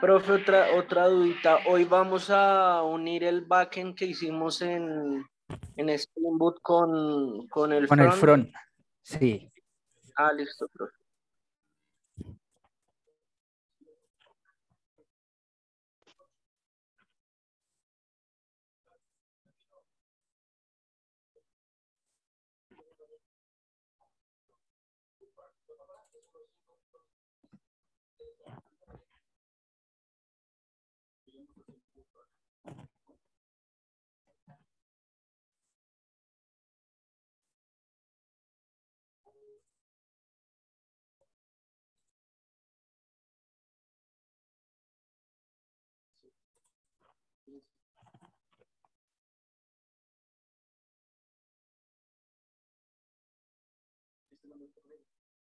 Profe, otra, otra dudita. Hoy vamos a unir el backend que hicimos en, en Spring Boot con, con el Con front. el front. Sí. Ah, listo, profe.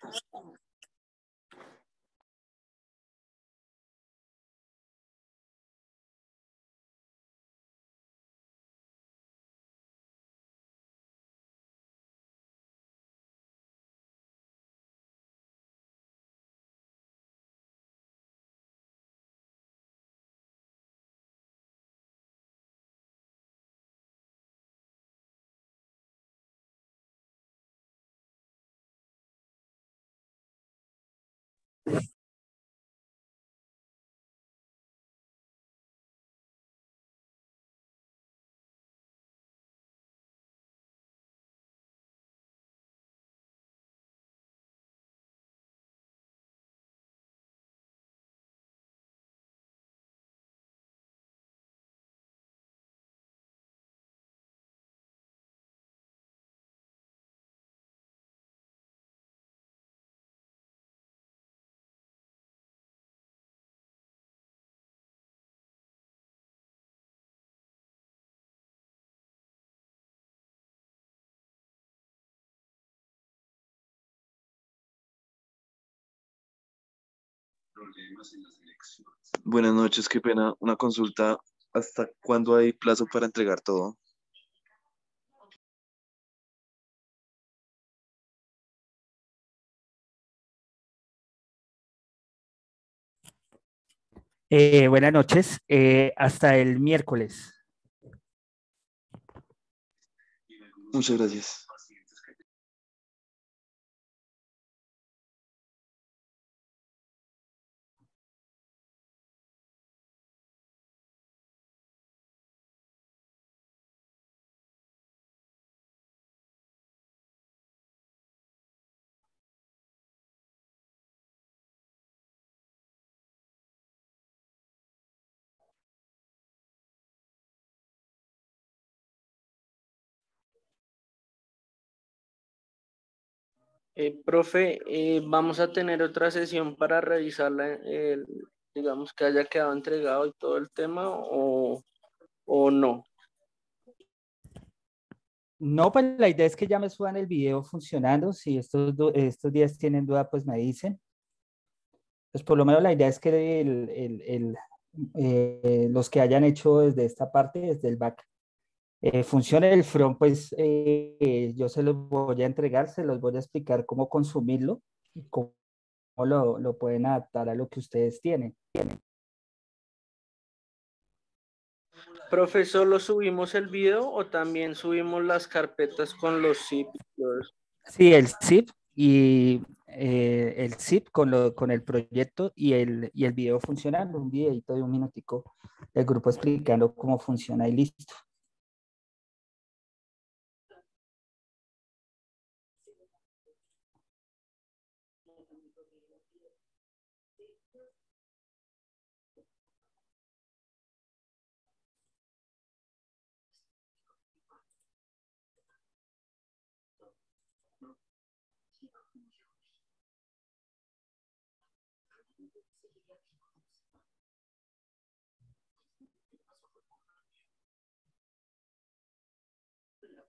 tipo, Buenas noches, qué pena. Una consulta. ¿Hasta cuándo hay plazo para entregar todo? Eh, buenas noches. Eh, hasta el miércoles. Muchas gracias. Eh, profe, eh, vamos a tener otra sesión para revisarla, el, digamos que haya quedado entregado y todo el tema o, o no. No, pues la idea es que ya me suban el video funcionando. Si estos, estos días tienen duda, pues me dicen. Pues por lo menos la idea es que eh, los que hayan hecho desde esta parte, desde el back, eh, funcione el front, pues eh, yo se los voy a entregar, se los voy a explicar cómo consumirlo y cómo lo, lo pueden adaptar a lo que ustedes tienen. Profe, ¿solo subimos el video o también subimos las carpetas con los zip? Sí, el zip y eh, el zip con, lo, con el proyecto y el, y el video funcionando, un videito de un minutico del grupo explicando cómo funciona y listo.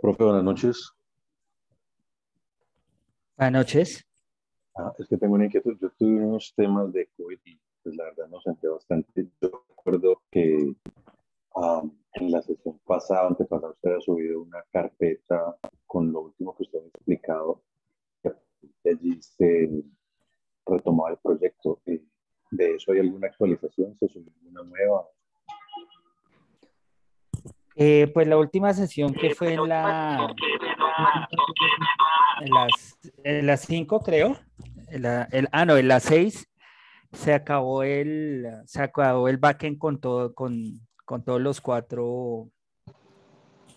Profe, buenas noches. Buenas noches. Ah, es que tengo una inquietud. Yo tuve unos temas de COVID y pues la verdad no senté bastante. Yo recuerdo que en la sesión pasada, antepasada, usted ha subido una carpeta con lo último que usted ha explicado. Y allí se retomaba el proyecto. Eh, ¿De eso hay alguna actualización? ¿Se subió una nueva? Eh, pues la última sesión que fue en la en las, en las cinco, creo, En la- el- ah, no, en la 6 se acabó el, se acabó el backend con todo, con, con todos los cuatro,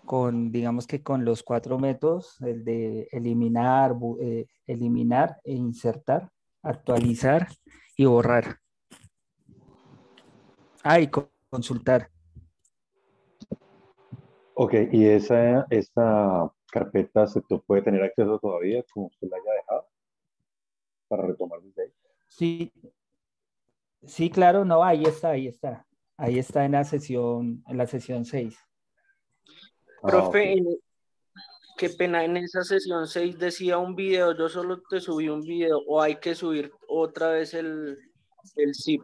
con, digamos que con los cuatro métodos, el de eliminar, eh, eliminar e insertar, actualizar y borrar. Ah, y co- consultar. Ok, y esa, esa carpeta se puede tener acceso todavía, como usted la haya dejado, para retomar desde ahí. Sí, sí, claro, no, ahí está, ahí está. Ahí está en la sesión, en la sesión 6. Ah, Profe, qué pena, en esa sesión 6 decía un video, yo solo te subí un video, o hay que subir otra vez el, el zip.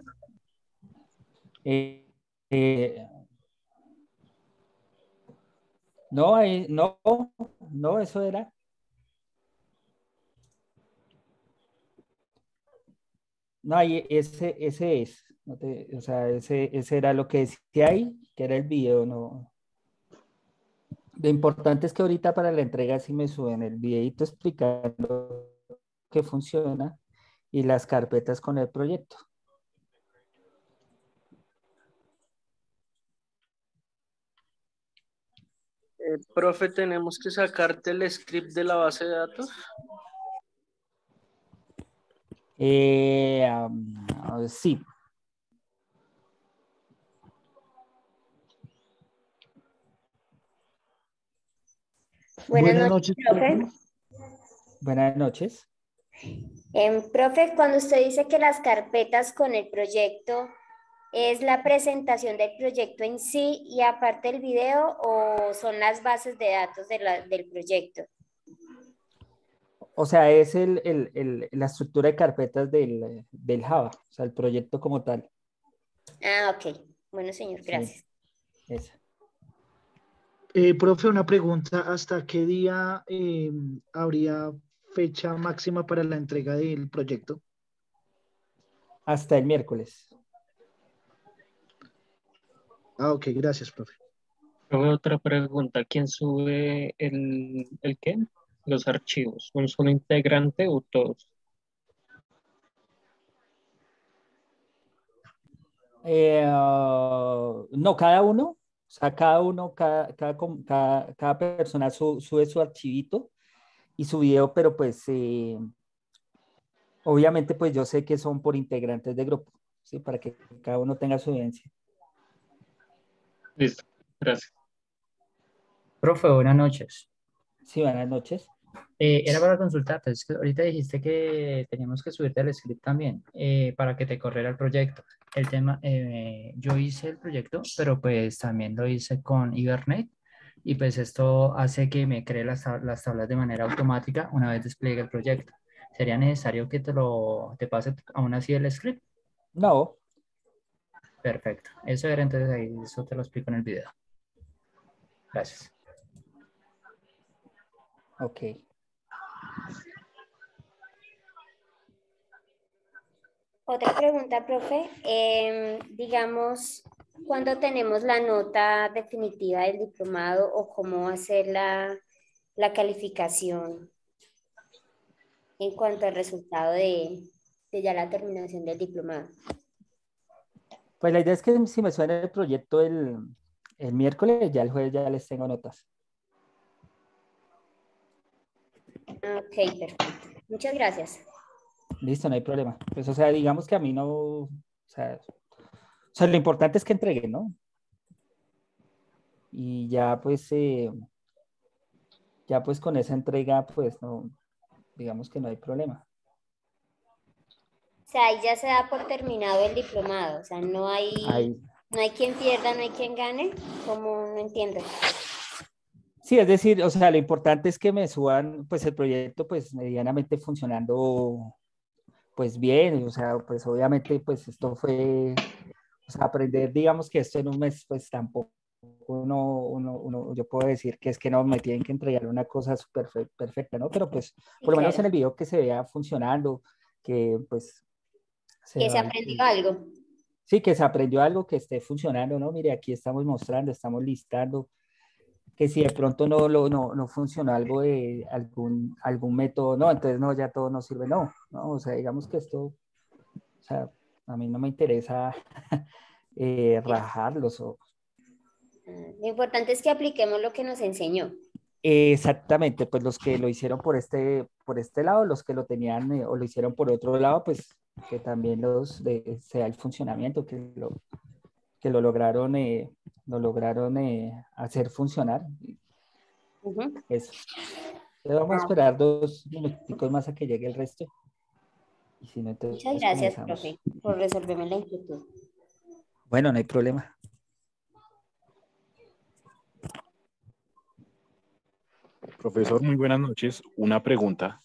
Eh, eh, no, no, no, eso era. No, ahí ese, ese es. o sea, ese, ese era lo que decía ahí, que era el video, no. Lo importante es que ahorita para la entrega sí me suben el videito explicando que funciona y las carpetas con el proyecto. Eh, profe, tenemos que sacarte el script de la base de datos. Eh, sí, Buenas, noches, profe. buenas noches. Em, profe, cuando usted dice que las carpetas con el proyecto es la presentación del proyecto en sí y aparte el video o son las bases de datos de la- del proyecto. O sea, es el, el- el- la estructura de carpetas del, del Java, o sea, el proyecto como tal. Ah, ok. Bueno, señor, gracias. Esa. Eh, profe, una pregunta. ¿Hasta qué día eh, habría fecha máxima para la entrega del proyecto? Hasta el miércoles. Ah, ok, gracias, profe. Otra pregunta, ¿quién sube el, el qué? Los archivos, ¿un solo integrante o todos? Eh, ah, no, cada uno, o sea, cada uno, cada, cada, cada- cada persona su- sube su archivito y su video, pero pues eh, obviamente pues yo sé que son por integrantes de grupo, ¿sí? Para que cada uno tenga su evidencia. Listo, gracias. Profe, buenas noches. Sí, buenas noches. Eh, era para consultarte, es que ahorita dijiste que teníamos que subirte el script también eh, para que te corriera el proyecto. El tema, eh, yo hice el proyecto, pero pues también lo hice con Hibernate y pues esto hace que me cree las, las tablas de manera automática una vez despliegue el proyecto. ¿Sería necesario que te lo te pase aún así el script? No, Perfecto. Eso era entonces ahí, eso te lo explico en el video. Gracias. ok. Otra pregunta, profe. Em, digamos, ¿cuándo tenemos la nota definitiva del diplomado o cómo ser la, la calificación en cuanto al resultado de, de ya la terminación del diplomado? Pues la idea es que si me suena el proyecto el, el miércoles, ya el jueves ya les tengo notas. Ok, perfecto. Muchas gracias. Listo, no hay problema. Pues, o sea, digamos que a mí no, o sea, o sea, lo importante es que entreguen, ¿no? Y ya pues, eh, ya pues con esa entrega, pues no, digamos que no hay problema. O sea, ahí ya se da por terminado el diplomado. O sea, no hay, Ahí. no hay quien pierda, no hay quien gane. Como no entiendo. Sí, es decir, o sea, lo importante es que me suban, pues el proyecto, pues medianamente funcionando, pues bien, o sea, pues obviamente, pues esto fue, o sea, aprender, digamos que esto en un mes, pues tampoco uno, uno, uno- yo puedo decir que es que no me tienen que entregar una cosa súper fe- perfecta, ¿no? Pero pues, por lo menos en el video que se vea funcionando, que pues... Que se aprendió algo. Sí, que se aprendió algo que esté funcionando, ¿no? Mire, aquí estamos mostrando, estamos listando, que si de pronto no, lo, no, no funciona algo de algún, algún método, no, entonces no, ya todo no sirve, no, no, o sea, digamos que esto, o sea, a mí no me interesa eh, rajarlos o... Lo importante es que apliquemos lo que nos enseñó. Exactamente, pues los que lo hicieron por este, por este lado, los que lo tenían eh, o lo hicieron por otro lado, pues que también los de, sea el funcionamiento, que lo, que lo lograron, eh, lo lograron eh, hacer funcionar. Eso. vamos a esperar dos minutos más a que llegue el resto. Y si no, entonces, Muchas gracias, profe, por resolverme la inquietud. Bueno, no hay problema. Profesor, muy buenas noches. Una pregunta.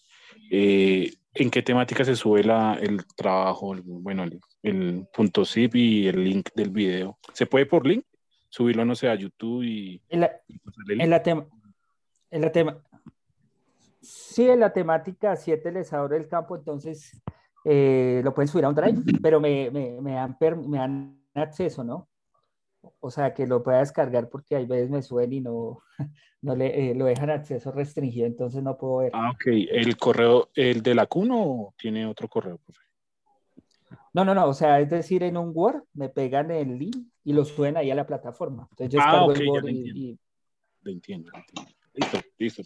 Eh, ¿En qué temática se sube la, el trabajo, bueno, el, punto zip y el link del video? ¿Se puede por link? Subirlo, no sé, a YouTube y... En la, en la tema... En la tema... Sí, en la temática 7 les abre el campo, entonces eh, lo pueden subir a un drive, pero me, me, me, dan, me dan acceso, ¿no? O sea, que lo pueda descargar porque hay veces me suben y no, no le, eh, lo dejan acceso restringido, entonces no puedo ver. Ah, ok. ¿El correo, el de la CUN o tiene otro correo, No, no, no, o sea, es decir, en un Word me pegan el link y lo suben ahí a la plataforma. Entonces yo ah, ok, el Word y, Lo entiendo, Listo, listo.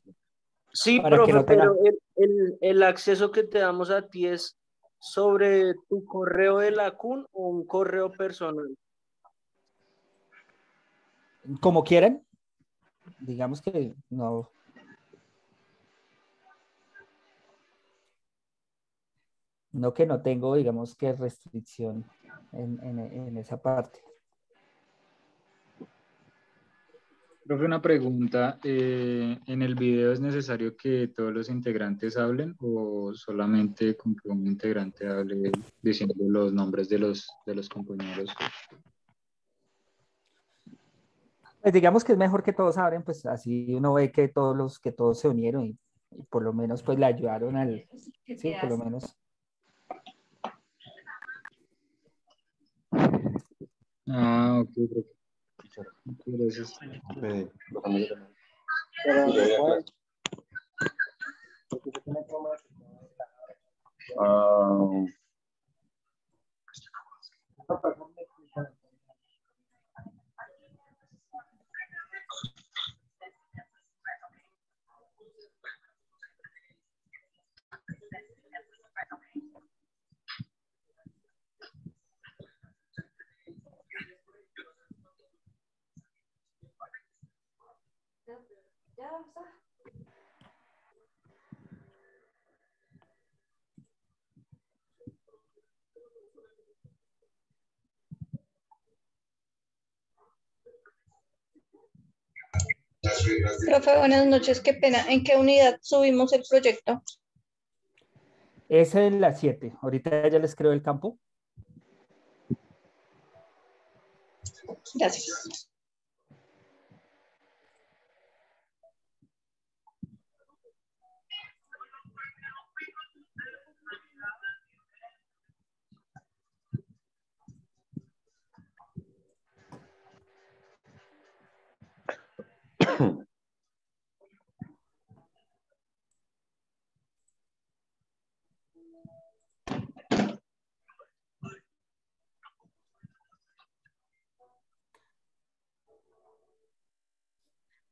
Sí, profe, pero el, el, el, acceso que te damos a ti es sobre tu correo de la CUN o un correo personal. Como quieran digamos que no. No que no tengo, digamos que restricción en, esa parte. Profe, una pregunta. Eh, ¿En el video es necesario que todos los integrantes hablen o solamente con que un integrante hable diciendo los nombres de los, de los compañeros? Pues digamos que es mejor que todos abren, pues así uno ve que todos los que todos se unieron y, por lo menos pues le ayudaron al, sí, por lo menos. Ah, ok, Gracias. Ah, Profe, buenas noches, qué pena. ¿En qué unidad subimos el proyecto? Es la 7. Ahorita ya les creo el campo. Gracias.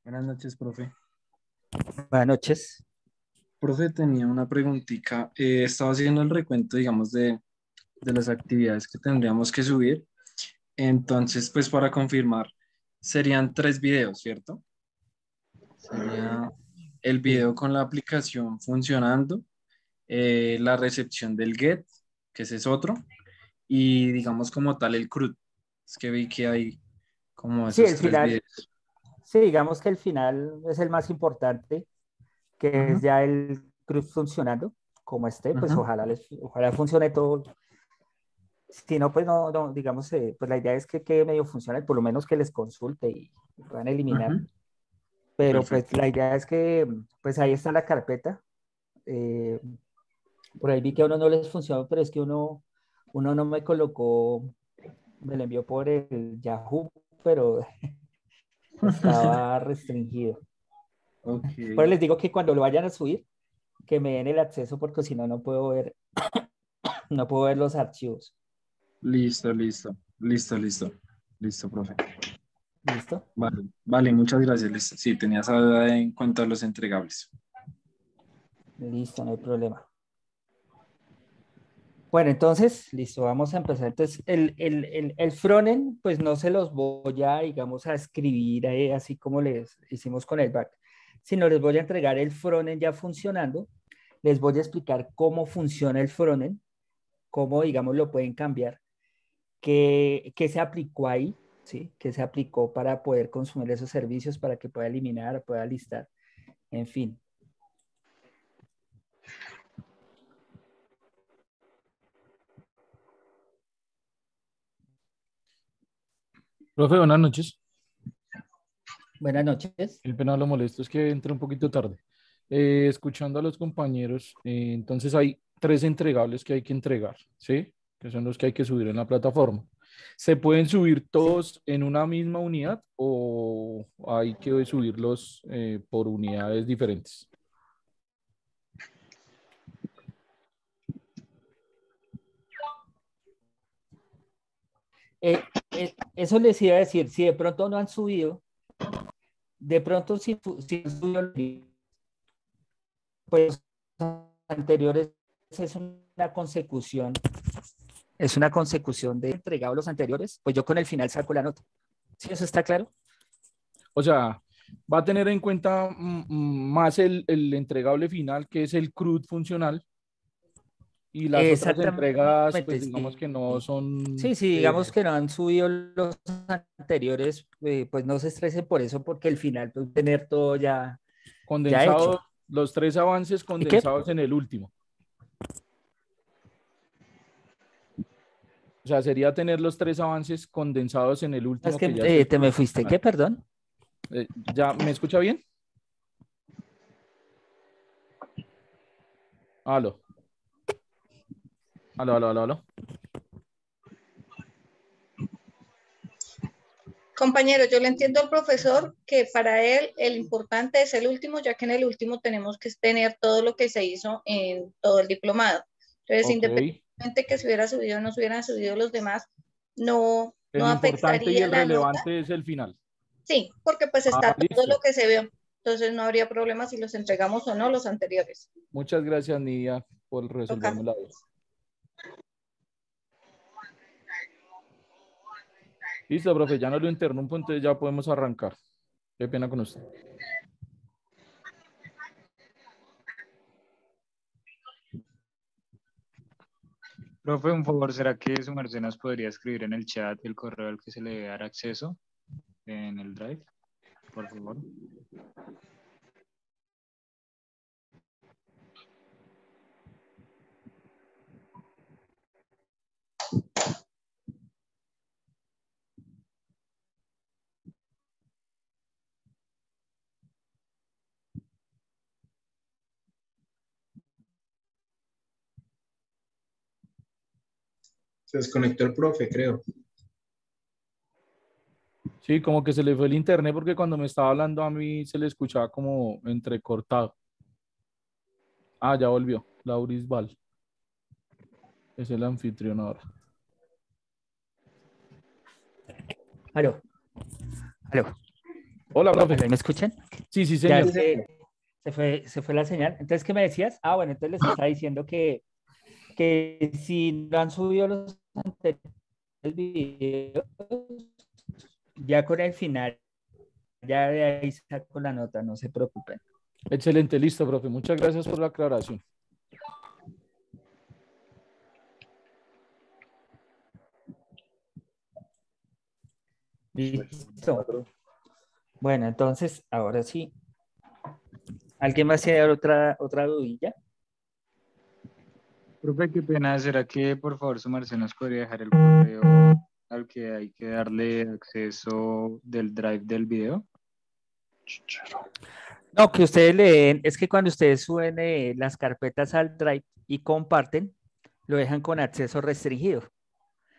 Buenas noches, profe. Buenas noches. Profe, tenía una preguntita. Eh, estaba haciendo el recuento, digamos, de, de las actividades que tendríamos que subir. Entonces, pues para confirmar, serían tres videos, ¿cierto? Sería el video con la aplicación funcionando, eh, la recepción del get, que ese es otro, y digamos como tal el CRUD. Es que vi que hay como esos sí, el final, videos. Sí, digamos que el final es el más importante, que es ya el CRUD funcionando como esté, pues ojalá, les, ojalá funcione todo. Si no, pues no, no digamos, eh, pues la idea es que quede medio funcione, por lo menos que les consulte y puedan eliminar. Pero pues la idea es que, pues ahí está la carpeta. Eh, por ahí vi que a uno no les funcionó, pero es que uno, uno no me colocó, me lo envió por el Yahoo, pero Estaba restringido. Ok. Por eso les digo que cuando lo vayan a subir, que me den el acceso porque si no, no puedo ver, no puedo ver los archivos. Listo, listo, listo, listo, listo, profe. ¿Listo? Vale, vale, muchas gracias. Listo. Sí, tenía esa duda en cuanto a los entregables. Listo, no hay problema. Bueno, entonces, listo, vamos a empezar. Entonces, el, el, el, el frontend, pues no se los voy a, digamos, a escribir eh, así como les hicimos con el back, sino les voy a entregar el frontend ya funcionando. Les voy a explicar cómo funciona el frontend, cómo, digamos, lo pueden cambiar, qué, qué se aplicó ahí, ¿sí? ¿Qué se aplicó para poder consumir esos servicios, para que pueda eliminar, pueda listar, en fin. Profe, buenas noches. Buenas noches. El pena lo molesto es que entré un poquito tarde. Eh, escuchando a los compañeros, eh, entonces hay tres entregables que hay que entregar, ¿sí? Que son los que hay que subir en la plataforma. ¿Se pueden subir todos en una misma unidad o hay que subirlos eh, por unidades diferentes? Eh, eh, eso les iba a decir, si de pronto no han subido, de pronto si, si subido, pues anteriores es una consecución, es una consecución de entregado los anteriores, pues yo con el final saco la nota. ¿Sí eso está claro? O sea, va a tener en cuenta mm, mm, más el, el entregable final, que es el CRUD funcional, y las otras entregas, pues sí. digamos que no son... Sí, sí, eh, digamos que no han subido los anteriores, eh, pues no se estresen por eso, porque el final, pues tener todo ya, hecho. los tres avances condensados en el último. O sea, sería tener los tres avances condensados en el último. Es que ya eh, te me fuiste, final. ¿qué? Perdón. Eh, ¿Ya me escucha bien? Aló. Aló, aló, aló, aló. Compañero, yo le entiendo al profesor que para él el importante es el último, ya que en el último tenemos que tener todo lo que se hizo en todo el diplomado. Entonces, independientemente que se hubiera subido o no se hubieran subido los demás, no, El no importante y afectaría el la nota. relevante es el final. Sí, porque pues está Ah, todo listo. lo que se vio. Entonces no habría problema si los entregamos o no los anteriores. Muchas gracias, Nidia, por resolverme la duda. Listo, profe, ya no lo interrumpo, entonces ya podemos arrancar. Qué pena con usted. Profe, un favor, ¿será que su merced nos podría escribir en el chat el correo al que se le debe dar acceso en el Drive? Por favor. Se desconectó el profe, creo. Sí, como que se le fue el internet porque cuando me estaba hablando a mí se le escuchaba como entrecortado. Ah, ya volvió. Lauris Val. Es el anfitrión ahora. Aló. Aló. Hola, profe. ¿Me escuchan? Sí, sí, Ya señor. se, se fue, se fue la señal. Entonces, ¿qué me decías? Ah, bueno, entonces les estaba diciendo que, que si no han subido los anteriores videos, ya con el final, ya de ahí saco la nota, no se preocupen. Excelente, listo, profe. Muchas gracias por la aclaración. Listo. Bueno, entonces, ahora sí. ¿Alguien más tiene otra, otra dudilla? Profe, qué pena. ¿Será que por favor su merced nos podría dejar el correo al que hay que darle acceso del Drive del video? No, que ustedes leen, es que cuando ustedes suben eh, las carpetas al Drive y comparten, lo dejan con acceso restringido.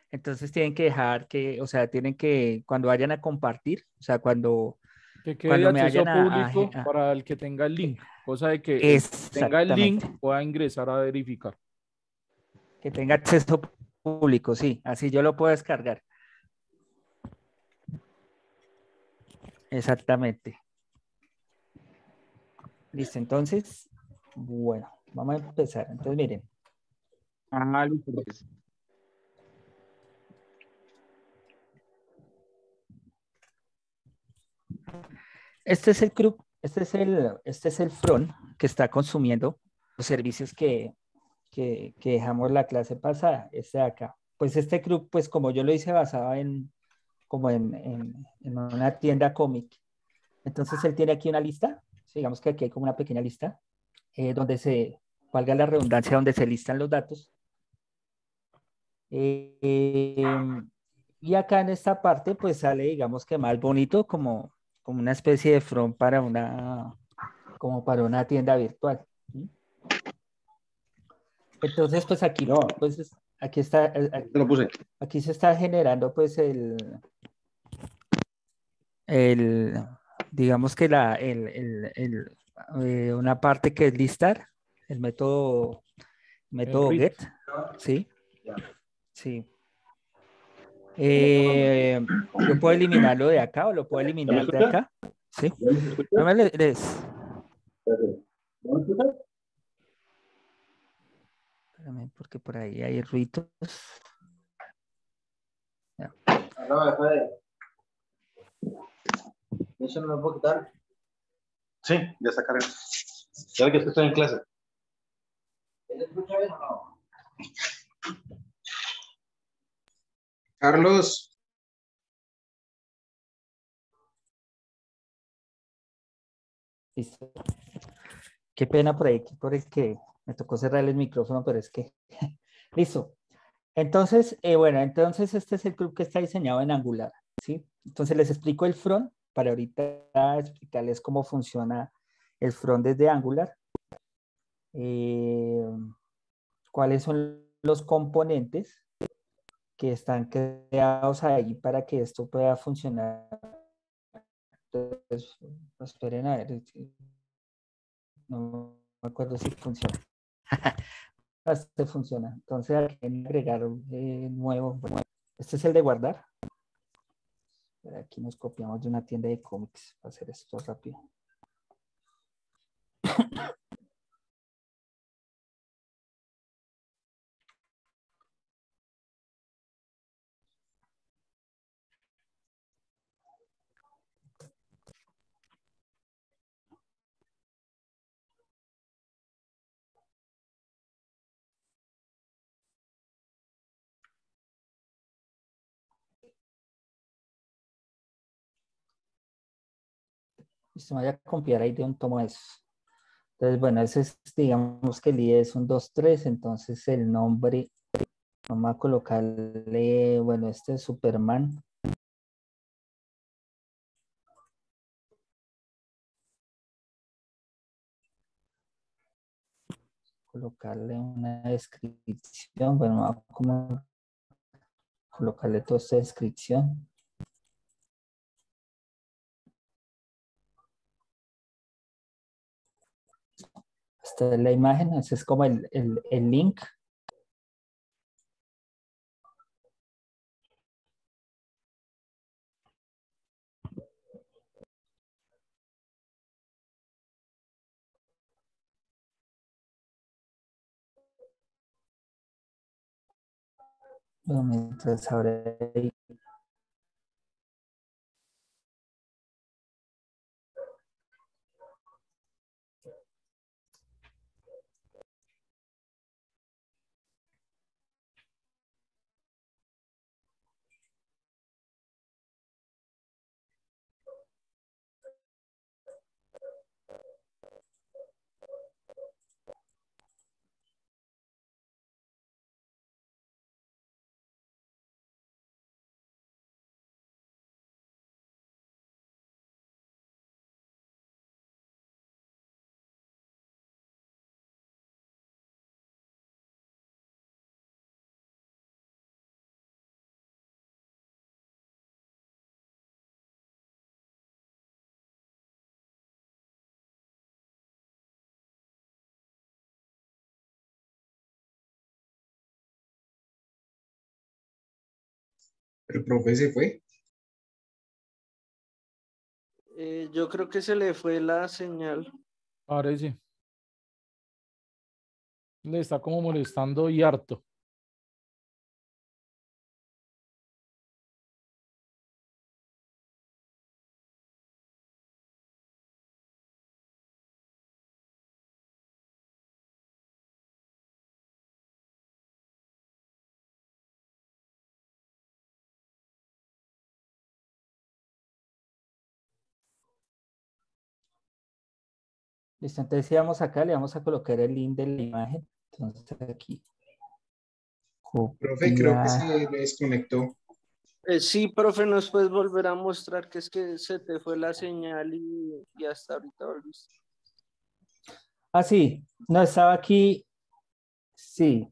Entonces tienen que dejar que, o sea, tienen que, cuando vayan a compartir, o sea, cuando Que quede Cuando me acceso a- a- público a- para el que tenga el link, cosa de que el que tenga el link pueda ingresar a verificar. Que tenga acceso público, sí, así yo lo puedo descargar. Exactamente. Listo, entonces, bueno, vamos a empezar. Entonces, miren, Ah, listo, pues. este es el CRUP, este es el, este es el front que está consumiendo los servicios que, que, que dejamos la clase pasada, este de acá. Pues este CRUP, pues como yo lo hice basado en, como en, en, en una tienda cómic. Entonces él tiene aquí una lista, digamos que aquí hay como una pequeña lista, eh, donde se, valga la redundancia, donde se listan los datos. Eh, y acá en esta parte, pues sale, digamos que más bonito, como, como una especie de front para una, como para una tienda virtual. Entonces, pues aquí, pues, es- aquí está, eh, eh, aquí se está generando, pues, el, el, digamos que la, el, el- el, eh, una parte que es listar, el método, método get, ¿sí? Sí. Eh, yo puedo eliminarlo de acá o lo puedo eliminar de acá, ¿sí? No me le- les- Espérame, porque por ahí hay ruidos. Ya. No. Eso no lo puedo quitar. Sí, ya está cargado. Ya que estoy en clase. ¿Se escucha bien o no? Carlos, Listo. Qué pena por ahí, por el que me tocó cerrar el micrófono, pero es que. Listo. Entonces, eh, bueno, entonces este es el club que está diseñado en Angular, ¿sí? Entonces les explico el front para ahorita explicarles cómo funciona el front desde Angular. Eh, cuáles son los componentes que están creados ahí para que esto pueda funcionar. Entonces, esperen a ver. No me acuerdo si funciona. Este funciona. Entonces, aquí agregar eh, nuevo. Bueno, este es el de guardar. Aquí nos copiamos de una tienda de cómics para hacer esto rápido. Listo, me voy a copiar ahí de un tomo de esos. Entonces, bueno, ese es, digamos que el ID es un 2, 3, entonces el nombre, vamos a colocarle, bueno, este es Superman. Colocarle una descripción, bueno, vamos a colocarle toda esta descripción. Esta es la imagen, ese es como el, el, el link. Ahora El profe se fue. Eh, yo creo que se le fue la señal. Parece. Le está como molestando y harto. Listo, entonces si vamos acá, le vamos a colocar el link de la imagen. Entonces aquí. Profe, creo que se desconectó. Eh, sí, profe, nos puedes volver a mostrar que es que se te fue la señal y, y hasta ahorita volviste. Ah, sí, no estaba aquí. Sí.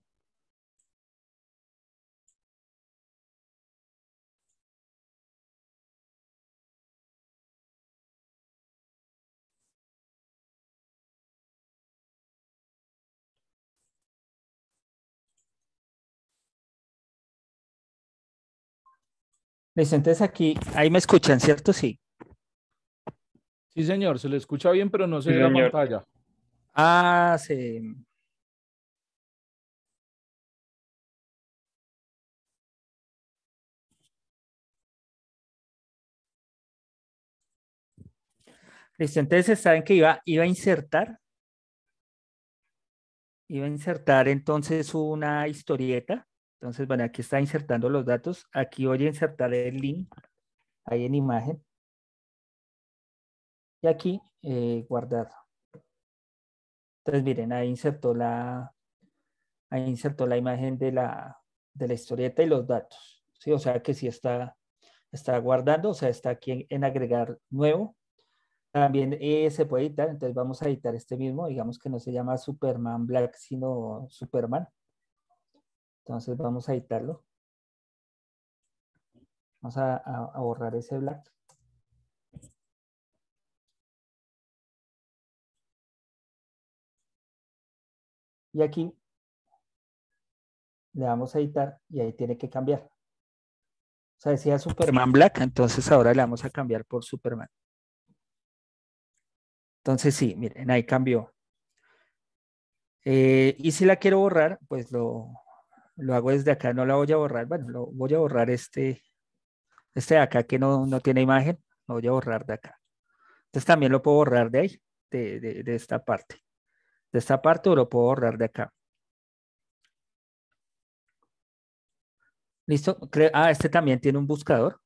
Listo, entonces aquí, ahí me escuchan, ¿cierto? Sí. Sí, señor, se le escucha bien, pero no se Sí, ve la pantalla. Ah, sí. Listo, entonces saben que iba, iba a insertar. Iba a insertar entonces una historieta. Entonces, bueno, aquí está insertando los datos. Aquí voy a insertar el link ahí en imagen. Y aquí eh, guardar. Entonces, miren, ahí insertó la, ahí insertó la imagen de la, de la historieta y los datos. Sí, o sea que sí está, está guardando, o sea, está aquí en, en agregar nuevo. También eh, se puede editar, entonces vamos a editar este mismo, digamos que no se llama Superman Black, sino Superman. Entonces vamos a editarlo. Vamos a, borrar ese black. Y aquí le damos a editar y ahí tiene que cambiar. O sea, decía Superman Black, entonces ahora le vamos a cambiar por Superman. Entonces sí, miren, ahí cambió. Eh, y si la quiero borrar, pues lo, lo hago desde acá, no la voy a borrar. Bueno, lo voy a borrar este, este de acá que no, no tiene imagen, lo voy a borrar de acá. Entonces también lo puedo borrar de ahí, de, de- de esta parte. De esta parte o lo puedo borrar de acá. ¿Listo? Ah, este también tiene un buscador.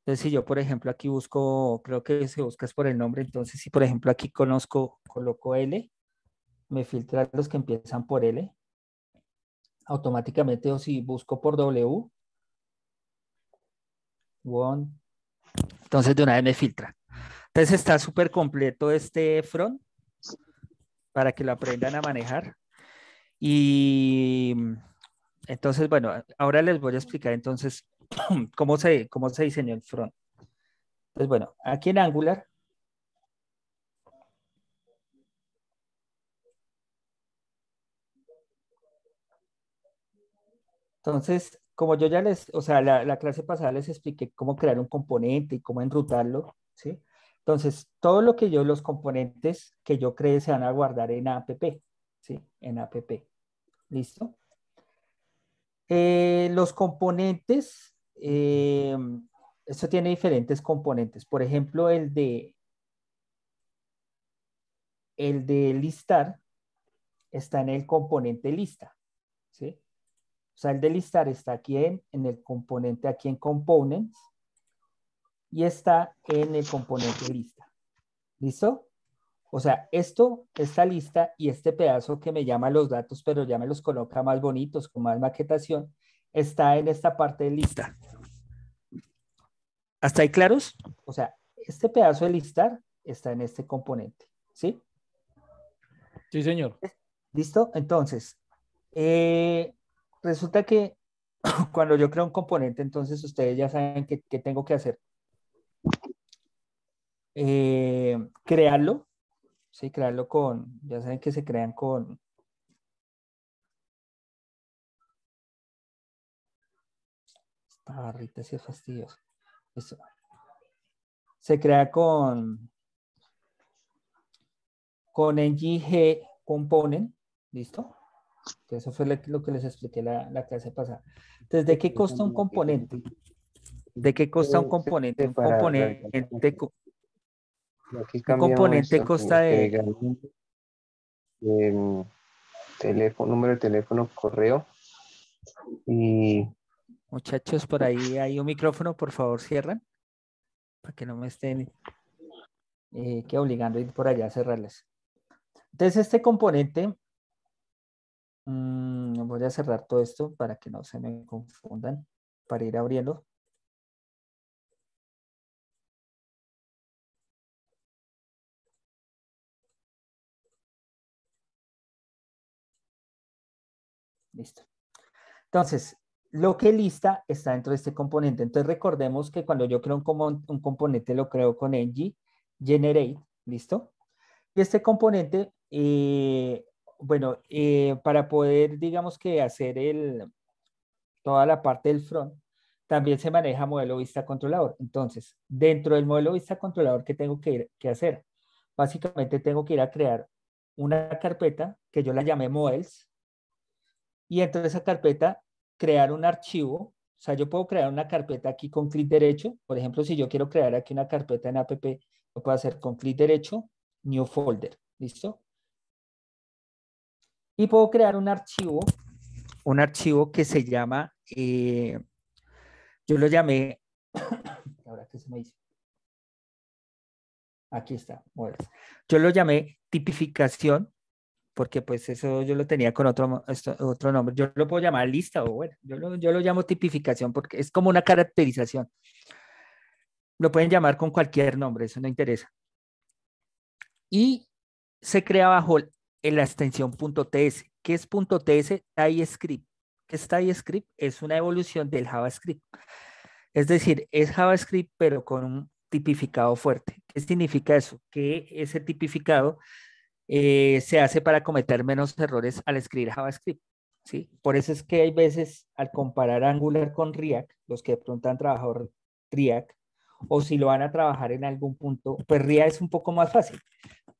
Entonces, si yo, por ejemplo, aquí busco, creo que se busca es por el nombre. Entonces, si por ejemplo aquí conozco, coloco L, me filtra los que empiezan por L. Automáticamente, o si busco por W, one, entonces de una vez me filtra. Entonces está súper completo este front para que lo aprendan a manejar. Y entonces, bueno, ahora les voy a explicar entonces cómo se, cómo se diseñó el front. Pues bueno, aquí en Angular, entonces, como yo ya les, o sea, la, la clase pasada les expliqué cómo crear un componente y cómo enrutarlo, ¿sí? Entonces, todo lo que yo, los componentes que yo cree se van a guardar en app, ¿sí? En app. ¿Listo? Eh, los componentes, eh, esto tiene diferentes componentes. Por ejemplo, el de, el de listar está en el componente lista, ¿sí? O sea, el de listar está aquí en, en el componente, aquí en components, y está en el componente lista. ¿Listo? O sea, esto, esta lista y este pedazo que me llama los datos, pero ya me los coloca más bonitos, con más maquetación, está en esta parte de lista. ¿Hasta ahí claros? O sea, este pedazo de listar está en este componente, ¿sí? Sí, señor. ¿Listo? Entonces, eh, resulta que cuando yo creo un componente, entonces ustedes ya saben qué, tengo que hacer. Eh, crearlo, sí, crearlo con, ya saben que se crean con, Barritas y fastidios. Eso. Se crea con con NGG Component, ¿listo? Eso fue lo que les expliqué la, la clase pasada. Entonces, ¿de qué costa un componente? ¿De qué costa un componente? Un componente, un componente costa de... Em, teléfono, número de teléfono, correo y... Muchachos, por ahí hay un micrófono, por favor, cierran, para que no me estén eh, que obligando a ir por allá a cerrarles. Entonces, este componente, voy a cerrar todo esto para que no se me confundan, para ir abriendo. Listo. Entonces, lo que lista está dentro de este componente. Entonces, recordemos que cuando yo creo un, un componente, lo creo con ng, generate, ¿listo? Y este componente, eh, bueno, eh, para poder, digamos que hacer el, toda la parte del front, también se maneja modelo vista controlador. Entonces, dentro del modelo vista controlador, ¿qué tengo que, ir, que hacer? Básicamente tengo que ir a crear una carpeta que yo la llamé models, y dentro de esa carpeta crear un archivo. O sea, yo puedo crear una carpeta aquí con clic derecho. Por ejemplo, si yo quiero crear aquí una carpeta en app, lo puedo hacer con clic derecho, new folder. ¿Listo? Y puedo crear un archivo, un archivo que se llama, eh, yo lo llamé, ahora que se me dice, aquí está, yo lo llamé tipificación porque pues eso yo lo tenía con otro, otro nombre. Yo lo puedo llamar lista o bueno, yo lo, yo lo llamo tipificación porque es como una caracterización. Lo pueden llamar con cualquier nombre, eso no interesa. Y se crea bajo la extensión .ts. ¿Qué es .ts? TypeScript. ¿Qué es TypeScript? Es una evolución del JavaScript. Es decir, es JavaScript pero con un tipificado fuerte. ¿Qué significa eso? Que ese tipificado eh, se hace para cometer menos errores al escribir JavaScript. ¿sí? Por eso es que hay veces al comparar Angular con React, los que de pronto han trabajado React, o si lo van a trabajar en algún punto, pues React es un poco más fácil,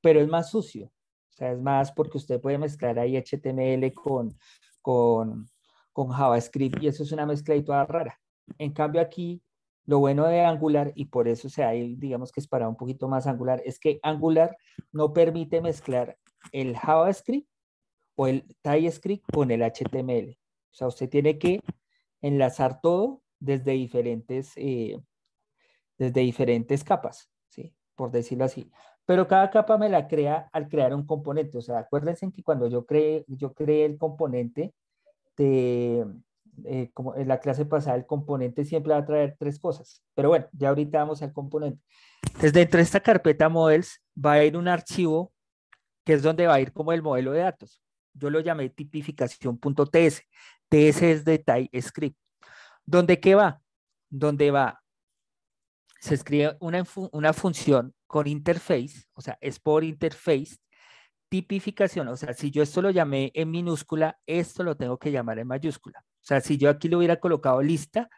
pero es más sucio. O sea, es más porque usted puede mezclar ahí HTML con, con, con JavaScript y eso es una mezcla y toda rara. En cambio aquí lo bueno de Angular, y por eso se hay, digamos que es para un poquito más Angular, es que Angular no permite mezclar el JavaScript o el TypeScript con el HTML. O sea, usted tiene que enlazar todo desde diferentes, eh, desde diferentes capas, ¿sí? Por decirlo así. Pero cada capa me la crea al crear un componente. O sea, acuérdense que cuando yo creé, yo creé el componente de, eh, como en la clase pasada, el componente siempre va a traer tres cosas. Pero bueno, ya ahorita vamos al componente. Entonces, dentro de esta carpeta models va a ir un archivo que es donde va a ir como el modelo de datos. Yo lo llamé tipificación.ts. TS es de TypeScript. ¿Dónde qué va? Donde va, se escribe una, una función con interface, o sea, es por interface, tipificación, o sea, si yo esto lo llamé en minúscula, esto lo tengo que llamar en mayúscula. O sea, si yo aquí le hubiera colocado lista,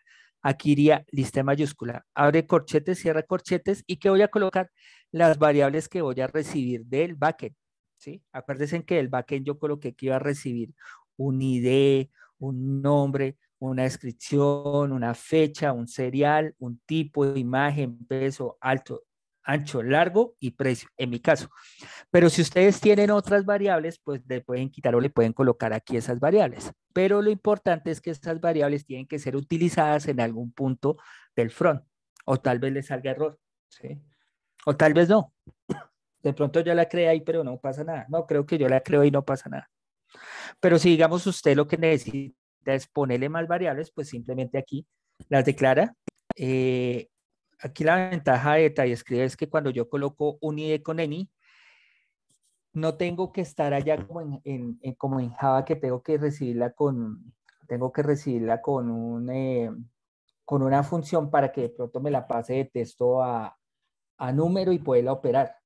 aquí iría lista en mayúscula. Abre corchetes, cierra corchetes y que voy a colocar las variables que voy a recibir del backend. ¿sí? Acuérdense que el backend yo coloqué que iba a recibir un ID, un nombre, una descripción, una fecha, un serial, un tipo imagen, peso, alto, ancho, largo y precio, en mi caso. Pero si ustedes tienen otras variables, pues le pueden quitar o le pueden colocar aquí esas variables. Pero lo importante es que esas variables tienen que ser utilizadas en algún punto del front. O tal vez le salga error. ¿sí? O tal vez no. De pronto yo la creé ahí, pero no pasa nada. No, creo que yo la creo y no pasa nada. Pero si digamos usted lo que necesita es ponerle más variables, pues simplemente aquí las declara. Eh, aquí la ventaja de TypeScript es que cuando yo coloco un ID con any, no tengo que estar allá como en, como en Java que tengo que recibirla con, tengo que recibirla con, un, eh, con una función para que de pronto me la pase de texto a, a número y poderla operar.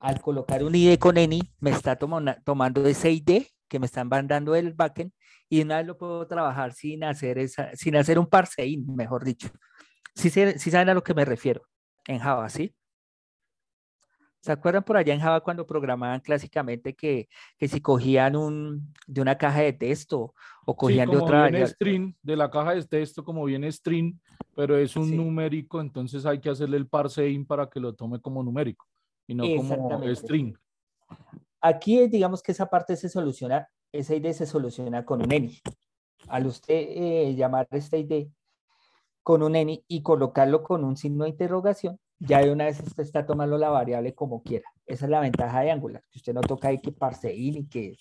Al colocar un ID con any, me está tomando, tomando ese ID que me están mandando el backend y una vez lo puedo trabajar sin hacer, esa, sin hacer un parseín, mejor dicho. Si sí, saben a lo que me refiero en Java, ¿sí? ¿Se acuerdan por allá en Java cuando programaban clásicamente que, que si cogían un, de una caja de texto o cogían sí, de otra viene string, de la caja de texto como viene string, pero es un numérico, entonces hay que hacerle el parseín para que lo tome como numérico y no como string. Aquí digamos que esa parte se soluciona, esa ID se soluciona con un any. Al usted eh, llamar esta ID con un any y colocarlo con un signo de interrogación, ya de una vez usted está tomando la variable como quiera. Esa es la ventaja de Angular, que usted no toca ahí que parseír ni que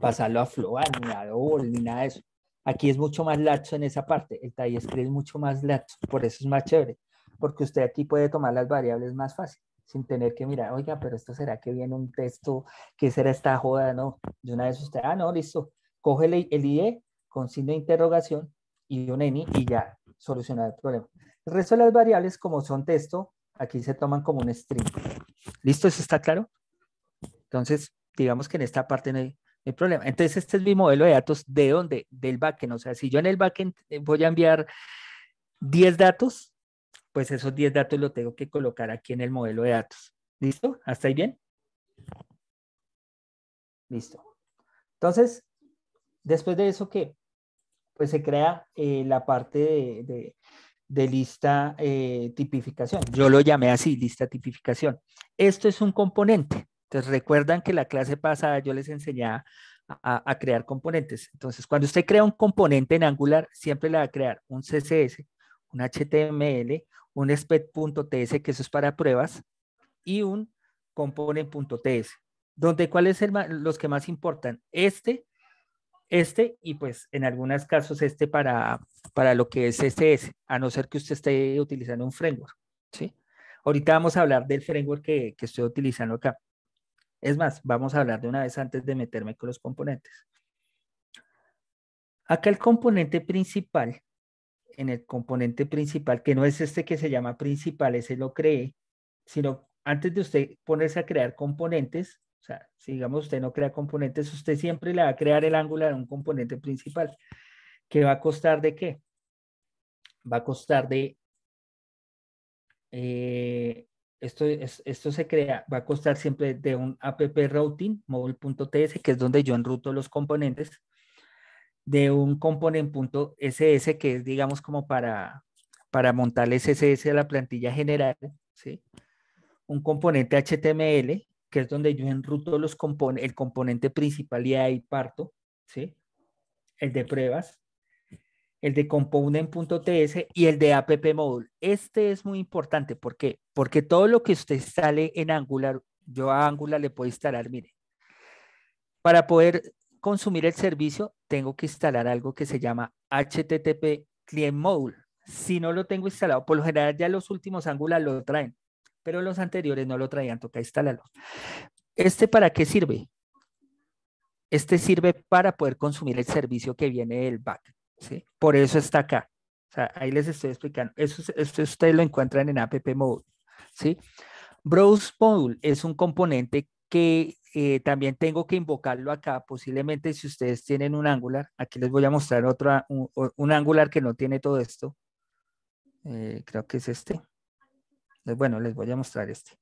pasarlo a Float, ni a Double, ni nada de eso. Aquí es mucho más lacho en esa parte, el TypeScript es mucho más lacho, por eso es más chévere, porque usted aquí puede tomar las variables más fácil, sin tener que mirar, oiga, pero esto será que viene un texto, ¿qué será esta joda? No, de una vez usted, ah, no, listo, coge el, el IE con signo de interrogación y un ENI y ya soluciona el problema. El resto de las variables, como son texto, aquí se toman como un string. ¿Listo? ¿Eso está claro? Entonces, digamos que en esta parte no hay, problema. Entonces, este es mi modelo de datos. ¿De dónde? Del backend. O sea, si yo en el backend eh, voy a enviar 10 datos, pues esos 10 datos los tengo que colocar aquí en el modelo de datos. ¿Listo? ¿Hasta ahí bien? Listo. Entonces, después de eso, ¿qué? Pues se crea eh, la parte de lista eh, tipificación. Yo lo llamé así, lista tipificación. Esto es un componente. Entonces, recuerdan que la clase pasada yo les enseñaba a, crear componentes. Entonces, cuando usted crea un componente en Angular, siempre le va a crear un CSS, un HTML, un spec.ts, que eso es para pruebas, y un component.ts. Donde, ¿cuáles son los que más importan? Este este y pues en algunos casos este para, para lo que es CSS, a no ser que usted esté utilizando un framework, ¿sí? Ahorita vamos a hablar del framework que, que estoy utilizando acá. Es más, vamos a hablar de una vez antes de meterme con los componentes. Acá el componente principal, en el componente principal, que no es este que se llama principal, ese lo creé, sino antes de usted ponerse a crear componentes, o sea, si digamos usted no crea componentes, usted siempre le va a crear el Angular un componente principal. ¿Qué va a costar de qué? Va a costar de... Eh, esto, esto se crea, va a costar siempre de un app routing, mobile.ts, que es donde yo enruto los componentes, de un component.ss, que es, digamos, como para, para montar el CSS a la plantilla general, ¿sí? Un componente HTML, que es donde yo enruto los el componente principal y ahí parto, ¿sí? El de pruebas, el de component.ts y el de app module. Este es muy importante, ¿por qué? Porque todo lo que usted sale en Angular, yo a Angular le puedo instalar, mire, para poder consumir el servicio, tengo que instalar algo que se llama HTTP Client Module. Si no lo tengo instalado, por lo general ya los últimos Angular lo traen pero los anteriores no lo traían, toca instalarlo. ¿Este para qué sirve? Este sirve para poder consumir el servicio que viene del back. ¿sí? Por eso está acá. Ahí les estoy explicando. Esto ustedes lo encuentran en app mode. ¿sí? Browse module es un componente que eh, también tengo que invocarlo acá. Posiblemente si ustedes tienen un Angular, aquí les voy a mostrar otro, un, Angular que no tiene todo esto. Eh, creo que es este. Bueno, les voy a mostrar este.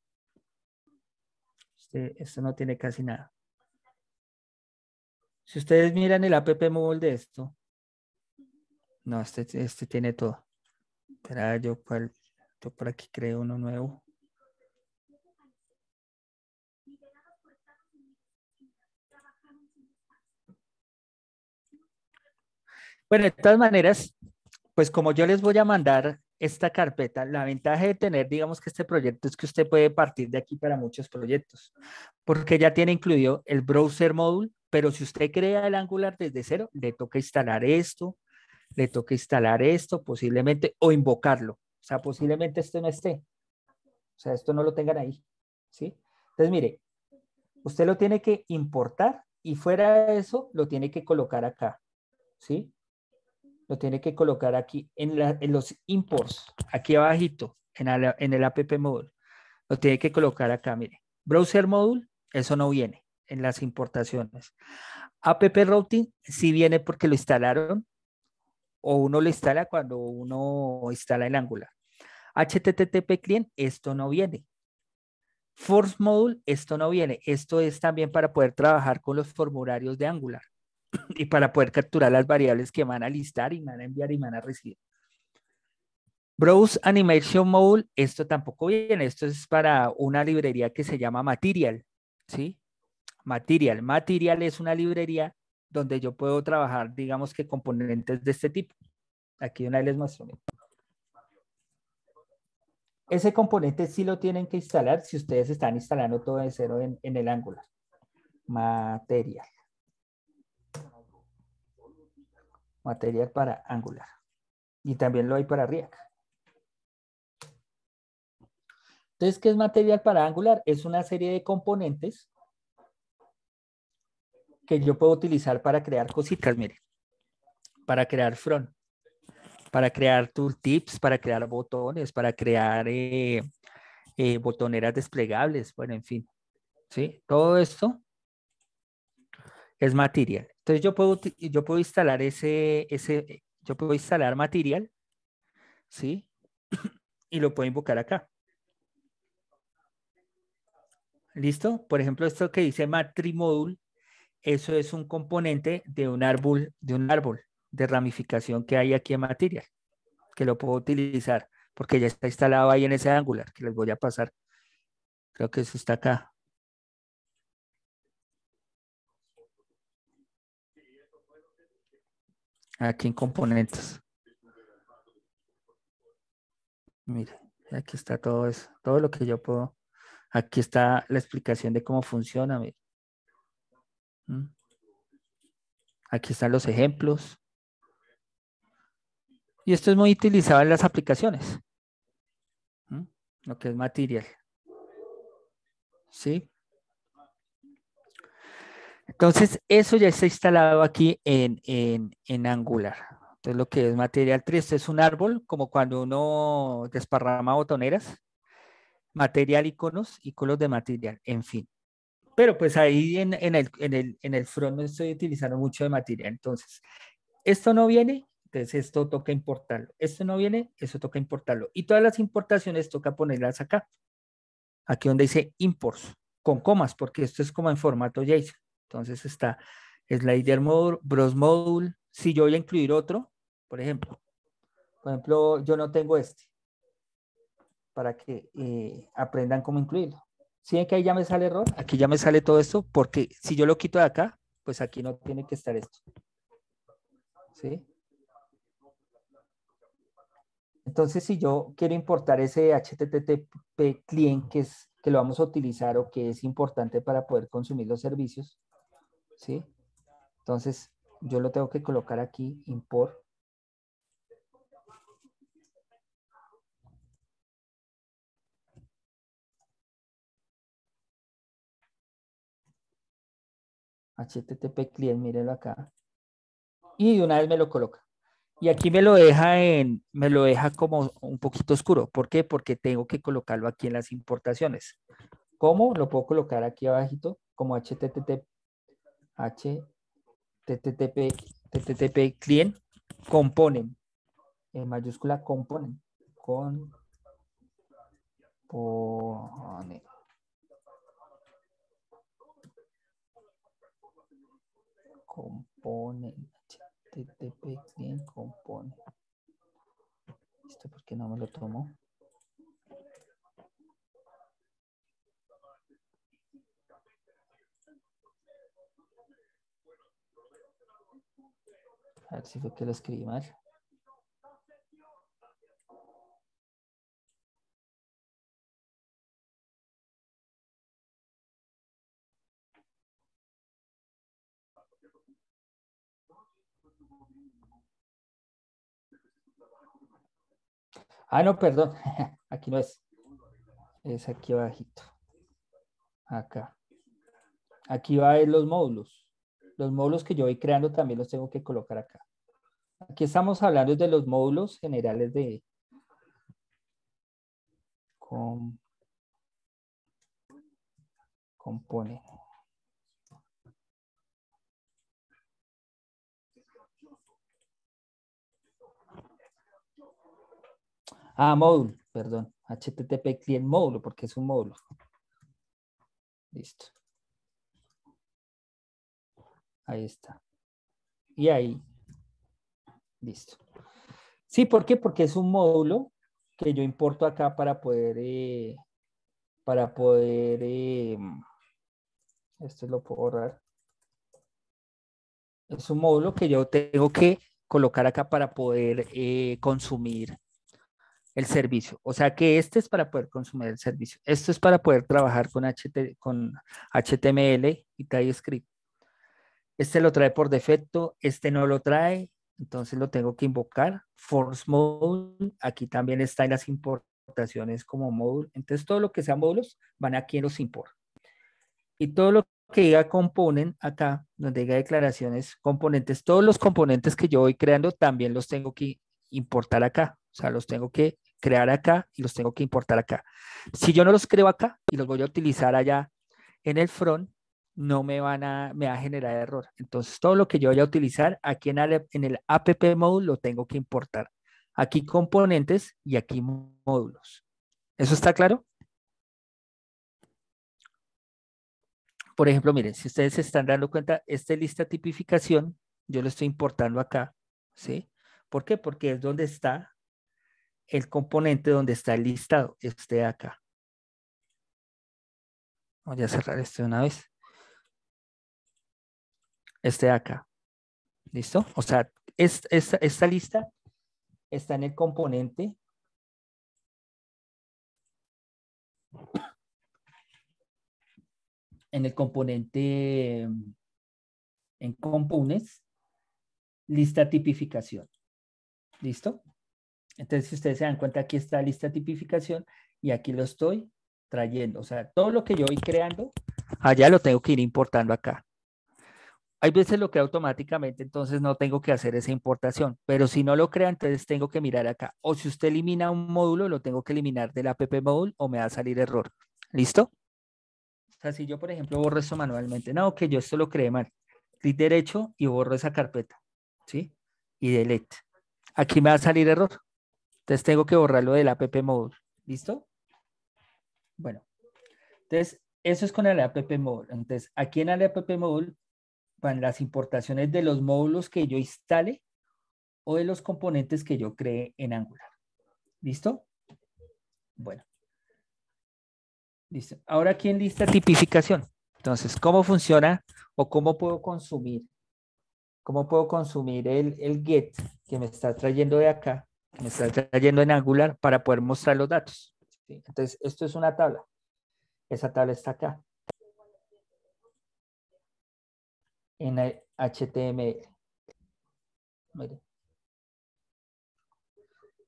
Este, este no tiene casi nada. Si ustedes miran el app móvil de esto, no, este, este tiene todo. Espera, yo, cuál, yo por aquí creo uno nuevo. Bueno, de todas maneras, pues como yo les voy a mandar esta carpeta, la ventaja de tener, digamos que este proyecto es que usted puede partir de aquí para muchos proyectos, porque ya tiene incluido el browser módulo, pero si usted crea el Angular desde cero, le toca instalar esto, le toca instalar esto, posiblemente, o invocarlo. O sea, posiblemente esto no esté. O sea, esto no lo tengan ahí. ¿Sí? Entonces, mire, usted lo tiene que importar y fuera de eso, lo tiene que colocar acá. ¿Sí? Lo tiene que colocar aquí en, los imports, aquí abajito, en, en el app module. Lo tiene que colocar acá, mire. Browser module, eso no viene. en las importaciones. App Routing sí viene porque lo instalaron o uno lo instala cuando uno instala el Angular. HTTP Client, esto no viene. Force Module, esto no viene. Esto es también para poder trabajar con los formularios de Angular y para poder capturar las variables que van a listar y van a enviar y van a recibir. Browse Animation Module, esto tampoco viene. Esto es para una librería que se llama Material, ¿sí? Material. Material es una librería donde yo puedo trabajar, digamos que componentes de este tipo. Aquí una vez les muestro. Ese componente sí lo tienen que instalar si ustedes están instalando todo de cero en el Angular. Material. Material para Angular. Y también lo hay para React. Entonces, ¿qué es material para Angular? Es una serie de componentes que yo puedo utilizar para crear cositas, mire. Para crear front, para crear tooltips, para crear botones, para crear eh, eh, botoneras desplegables, bueno, en fin. ¿Sí? Todo esto es material. Entonces yo puedo, yo puedo instalar ese, ese, yo puedo instalar material, ¿sí? Y lo puedo invocar acá. ¿Listo? Por ejemplo, esto que dice matrimodule, eso es un componente de un árbol, de un árbol de ramificación que hay aquí en Material, que lo puedo utilizar porque ya está instalado ahí en ese Angular, que les voy a pasar. Creo que eso está acá. Aquí en componentes. Mire, aquí está todo eso, todo lo que yo puedo. Aquí está la explicación de cómo funciona. ¿Mm? Aquí están los ejemplos. Y esto es muy utilizado en las aplicaciones. ¿Mm? Lo que es material. ¿Sí? Entonces, eso ya está instalado aquí en, en, Angular. Entonces, lo que es material 3 es un árbol, como cuando uno desparrama botoneras. Material iconos, iconos de material, en fin. Pero pues ahí en, el, en, el, front no estoy utilizando mucho de material. Entonces, esto no viene, entonces esto toca importarlo. Esto no viene, eso toca importarlo. Y todas las importaciones toca ponerlas acá. Aquí donde dice imports, con comas, porque esto es como en formato JSON. Entonces está slider module, bros module. Si yo voy a incluir otro, por ejemplo, por ejemplo, yo no tengo este, para que eh, aprendan cómo incluirlo. Si ven que ahí ya me sale error, aquí ya me sale todo esto, porque si yo lo quito de acá, pues aquí no tiene que estar esto. ¿Sí? Entonces, si yo quiero importar ese HTTP client que, es, que lo vamos a utilizar o que es importante para poder consumir los servicios, ¿sí? Entonces, yo lo tengo que colocar aquí, import HTTP client, mírenlo acá. Y de una vez me lo coloca. Y aquí me lo deja en, me lo deja como un poquito oscuro. ¿Por qué? Porque tengo que colocarlo aquí en las importaciones. ¿Cómo? Lo puedo colocar aquí abajito como HTTP, HTTP, HTTP client componen. En mayúscula componen. Con, componen http client compone esto porque no me lo tomo a ver si fue que lo escribí mal Ah, no, perdón. Aquí no es. Es aquí abajito. Acá. Aquí va a ver los módulos los módulos que yo voy creando también los tengo que colocar acá. Aquí estamos hablando de los módulos generales de com, compone. Ah, módulo, perdón. HTTP client módulo, porque es un módulo. Listo. Ahí está. Y ahí. Listo. Sí, ¿por qué? Porque es un módulo que yo importo acá para poder, eh, para poder, eh, esto lo puedo borrar. Es un módulo que yo tengo que colocar acá para poder eh, consumir el servicio. O sea que este es para poder consumir el servicio. Esto es para poder trabajar con, HTML y TypeScript. Este lo trae por defecto, este no lo trae, entonces lo tengo que invocar. Force mode, aquí también está en las importaciones como módulo. Entonces todo lo que sea módulos van aquí en los import. Y todo lo que diga component acá, donde diga declaraciones, componentes, todos los componentes que yo voy creando también los tengo que importar acá. O sea, los tengo que crear acá y los tengo que importar acá. Si yo no los creo acá y los voy a utilizar allá en el front, no me van a, me va a generar error. Entonces, todo lo que yo vaya a utilizar aquí en en el app mode lo tengo que importar. Aquí componentes y aquí módulos. ¿Eso está claro? Por ejemplo, miren, si ustedes se están dando cuenta, esta lista tipificación, yo lo estoy importando acá, ¿sí? ¿Por qué? Porque es donde está el componente donde está el listado, este de acá. Voy a cerrar este una vez. Este de acá. ¿Listo? O sea, esta, lista está en el componente en el componente en components, lista tipificación. ¿Listo? Entonces, si ustedes se dan cuenta, aquí está la lista tipificación y aquí lo estoy trayendo. O sea, todo lo que yo voy creando, allá lo tengo que ir importando acá. Hay veces lo creo automáticamente, entonces no tengo que hacer esa importación. Pero si no lo crea, entonces tengo que mirar acá. O si usted elimina un módulo, lo tengo que eliminar del app módulo o me va a salir error. ¿Listo? O sea, si yo, por ejemplo, borro esto manualmente, no, que yo esto lo creé mal. Clic derecho y borro esa carpeta. ¿Sí? Y delete. Aquí me va a salir error. Entonces tengo que borrarlo del app mode. ¿Listo? Bueno, entonces eso es con el app mode. Entonces aquí en el app mode van las importaciones de los módulos que yo instale o de los componentes que yo cree en Angular. ¿Listo? Bueno. Listo. Ahora aquí en lista tipificación. Entonces, ¿cómo funciona o cómo puedo consumir? ¿Cómo puedo consumir el, el get que me está trayendo de acá me está trayendo en Angular para poder mostrar los datos. Entonces, esto es una tabla. Esa tabla está acá. En HTML. Miren.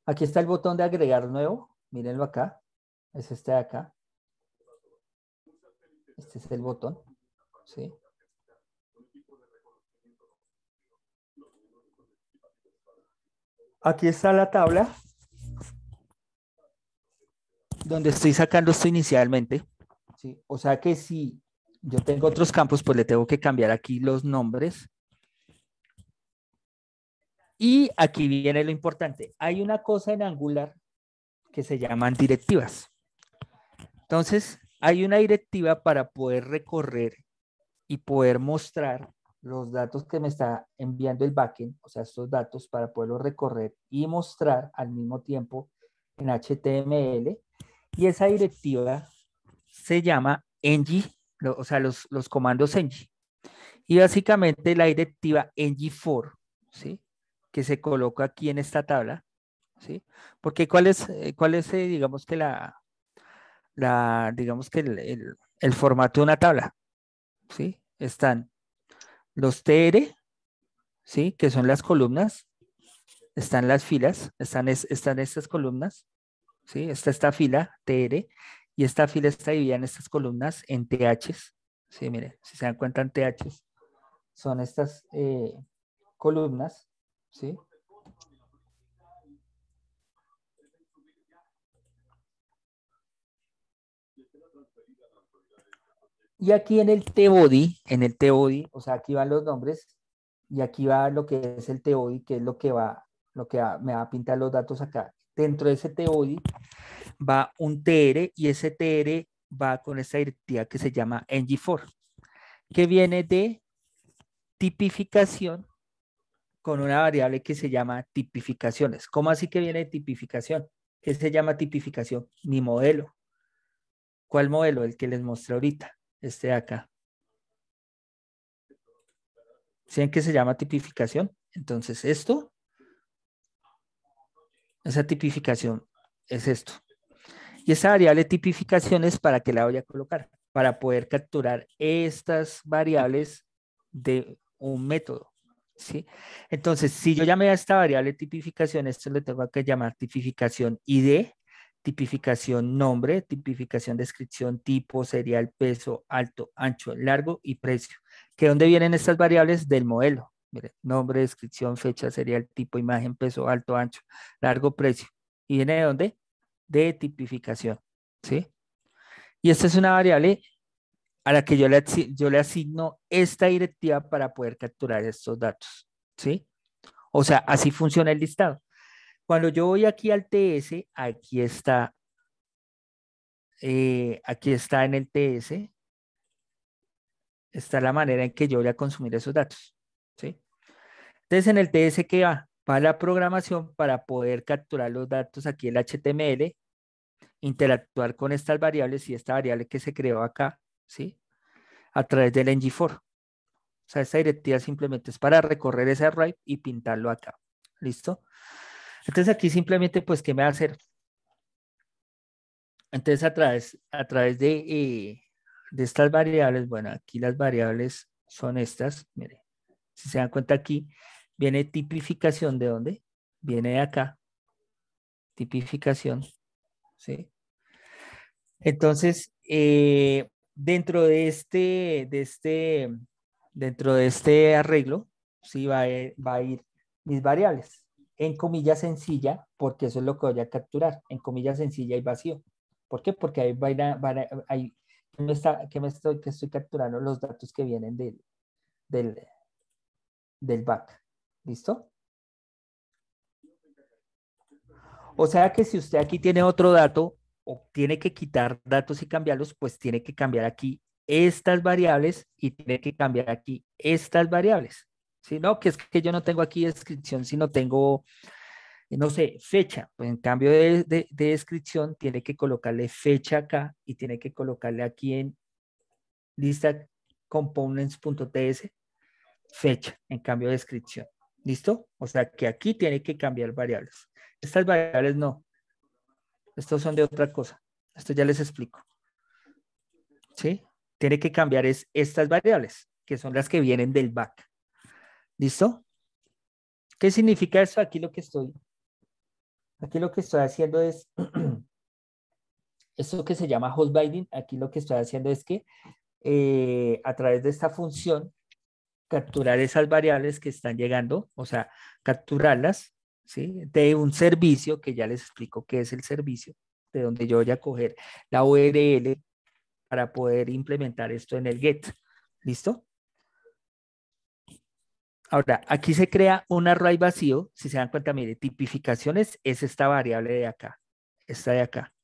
Aquí está el botón de agregar nuevo. Mírenlo acá. Es este de acá. Este es el botón. ¿sí? Aquí está la tabla donde estoy sacando esto inicialmente. ¿sí? O sea que si yo tengo otros campos, pues le tengo que cambiar aquí los nombres. Y aquí viene lo importante. Hay una cosa en Angular que se llaman directivas. Entonces, hay una directiva para poder recorrer y poder mostrar los datos que me está enviando el backend, o sea, estos datos para poderlos recorrer y mostrar al mismo tiempo en HTML. Y esa directiva se llama ng, o sea, los, los comandos ng. Y básicamente la directiva ng4, ¿sí? Que se coloca aquí en esta tabla, ¿sí? Porque cuál es, eh, cuál es eh, digamos que la, la digamos que el, el, el formato de una tabla, ¿sí? Están los TR, ¿sí? Que son las columnas. Están las filas, están, están estas columnas, ¿sí? Está esta fila, TR, y esta fila está dividida en estas columnas en THs. Sí, miren, si se dan cuenta en THs, son estas eh, columnas, ¿sí? Y aquí en el T-body, en el T-body, o sea, aquí van los nombres Y aquí va lo que es el TOI, que es lo que va, lo que me va a pintar los datos acá. Dentro de ese TOI va un TR y ese TR va con esta directiva que se llama NG4, que viene de tipificación con una variable que se llama tipificaciones. ¿Cómo así que viene de tipificación? ¿Qué se llama tipificación? Mi modelo. ¿Cuál modelo? El que les mostré ahorita, este de acá. ¿Saben qué se llama tipificación? Entonces, esto, esa tipificación es esto. Y esa variable tipificación es para que la voy a colocar, para poder capturar estas variables de un método. ¿sí? Entonces, si yo llamé a esta variable tipificación, esto le tengo que llamar tipificación ID, tipificación nombre, tipificación descripción, tipo, serial, peso, alto, ancho, largo y precio. ¿Que dónde vienen estas variables? Del modelo. Nombre, descripción, fecha, serial, tipo, imagen, peso, alto, ancho, largo, precio. ¿Y viene de dónde? De tipificación. ¿Sí? Y esta es una variable a la que yo le, asigno esta directiva para poder capturar estos datos. ¿Sí? O sea, así funciona el listado. Cuando yo voy aquí al TS, aquí está, eh, aquí está en el TS, está la manera en que yo voy a consumir esos datos. ¿sí? Entonces, en el TS, ¿qué va? Va la programación para poder capturar los datos aquí el HTML, interactuar con estas variables y esta variable que se creó acá, ¿sí? A través del ng4. O sea, esta directiva simplemente es para recorrer ese array y pintarlo acá. ¿Listo? Entonces aquí simplemente, pues, ¿qué me va a hacer? Entonces, a través, a través de, eh, de estas variables, bueno, aquí las variables son estas, mire, si se dan cuenta aquí, viene tipificación de dónde? Viene de acá, tipificación, ¿sí? Entonces, eh, dentro de este, de este, dentro de este arreglo, sí, va a ir mis variables en comilla sencilla, porque eso es lo que voy a capturar, en comilla sencilla y vacío. ¿Por qué? Porque ahí, va a, me, está, estoy capturando los datos que vienen del, del, del back. ¿Listo? O sea que si usted aquí tiene otro dato o tiene que quitar datos y cambiarlos, pues tiene que cambiar aquí estas variables y tiene que cambiar aquí estas variables. Si no, que es que yo no tengo aquí descripción, sino tengo no sé, fecha, pues en cambio de, de, descripción tiene que colocarle fecha acá y tiene que colocarle aquí en lista components.ts fecha en cambio de descripción. ¿Listo? O sea que aquí tiene que cambiar variables. Estas variables no. Estos son de otra cosa. Esto ya les explico. ¿Sí? Tiene que cambiar es estas variables, que son las que vienen del back. ¿Listo? ¿Qué significa eso? Aquí lo que estoy Aquí lo que estoy haciendo es, esto que se llama host binding, aquí lo que estoy haciendo es que eh, a través de esta función, capturar esas variables que están llegando, o sea, capturarlas, ¿sí? De un servicio, que ya les explico qué es el servicio, de donde yo voy a coger la URL para poder implementar esto en el get. ¿Listo? Ahora, aquí se crea un array vacío. Si se dan cuenta, mire, tipificaciones es esta variable de acá. Esta de acá.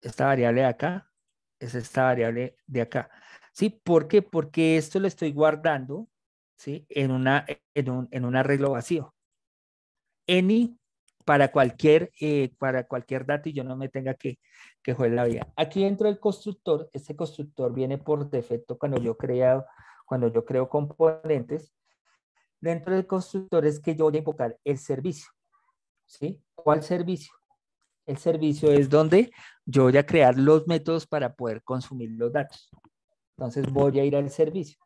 Esta variable de acá es esta variable de acá. ¿Sí? ¿Por qué? Porque esto lo estoy guardando ¿sí? en, una, en, un, en un arreglo vacío. Any para cualquier, eh, para cualquier dato y yo no me tenga que, que la vida. Aquí dentro del constructor, este constructor viene por defecto cuando yo he creado cuando yo creo componentes, dentro del constructor es que yo voy a invocar el servicio. ¿Sí? ¿Cuál servicio? El servicio es donde yo voy a crear los métodos para poder consumir los datos. Entonces voy a ir al servicio.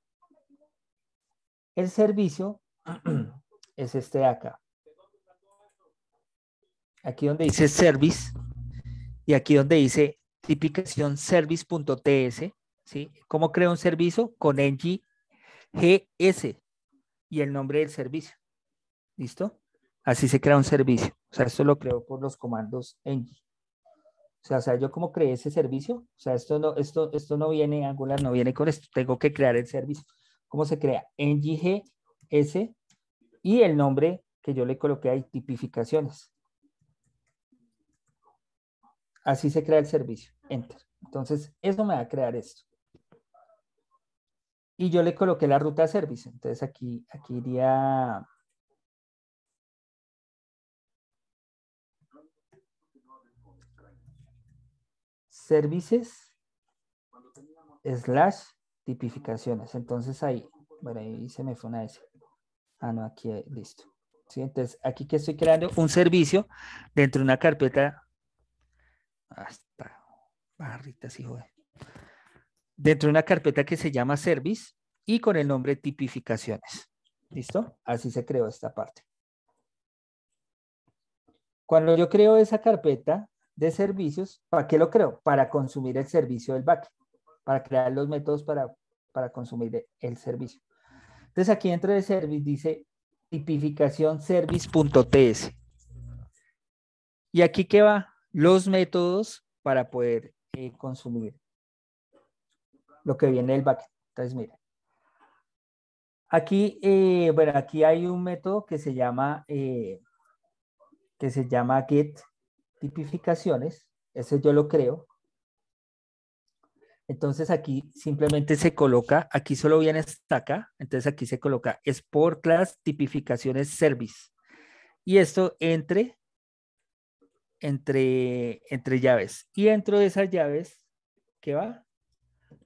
El servicio es este de acá. Aquí donde dice service y aquí donde dice tipificación service.ts, ¿sí? ¿Cómo creo un servicio? Con ng GS y el nombre del servicio. ¿Listo? Así se crea un servicio. O sea, esto lo creo por los comandos ng. O sea, o sea, yo como creé ese servicio, o sea, esto no, esto, esto no viene, Angular no viene con esto, tengo que crear el servicio. ¿Cómo se crea? ng S y el nombre que yo le coloqué ahí, tipificaciones. Así se crea el servicio, enter. Entonces, eso me va a crear esto. Y yo le coloqué la ruta de servicio. Entonces, aquí, aquí iría... Services slash tipificaciones. Entonces ahí, bueno, ahí se me fue una S. Ah, no, aquí, listo. ¿Sí? Entonces, aquí que estoy creando un servicio dentro de una carpeta. Hasta barritas, hijo de. Dentro de una carpeta que se llama Service y con el nombre tipificaciones. ¿Listo? Así se creó esta parte. Cuando yo creo esa carpeta de servicios, ¿para qué lo creo? Para consumir el servicio del backend, para crear los métodos para, para consumir el servicio. Entonces aquí dentro de service dice tipificación service.ts. Y aquí que va los métodos para poder eh, consumir lo que viene del backend. Entonces, mira. Aquí, eh, bueno, aquí hay un método que se llama, eh, que se llama get tipificaciones. Ese yo lo creo. Entonces aquí simplemente se coloca, aquí solo viene esta acá, entonces aquí se coloca Sport Class Tipificaciones Service. Y esto entre, entre, entre llaves. Y dentro de esas llaves, ¿qué va?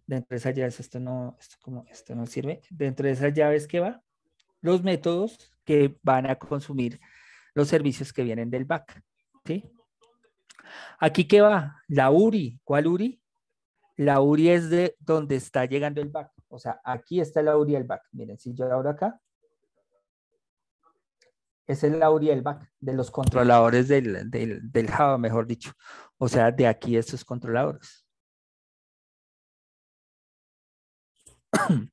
Dentro de esas llaves, esto no, esto esto no sirve. Dentro de esas llaves, ¿qué va? Los métodos que van a consumir los servicios que vienen del back. ¿Sí? Aquí, ¿qué va? La URI. ¿Cuál URI? La URI es de donde está llegando el back. O sea, aquí está la URI del back. Miren, si yo abro acá, es la URI del back, de los controladores del, del, Java, mejor dicho. O sea, de aquí estos controladores.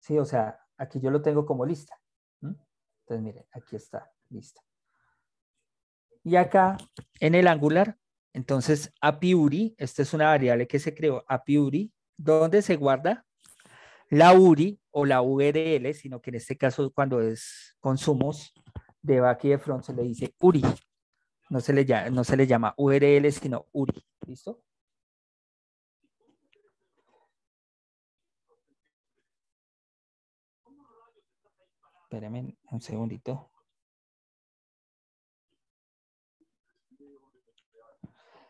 Sí, o sea, aquí yo lo tengo como lista. Entonces, miren, aquí está, lista. Y acá, en el Angular, entonces, API URI, esta es una variable que se creó, API URI, donde se guarda la URI o la URL, sino que en este caso cuando es consumos de back y de front se le dice URI. No se le, llama, no se le llama URL, sino URI. ¿Listo? Espérenme un segundito.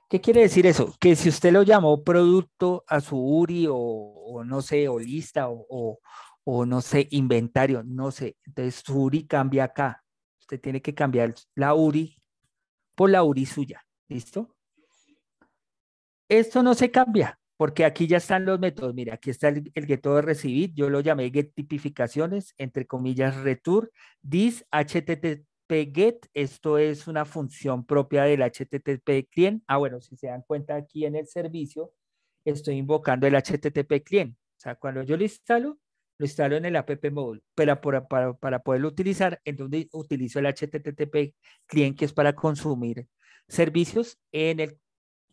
¿Qué quiere decir eso? Que si usted lo llamó producto a su URI o, no sé, o lista o, o, no sé, inventario, no sé. Entonces URI cambia acá. Usted tiene que cambiar la URI por la URI suya. ¿Listo? Esto no se cambia porque aquí ya están los métodos. Mira, aquí está el, el get de recibir. Yo lo llamé get tipificaciones, entre comillas, return, this, http get, esto es una función propia del HTTP client. Ah, bueno, si se dan cuenta aquí en el servicio, estoy invocando el HTTP client. O sea, cuando yo lo instalo, lo instalo en el app móvil, pero para, para, para poderlo utilizar, entonces utilizo el HTTP client, que es para consumir servicios en el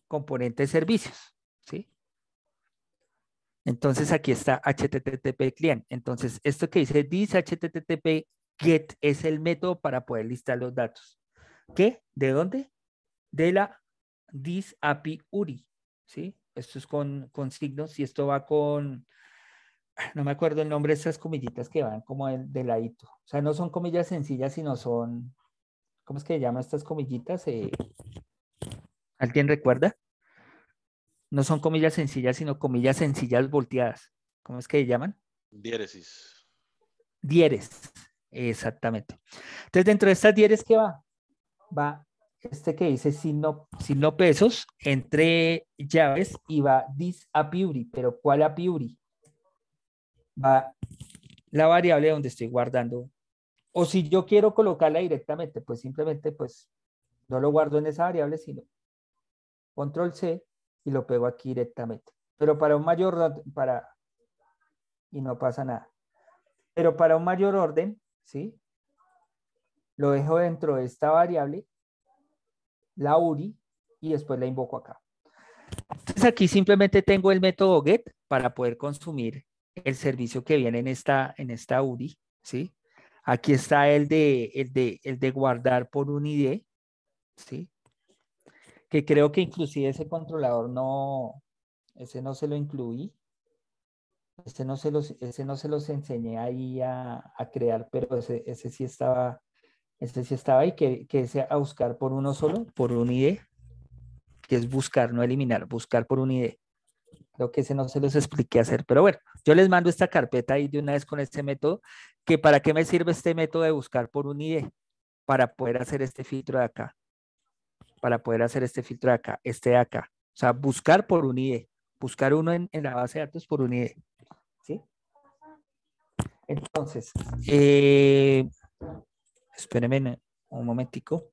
componente de servicios, ¿sí? Entonces aquí está HTTP client. Entonces, esto que dice dice HTTP get es el método para poder listar los datos. ¿Qué? ¿De dónde? De la this API URI, ¿sí? Esto es con, con signos y esto va con, no me acuerdo el nombre de esas comillitas que van como de, de ladito. O sea, no son comillas sencillas, sino son, ¿cómo es que se llaman estas comillitas? Eh, ¿Alguien recuerda? No son comillas sencillas, sino comillas sencillas volteadas. ¿Cómo es que se llaman? Diéresis. Dieres. Exactamente. Entonces, dentro de estas dieres, ¿qué va? Va este que dice signo, signo pesos entre llaves y va apiuri. Pero ¿cuál apiuri? Va la variable donde estoy guardando. O si yo quiero colocarla directamente, pues simplemente pues no lo guardo en esa variable, sino control C y lo pego aquí directamente. Pero para un mayor, para, y no pasa nada. Pero para un mayor orden, ¿sí? Lo dejo dentro de esta variable, la URI, y después la invoco acá. Entonces aquí simplemente tengo el método get para poder consumir el servicio que viene en esta, en esta URI, ¿sí? Aquí está el de, el de, el de guardar por un ID, ¿sí? Que creo que inclusive ese controlador no, ese no se lo incluí. Ese no se los, ese no se los enseñé ahí a, a crear, pero ese, ese sí estaba, ese sí estaba ahí, que, que es a buscar por uno solo, por un ID, que es buscar, no eliminar, buscar por un ID. Creo que ese no se los expliqué hacer, pero bueno, yo les mando esta carpeta ahí de una vez con este método, que para qué me sirve este método de buscar por un ID, para poder hacer este filtro de acá, para poder hacer este filtro de acá, este de acá, o sea, buscar por un ID, buscar uno en, en la base de datos por un ID, ¿sí? Entonces, eh, espérenme un momentico.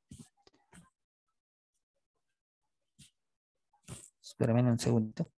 Espérenme un segundo.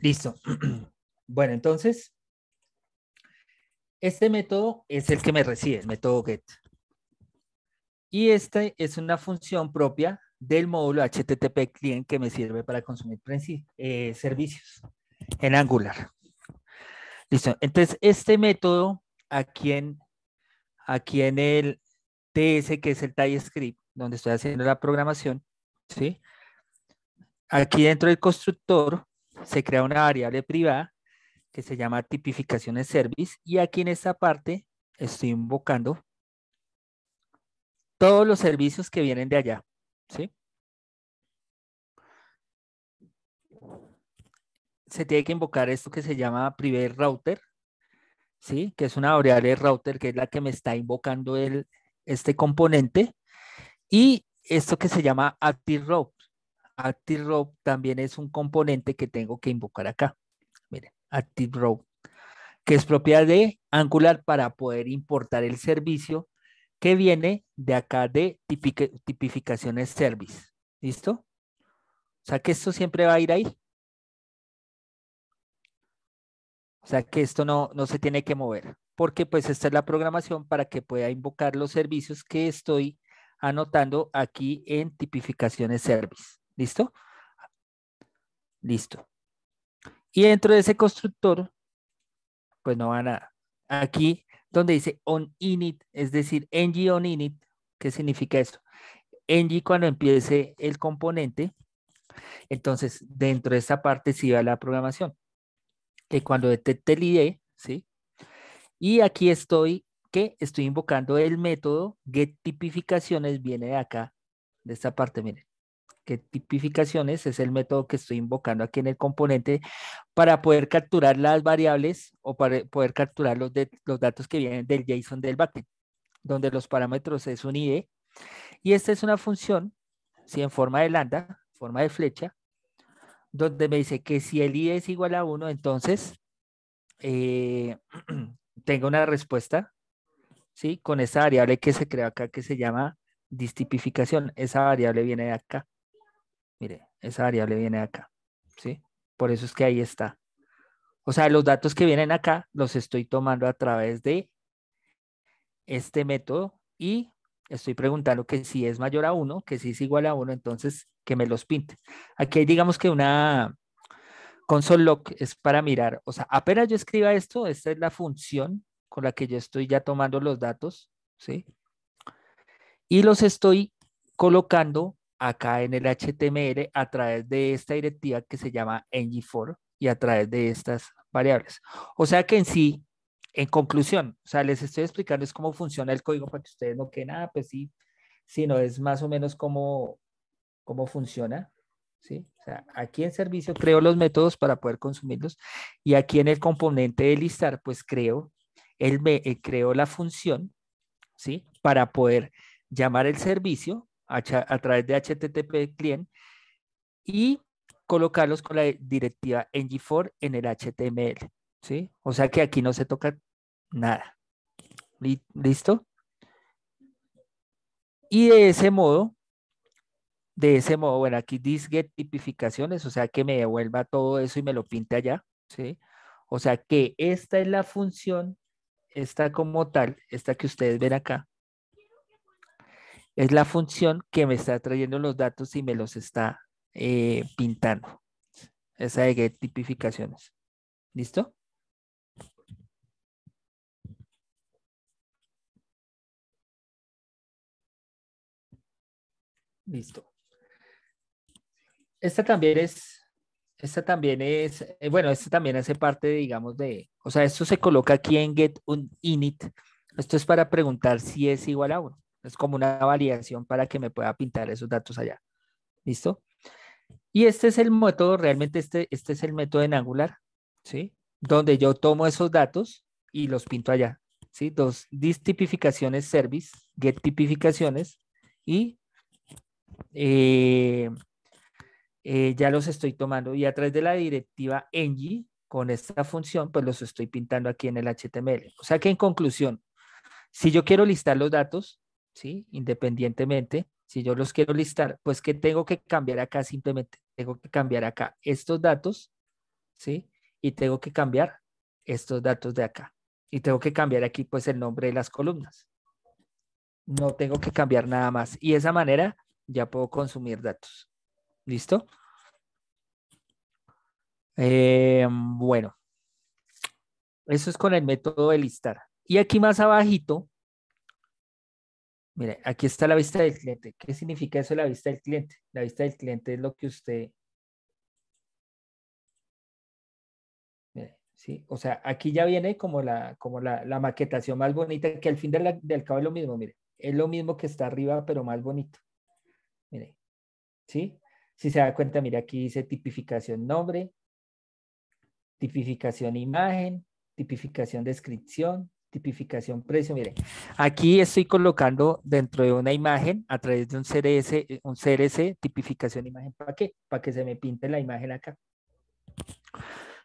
Listo. Bueno, entonces, este método es el que me recibe, el método get. Y este es una función propia del módulo HTTP client que me sirve para consumir eh, servicios en Angular. Listo. Entonces, este método aquí en, aquí en el TS, que es el TypeScript, donde estoy haciendo la programación, ¿sí? Aquí dentro del constructor se crea una variable privada que se llama tipificación de service y aquí en esta parte estoy invocando todos los servicios que vienen de allá, ¿sí? Se tiene que invocar esto que se llama private router, ¿sí? Que es una variable router que es la que me está invocando el, este componente. Y esto que se llama active route. Active route también es un componente que tengo que invocar acá. Miren, active route, que es propiedad de Angular para poder importar el servicio que viene de acá de tipificaciones service. ¿Listo? O sea que esto siempre va a ir ahí. O sea que esto no, no se tiene que mover, porque pues esta es la programación para que pueda invocar los servicios que estoy anotando aquí en tipificaciones service. ¿Listo? Listo. Y dentro de ese constructor, pues no va nada. Aquí donde dice on init, es decir, ng on init, ¿qué significa eso? ng cuando empiece el componente, entonces dentro de esta parte sí va la programación. Que cuando detecte el ID, ¿sí? Y aquí estoy, que estoy invocando el método get tipificaciones, viene de acá, de esta parte, miren que tipificaciones es el método que estoy invocando aquí en el componente para poder capturar las variables o para poder capturar los, los datos que vienen del JSON del backend, donde los parámetros es un ID. Y esta es una función, si en forma de lambda, forma de flecha, donde me dice que si el ID es igual a 1, entonces eh, tengo una respuesta, ¿sí? Con esta variable que se crea acá que se llama distipificación. Esa variable viene de acá. Mire, esa variable viene acá, ¿sí? Por eso es que ahí está. O sea, los datos que vienen acá los estoy tomando a través de este método y estoy preguntando que si es mayor a 1, que si es igual a 1, entonces que me los pinte. Aquí hay, digamos que una console log es para mirar, o sea, apenas yo escriba esto, esta es la función con la que yo estoy ya tomando los datos, ¿sí? Y los estoy colocando acá en el HTML a través de esta directiva que se llama ng4 y a través de estas variables. O sea que en sí, en conclusión, o sea, les estoy explicando es cómo funciona el código para que ustedes no queden, nada, ah, pues sí, sino es más o menos cómo, cómo funciona. ¿sí? O sea, aquí en servicio creo los métodos para poder consumirlos y aquí en el componente de listar, pues creo, el, eh, creo la función, ¿sí? Para poder llamar el servicio a, través de HTTP client y colocarlos con la directiva ng4 en el HTML, ¿sí? O sea que aquí no se toca nada. ¿Listo? Y de ese modo, de ese modo, bueno, aquí this get tipificaciones, o sea que me devuelva todo eso y me lo pinte allá, ¿sí? O sea que esta es la función, esta como tal, esta que ustedes ven acá, es la función que me está trayendo los datos y me los está eh, pintando. Esa de get tipificaciones. ¿Listo? Listo. Esta también es, esta también es, eh, bueno, esta también hace parte, digamos, de, o sea, esto se coloca aquí en get un init. Esto es para preguntar si es igual a 1. Es como una validación para que me pueda pintar esos datos allá. ¿Listo? Y este es el método, realmente este, este es el método en Angular, ¿sí? Donde yo tomo esos datos y los pinto allá, ¿sí? Dos tipificaciones service, get tipificaciones y eh, eh, ya los estoy tomando y a través de la directiva ng con esta función, pues los estoy pintando aquí en el HTML. O sea que en conclusión, si yo quiero listar los datos, ¿sí? Independientemente, si yo los quiero listar, pues que tengo que cambiar acá simplemente, tengo que cambiar acá estos datos, ¿sí? Y tengo que cambiar estos datos de acá. Y tengo que cambiar aquí pues el nombre de las columnas. No tengo que cambiar nada más. Y de esa manera ya puedo consumir datos. ¿Listo? Eh, bueno, eso es con el método de listar. Y aquí más abajito Mire, aquí está la vista del cliente. ¿Qué significa eso la vista del cliente? La vista del cliente es lo que usted... Mire, ¿sí? O sea, aquí ya viene como la, como la, maquetación más bonita, que al fin del, del cabo es lo mismo, mire. Es lo mismo que está arriba, pero más bonito. Mire, ¿sí? Si se da cuenta, mira, aquí dice tipificación nombre, tipificación imagen, tipificación descripción, tipificación precio. Mire, aquí estoy colocando dentro de una imagen a través de un CRS, eh, un CRS tipificación imagen. ¿Para qué? Para que se me pinte la imagen acá.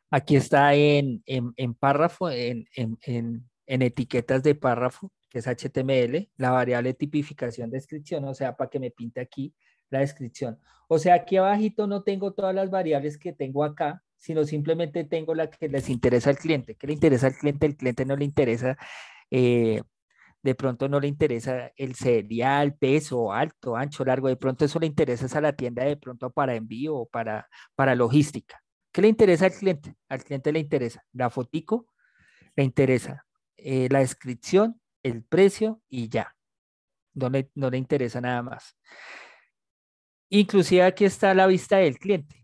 Aquí está en, en, párrafo, en, en, etiquetas de párrafo, que es HTML, la variable tipificación descripción, o sea, para que me pinte aquí la descripción. O sea, aquí abajito no tengo todas las variables que tengo acá, sino simplemente tengo la que les interesa al cliente. ¿Qué le interesa al cliente? El cliente no le interesa, eh, de pronto no le interesa el serial, peso, alto, ancho, largo, de pronto eso le interesa a la tienda de pronto para envío o para, para logística. ¿Qué le interesa al cliente? Al cliente le interesa la fotico, le interesa eh, la descripción, el precio y ya. No le, no le interesa nada más. Inclusive aquí está la vista del cliente.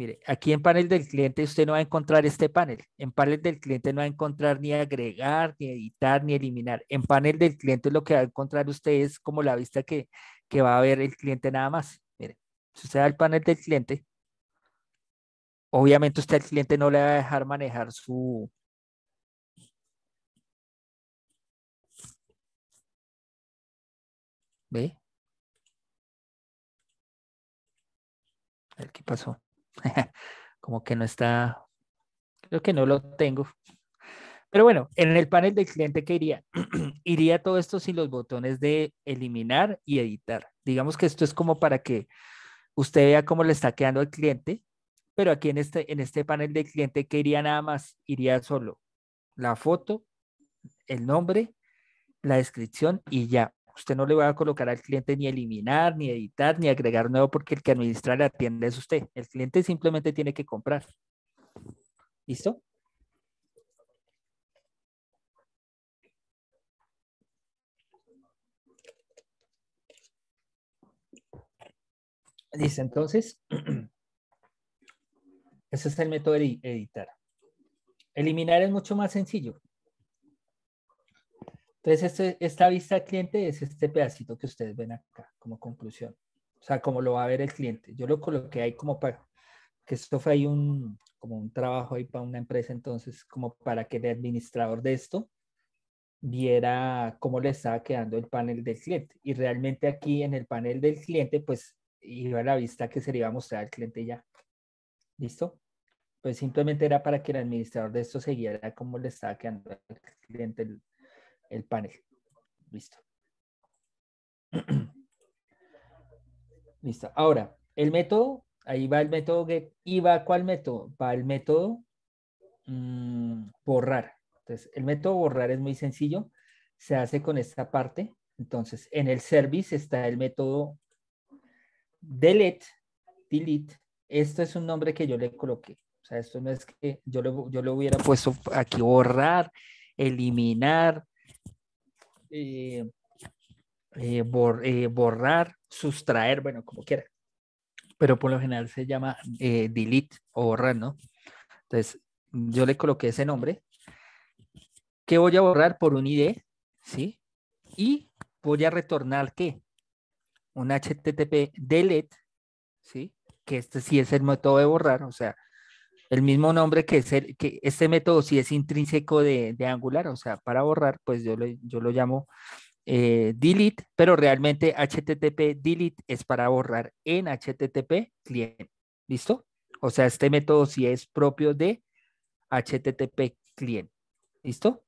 Mire, aquí en panel del cliente usted no va a encontrar este panel. En panel del cliente no va a encontrar ni agregar, ni editar, ni eliminar. En panel del cliente lo que va a encontrar usted es como la vista que, que va a ver el cliente nada más. Mire, si usted va al panel del cliente, obviamente usted al cliente no le va a dejar manejar su... ¿Ve? A qué pasó. como que no está, creo que no lo tengo. Pero bueno, en el panel del cliente, ¿qué iría? iría todo esto sin los botones de eliminar y editar. Digamos que esto es como para que usted vea cómo le está quedando al cliente, pero aquí en este, en este panel del cliente, ¿qué iría nada más? Iría solo la foto, el nombre, la descripción y ya. Usted no le va a colocar al cliente ni eliminar, ni editar, ni agregar nuevo porque el que administra la tienda es usted. El cliente simplemente tiene que comprar. ¿Listo? Dice entonces, ese es el método de editar. Eliminar es mucho más sencillo. Entonces, este, esta vista al cliente es este pedacito que ustedes ven acá como conclusión. O sea, como lo va a ver el cliente. Yo lo coloqué ahí como para que esto fue ahí un, como un trabajo ahí para una empresa, entonces como para que el administrador de esto viera cómo le estaba quedando el panel del cliente. Y realmente aquí en el panel del cliente, pues iba a la vista que se le iba a mostrar al cliente ya. ¿Listo? Pues simplemente era para que el administrador de esto siguiera cómo le estaba quedando al cliente el, el panel. Listo. Listo. Ahora, el método, ahí va el método get. ¿Y va cuál método? Va el método mm, borrar. Entonces, el método borrar es muy sencillo. Se hace con esta parte. Entonces, en el service está el método delete, delete. Esto es un nombre que yo le coloqué. O sea, esto no es que yo le, yo le hubiera puesto aquí borrar, eliminar, eh, eh, eh, borrar, sustraer, bueno, como quiera. Pero por lo general se llama delete o borrar, ¿no? Entonces, yo le coloqué ese nombre. que voy a borrar por un ID? ¿Sí? Y voy a retornar, ¿qué? Un HTTP delete, ¿sí? Que este sí es el método de borrar, o sea, el mismo nombre que es el, que este método si es intrínseco de, Angular, o sea, para borrar, pues yo, yo lo llamo eh, delete, pero realmente HTTP delete es para borrar en HTTP client. ¿Listo? O sea, este método sí es propio de HTTP client. ¿Listo?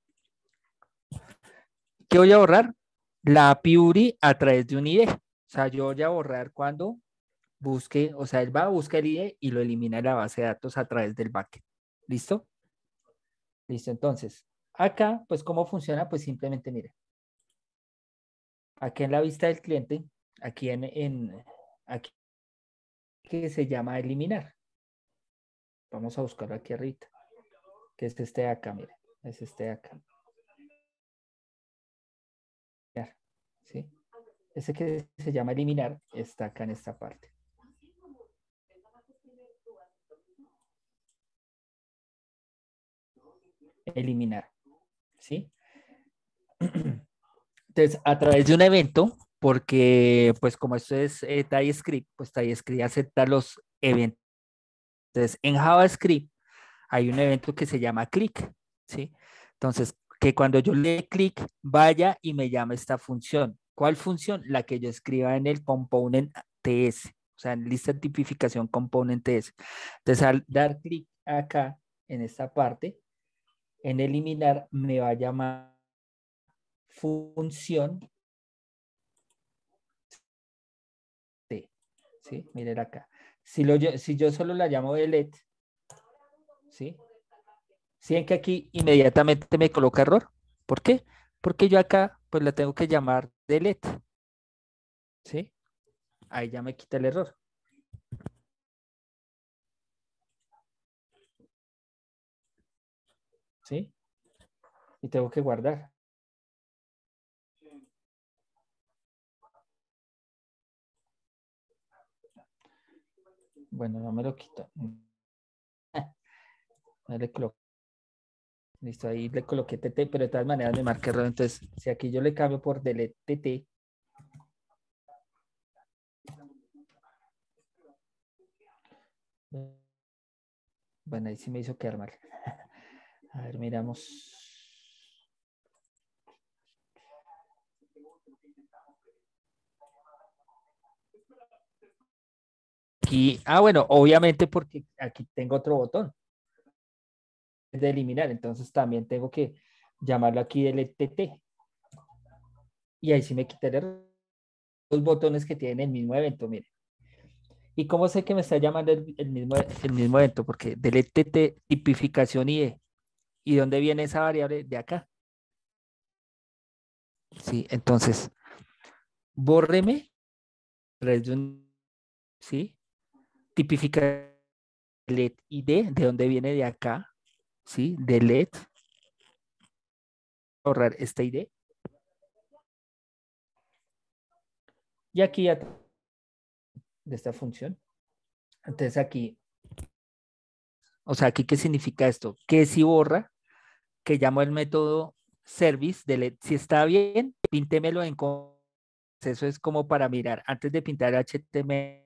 ¿Qué voy a borrar? La API a través de un ID. O sea, yo voy a borrar cuando busque, o sea, él va a buscar el ID y lo elimina de la base de datos a través del backend. ¿Listo? Listo, entonces, acá, pues, ¿cómo funciona? Pues simplemente, mire. Aquí en la vista del cliente, aquí en, en aquí, que se llama eliminar. Vamos a buscarlo aquí arriba. Que es este de acá, mire. Es este de acá. ¿Sí? Ese que se llama eliminar está acá en esta parte. Eliminar. ¿Sí? Entonces, a través de un evento, porque pues como esto es eh, TypeScript, pues TypeScript acepta los eventos. Entonces, en JavaScript hay un evento que se llama click, ¿sí? Entonces, que cuando yo le clic, vaya y me llame esta función. ¿Cuál función? La que yo escriba en el component TS, o sea, en lista de tipificación component TS. Entonces, al dar clic acá en esta parte, en eliminar me va a llamar función T. ¿Sí? Miren acá. Si, yo solo la llamo delete, ¿sí? ¿Sí que aquí inmediatamente me coloca error? ¿Por qué? Porque yo acá pues la tengo que llamar delete. ¿Sí? Ahí ya me quita el error. ¿Sí? Y tengo que guardar. Bueno, no me lo quito. Listo, ahí le coloqué TT, pero de todas maneras me marqué error. Entonces, si aquí yo le cambio por delete TT, Bueno, ahí sí me hizo quedar mal. A ver, miramos. ah, bueno, obviamente porque aquí tengo otro botón de eliminar, entonces también tengo que llamarlo aquí del ETT. Y ahí sí me quité los botones que tienen el mismo evento, miren. ¿Y cómo sé que me está llamando el, mismo, el mismo evento? Porque del ETT tipificación IE. ¿Y dónde viene esa variable? De acá. Sí, entonces, bórreme. ¿Sí? tipifica LED ID, de dónde viene de acá, ¿sí? De LED. Ahorrar esta ID. Y aquí ya de esta función. Entonces aquí, o sea, aquí qué significa esto? Que si borra, que llamo el método service de. Si está bien, píntemelo en eso es como para mirar antes de pintar HTML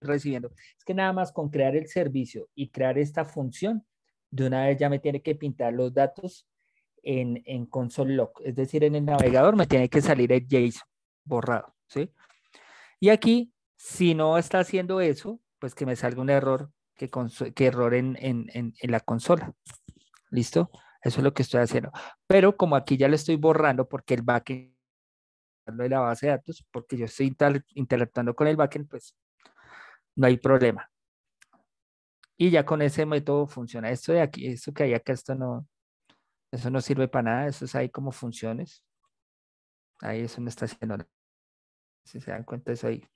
recibiendo. Es que nada más con crear el servicio y crear esta función, de una vez ya me tiene que pintar los datos en, en console log, es decir, en el navegador me tiene que salir el JSON borrado, ¿sí? Y aquí, si no está haciendo eso, pues que me salga un error, que, que error en, en, en la consola. ¿Listo? Eso es lo que estoy haciendo. Pero como aquí ya le estoy borrando porque el backend de la base de datos, porque yo estoy interactuando con el backend, pues no hay problema. Y ya con ese método funciona. Esto de aquí, esto que hay acá, esto no, eso no sirve para nada. Eso es ahí como funciones. Ahí eso no está haciendo nada. Si se dan cuenta, eso ahí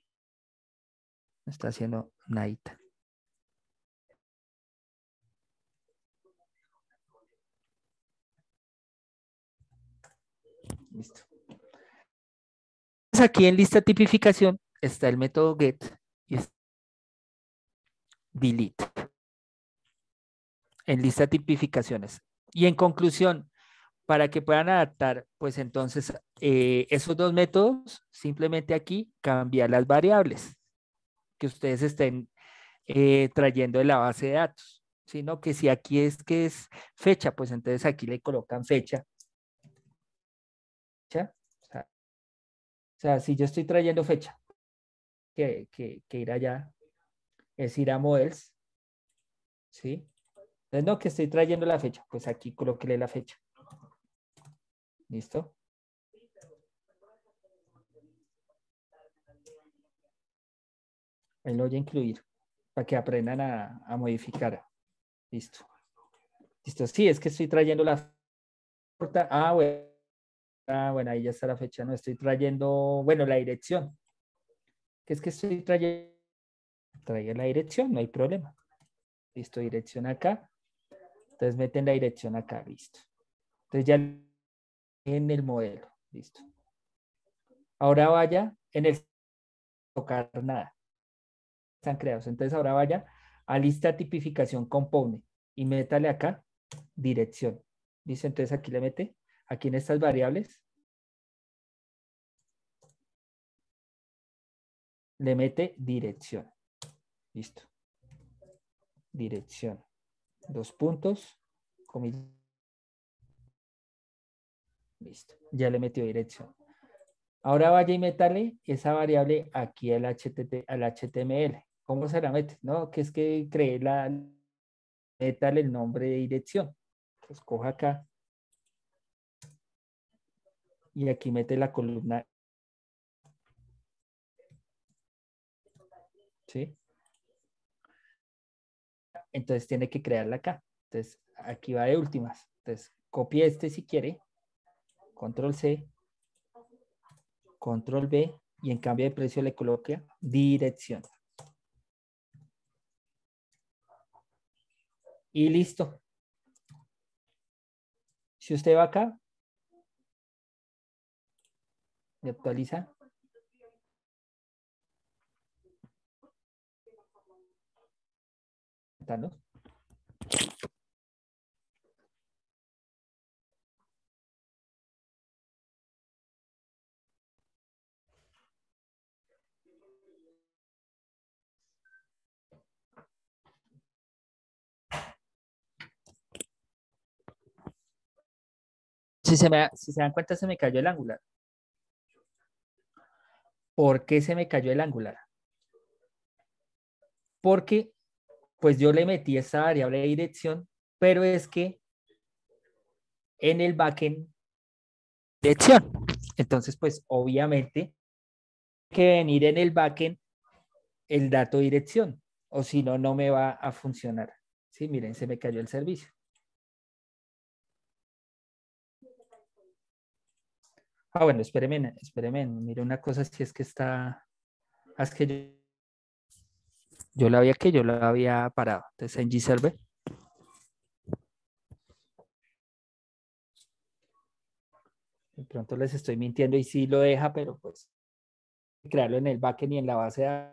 no está haciendo nada. Listo. Aquí en lista tipificación está el método get y delete en lista tipificaciones. Y en conclusión, para que puedan adaptar, pues entonces eh, esos dos métodos, simplemente aquí cambiar las variables que ustedes estén eh, trayendo de la base de datos, sino que si aquí es que es fecha, pues entonces aquí le colocan fecha. O sea, si yo estoy trayendo fecha, que, que, que ir allá es ir a models, ¿sí? Entonces, no, que estoy trayendo la fecha, pues aquí coloquele la fecha. ¿Listo? Ahí lo voy a incluir para que aprendan a, a modificar. Listo. Listo. Sí, es que estoy trayendo la Ah, bueno. Ah, bueno, ahí ya está la fecha. No estoy trayendo, bueno, la dirección. Que es que estoy trayendo traiga la dirección, no hay problema. Listo, dirección acá. Entonces meten la dirección acá, listo. Entonces ya en el modelo, listo. Ahora vaya en el tocar nada. Están creados. Entonces ahora vaya a lista tipificación compone y métale acá dirección. Dice, entonces aquí le mete, aquí en estas variables, le mete dirección. Listo. Dirección. Dos puntos. comillas. Listo. Ya le metió dirección. Ahora vaya y métale esa variable aquí al, HTT, al HTML. ¿Cómo se la mete? No, que es que cree la, métale el nombre de dirección. Pues coja acá. Y aquí mete la columna. ¿Sí? Entonces tiene que crearla acá. Entonces aquí va de últimas. Entonces copie este si quiere. Control C. Control B. Y en cambio de precio le coloca dirección. Y listo. Si usted va acá, y actualiza. Si se, me, si se dan cuenta, se me cayó el angular. ¿Por qué se me cayó el angular? Porque, pues yo le metí esa variable de dirección, pero es que en el backend dirección. Entonces, pues obviamente que venir en el backend el dato dirección, o si no, no me va a funcionar. Sí, miren, se me cayó el servicio. Ah, bueno, espérenme, espérenme, mire una cosa si es que está, ah, es que yo, yo la había que yo la había parado, entonces en G-Server. De pronto les estoy mintiendo y sí lo deja, pero pues crearlo en el backend y en la base de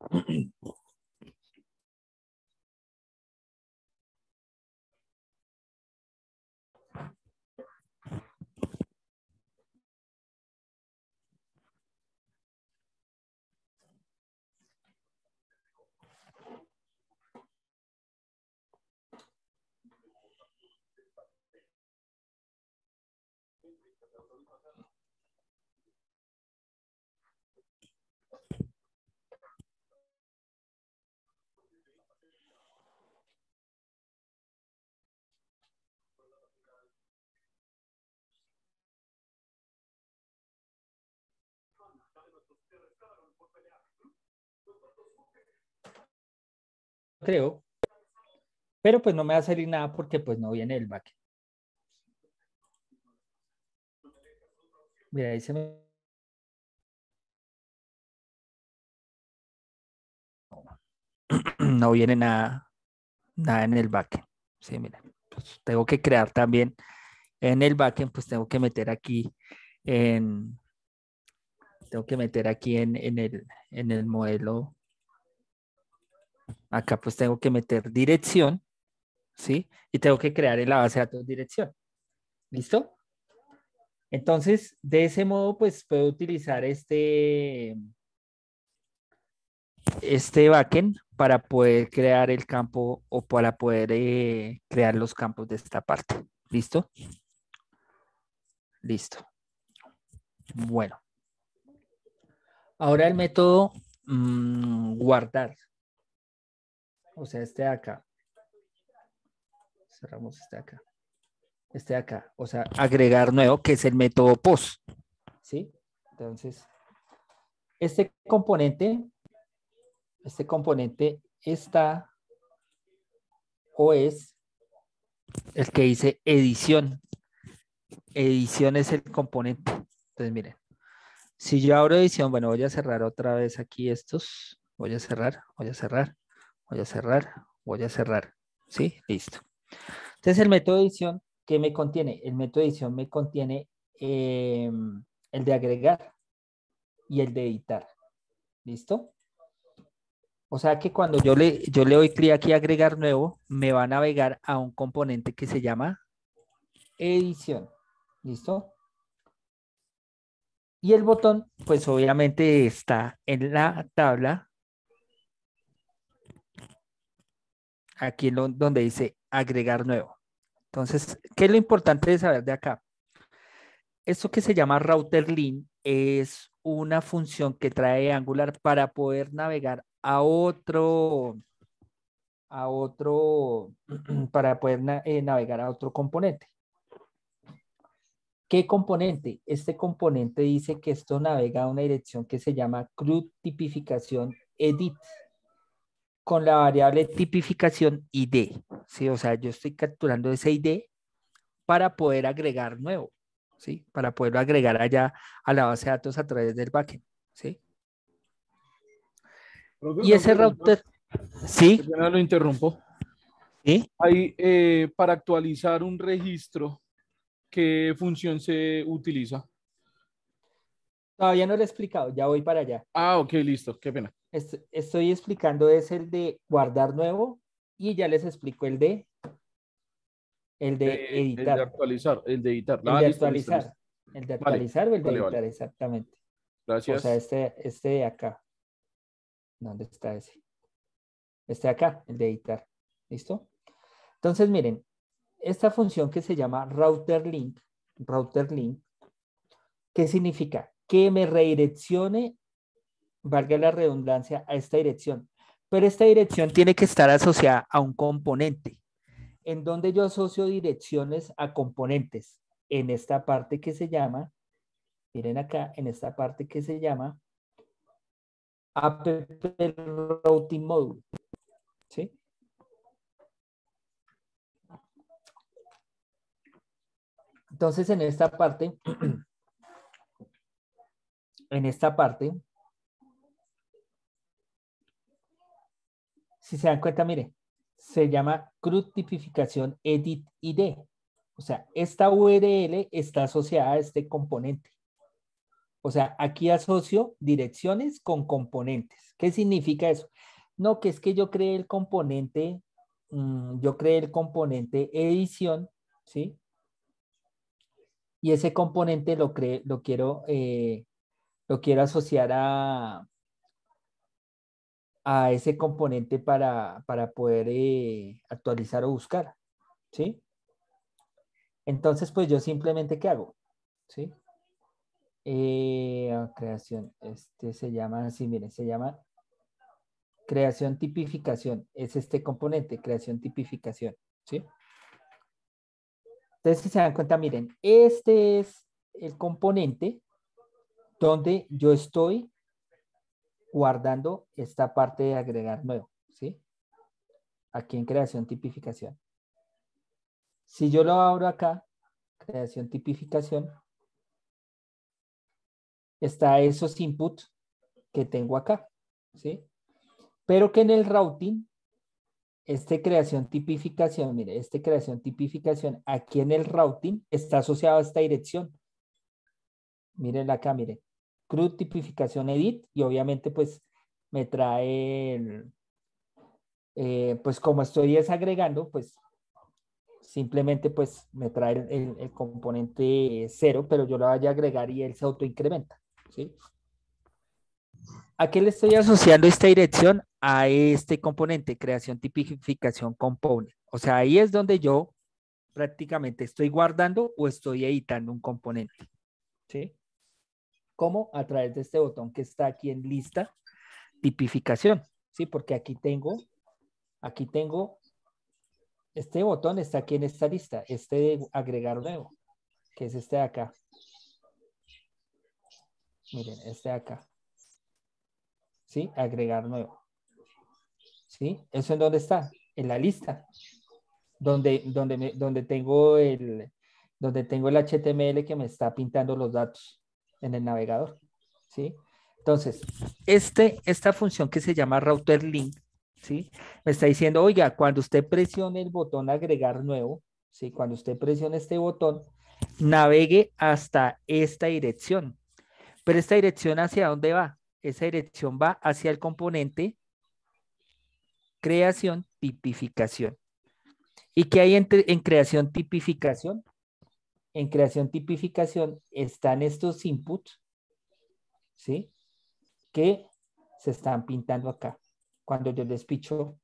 creo. Pero pues no me va a salir nada porque pues no viene el back. Mira, ahí se me... No viene nada, nada en el backend. Sí, mira, pues tengo que crear también en el backend, pues tengo que meter aquí en, tengo que meter aquí en, en, el, en el modelo Acá pues tengo que meter dirección, ¿sí? Y tengo que crear en la base de datos dirección. ¿Listo? Entonces, de ese modo, pues puedo utilizar este, este backend para poder crear el campo o para poder eh, crear los campos de esta parte. ¿Listo? Listo. Bueno. Ahora el método mm, guardar o sea, este de acá. Cerramos este de acá. Este de acá, o sea, agregar nuevo, que es el método post. ¿Sí? Entonces, este componente, este componente está o es el que dice edición. Edición es el componente. Entonces, miren, si yo abro edición, bueno, voy a cerrar otra vez aquí estos. Voy a cerrar, voy a cerrar. Voy a cerrar, voy a cerrar. ¿Sí? Listo. Entonces el método de edición, ¿qué me contiene? El método de edición me contiene em, el de agregar y el de editar. ¿Listo? O sea que cuando yo le, yo le doy clic aquí a agregar nuevo, me va a navegar a un componente que se llama edición. ¿Listo? Y el botón, pues obviamente está en la tabla. Aquí donde dice agregar nuevo. Entonces, ¿qué es lo importante de saber de acá? Esto que se llama router link es una función que trae Angular para poder navegar a otro, a otro, para poder eh, navegar a otro componente. ¿Qué componente? Este componente dice que esto navega a una dirección que se llama CRUD tipificación edit con la variable tipificación ID. ¿sí? O sea, yo estoy capturando ese ID para poder agregar nuevo, ¿sí? Para poderlo agregar allá a la base de datos a través del backend, ¿sí? Y ese router, ¿sí? Pena lo interrumpo. ¿Sí? Ahí, eh, para actualizar un registro, ¿qué función se utiliza? Todavía no lo he explicado, ya voy para allá. Ah, ok, listo, qué pena. Est- Estoy explicando es el de guardar nuevo y ya les explico el de el de Eh, el de editar. actualizar, el de editar. El Ah, de listo, actualizar. listo. El de Vale, actualizar o el de vale, editar, vale. exactamente. Gracias. O sea, este, este de acá. ¿Dónde está ese? Este de acá, el de editar. ¿Listo? Entonces, miren, esta función que se llama router link, router link, ¿qué significa? Que me redireccione, valga la redundancia, a esta dirección. Pero esta dirección tiene que estar asociada a un componente. En donde yo asocio direcciones a componentes. En esta parte que se llama Miren acá en esta parte que se llama App Routing Module. ¿Sí? Entonces en esta parte, en esta parte, si se dan cuenta, mire, se llama CRUD tipificación edit ID. O sea, esta URL está asociada a este componente. O sea, aquí asocio direcciones con componentes. ¿Qué significa eso? No, que es que yo creé el componente, mm, yo creé el componente edición, ¿sí? Y ese componente lo, cre- lo, quiero, eh, lo quiero asociar a, a ese componente para, para poder eh, actualizar o buscar, ¿sí? Entonces, pues yo simplemente, ¿qué hago? ¿Sí? Eh, creación, este se llama así, miren, se llama creación tipificación, es este componente, creación tipificación, ¿sí? Entonces, si se dan cuenta, miren, este es el componente donde yo estoy guardando esta parte de agregar nuevo, ¿sí? Aquí en creación tipificación. Si yo lo abro acá, creación tipificación, está esos inputs que tengo acá, ¿sí? Pero que en el routing, este creación tipificación, mire, este creación tipificación aquí en el routing está asociado a esta dirección. Miren acá, miren, CRUD tipificación edit y obviamente pues me trae eh, pues como estoy desagregando, pues simplemente pues me trae el componente cero, pero yo lo voy a agregar y él se autoincrementa. ¿sí? ¿A qué le estoy asociando esta dirección? A este componente, creación tipificación component. O sea, ahí es donde yo prácticamente estoy guardando o estoy editando un componente. ¿Sí? ¿Cómo? A través de este botón que está aquí en lista, tipificación. ¿Sí? Porque aquí tengo, aquí tengo, este botón está aquí en esta lista, este de agregar nuevo, que es este de acá. Miren, este de acá. ¿Sí? Agregar nuevo. ¿Sí? ¿Eso en dónde está? En la lista. Donde, donde, me- donde, tengo el, donde tengo el HTML que me está pintando los datos en el navegador. ¿Sí? Entonces, este, esta función que se llama router link, ¿sí? Me está diciendo, oiga, cuando usted presione el botón agregar nuevo, ¿sí? Cuando usted presione este botón, navegue hasta esta dirección. Pero esta dirección hacia dónde va? Esa dirección va hacia el componente creación tipificación. ¿Y qué hay entre- en creación tipificación? En creación tipificación están estos inputs, ¿sí? Que se están pintando acá. Cuando yo les picho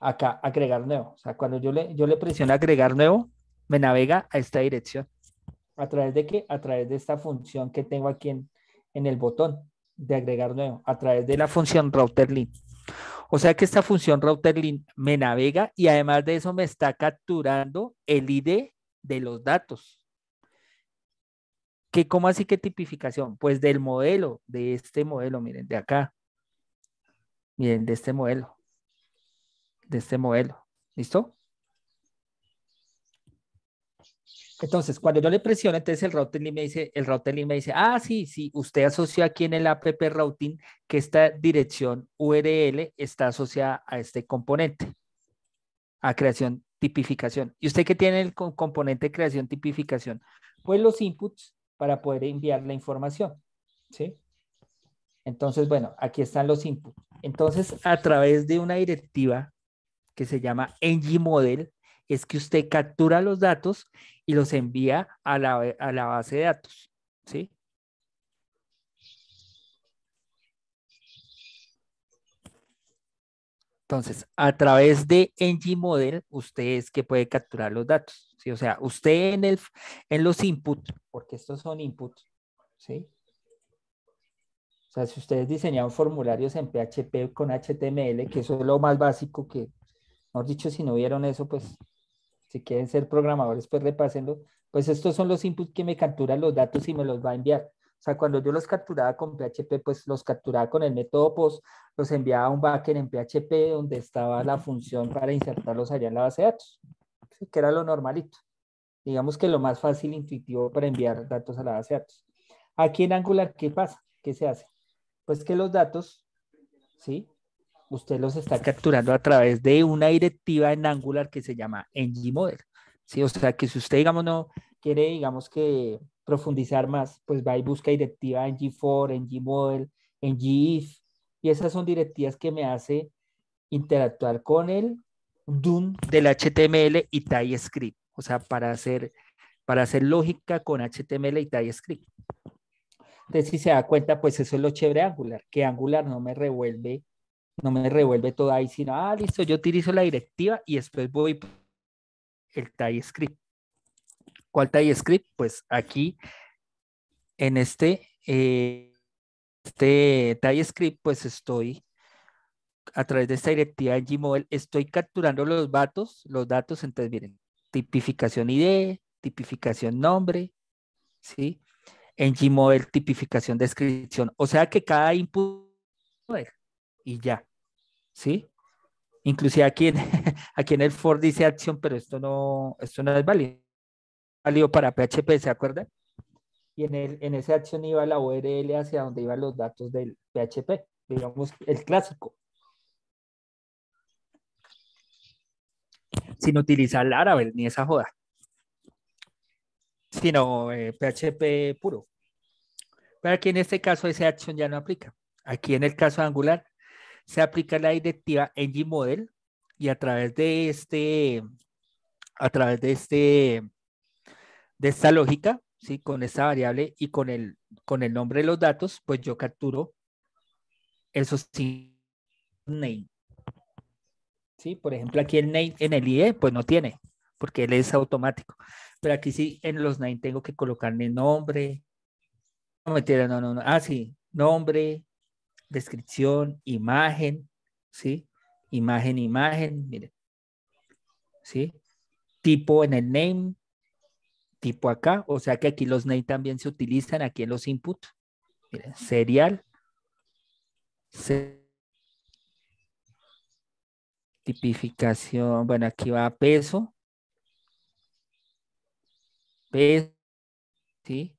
acá, agregar nuevo. O sea, cuando yo le, yo le presiono agregar nuevo, me navega a esta dirección. ¿A través de qué? A través de esta función que tengo aquí en, en el botón de agregar nuevo, a través de la función router link. O sea que esta función router link me navega y además de eso me está capturando el ID de los datos. ¿Qué, ¿Cómo así que tipificación? Pues del modelo, de este modelo, miren, de acá. Miren, de este modelo. De este modelo. ¿Listo? Entonces, cuando yo le presiono, entonces el router link me dice, el router link me dice, ah, sí, sí, usted asoció aquí en el app routing que esta dirección URL está asociada a este componente, a creación tipificación. ¿Y usted qué tiene el componente creación tipificación? Pues los inputs para poder enviar la información, ¿sí? Entonces, bueno, aquí están los inputs. Entonces, a través de una directiva que se llama ngModel, es que usted captura los datos y los envía a la, a la base de datos. ¿Sí? Entonces, a través de ngModel, usted es que puede capturar los datos. ¿sí? O sea, usted en, el, en los inputs, porque estos son inputs, ¿sí? O sea, si ustedes diseñaron formularios en PHP con HTML, que eso es lo más básico que, mejor dicho, si no vieron eso, pues si quieren ser programadores, pues repásenlo. Pues estos son los inputs que me capturan los datos y me los va a enviar. O sea, cuando yo los capturaba con PHP, pues los capturaba con el método POST, los enviaba a un backend en PHP donde estaba la función para insertarlos allá en la base de datos, que era lo normalito. Digamos que lo más fácil e intuitivo para enviar datos a la base de datos. Aquí en Angular, ¿qué pasa? ¿Qué se hace? Pues que los datos, ¿sí? usted los está capturando a través de una directiva en Angular que se llama ngModel. ¿sí? O sea, que si usted, digamos, no quiere, digamos, que profundizar más, pues va y busca directiva ng4, ngModel, ngIf, y esas son directivas que me hace interactuar con el DUN del HTML y TypeScript, o sea, para hacer, para hacer lógica con HTML y TypeScript. Entonces, si se da cuenta, pues eso es lo chévere de Angular, que Angular no me revuelve no me revuelve todo ahí, sino, ah, listo, yo utilizo la directiva y después voy el TypeScript. ¿Cuál TypeScript? Pues aquí en este, eh, este TypeScript, pues estoy a través de esta directiva en Gmodel, estoy capturando los datos, los datos, entonces miren, tipificación ID, tipificación nombre, ¿sí? En Gmodel, tipificación descripción. O sea que cada input y ya. ¿sí? Inclusive aquí en, aquí en el for dice acción, pero esto no, esto no es válido. Válido para PHP, ¿se acuerdan? Y en, el, en esa acción iba la URL hacia donde iban los datos del PHP, digamos, el clásico. Sin utilizar Laravel ni esa joda. Sino PHP eh, puro. Pero aquí en este caso esa acción ya no aplica. Aquí en el caso de Angular se aplica la directiva ngModel y a través de este, a través de este, de esta lógica, ¿sí? con esta variable y con el, con el nombre de los datos, pues yo capturo esos name. ¿Sí? Por ejemplo, aquí el name en el IE, pues no tiene, porque él es automático. Pero aquí sí, en los name tengo que colocarle nombre. No, no, no, no. Ah, sí, nombre, descripción, imagen, ¿sí? Imagen, imagen, miren. ¿Sí? Tipo en el name, tipo acá, o sea que aquí los name también se utilizan aquí en los inputs. Miren, serial. tipificación, bueno, aquí va peso. Peso, ¿sí?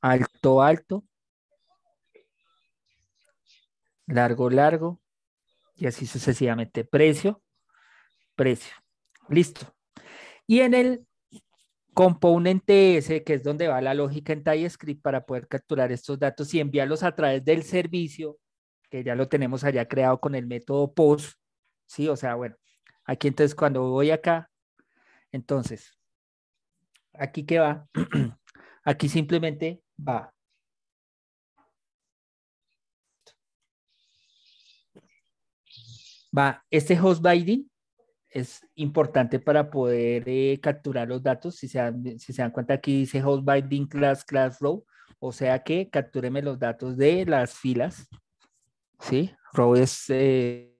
Alto, alto largo, largo, y así sucesivamente. Precio, precio. Listo. Y en el componente S, que es donde va la lógica en TypeScript para poder capturar estos datos y enviarlos a través del servicio, que ya lo tenemos allá creado con el método POST, ¿sí? O sea, bueno, aquí entonces cuando voy acá, entonces, aquí que va, aquí simplemente va. Va este host binding, es importante para poder eh, capturar los datos. Si se, dan, si se dan cuenta aquí dice host binding class class row, o sea que captúreme los datos de las filas. ¿Sí? Row es... Eh,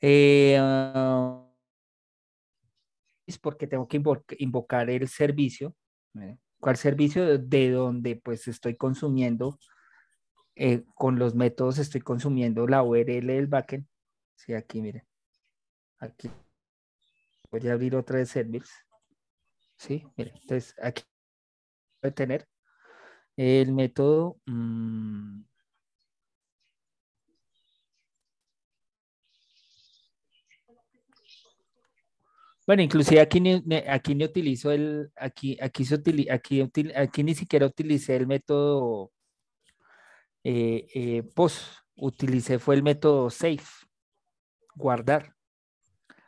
eh, uh, es porque tengo que invocar el servicio. ¿Cuál servicio? De donde pues estoy consumiendo, con los métodos estoy consumiendo la URL del backend. Sí, aquí miren. Aquí voy a abrir otra de service. Sí, miren, entonces aquí voy a tener el método. Mmm, Bueno, inclusive aquí ni, aquí ni utilizo el, aquí, aquí, se utiliza, aquí, aquí ni siquiera utilicé el método eh, eh, post, utilicé fue el método safe, guardar.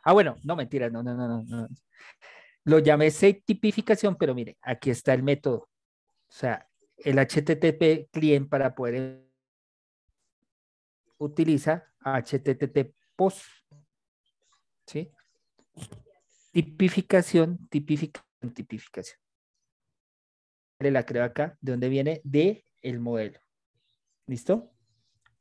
Ah, bueno, no mentiras, no, no, no, no. Lo llamé tipificación, pero mire, aquí está el método. O sea, el HTTP client para poder utiliza HTTP post. ¿Sí? Tipificación, tipificación, tipificación. La creo acá, ¿de dónde viene? De el modelo. ¿Listo?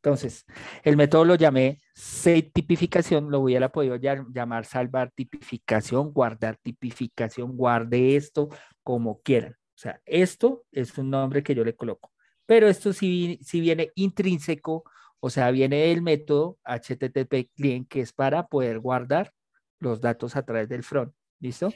Entonces, el método lo llamé set tipificación, lo hubiera podido llamar salvar tipificación, guardar tipificación, guarde esto como quieran. O sea, esto es un nombre que yo le coloco. Pero esto sí, viene intrínseco, o sea, viene del método HTTP client, que es para poder guardar los datos a través del front. ¿Listo?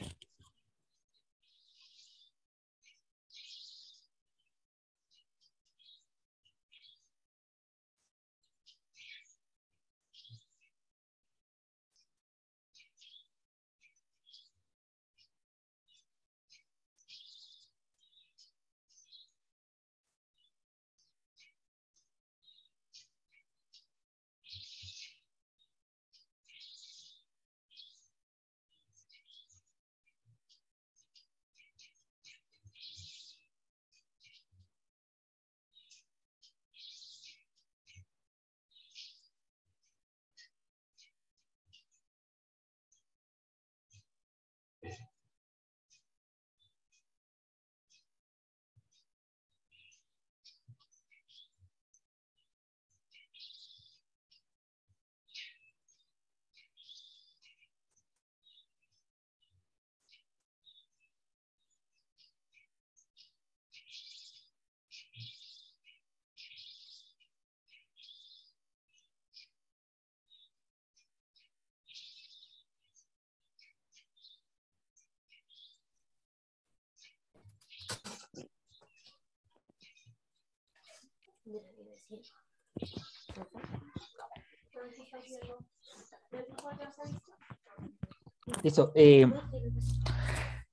Listo. Eh,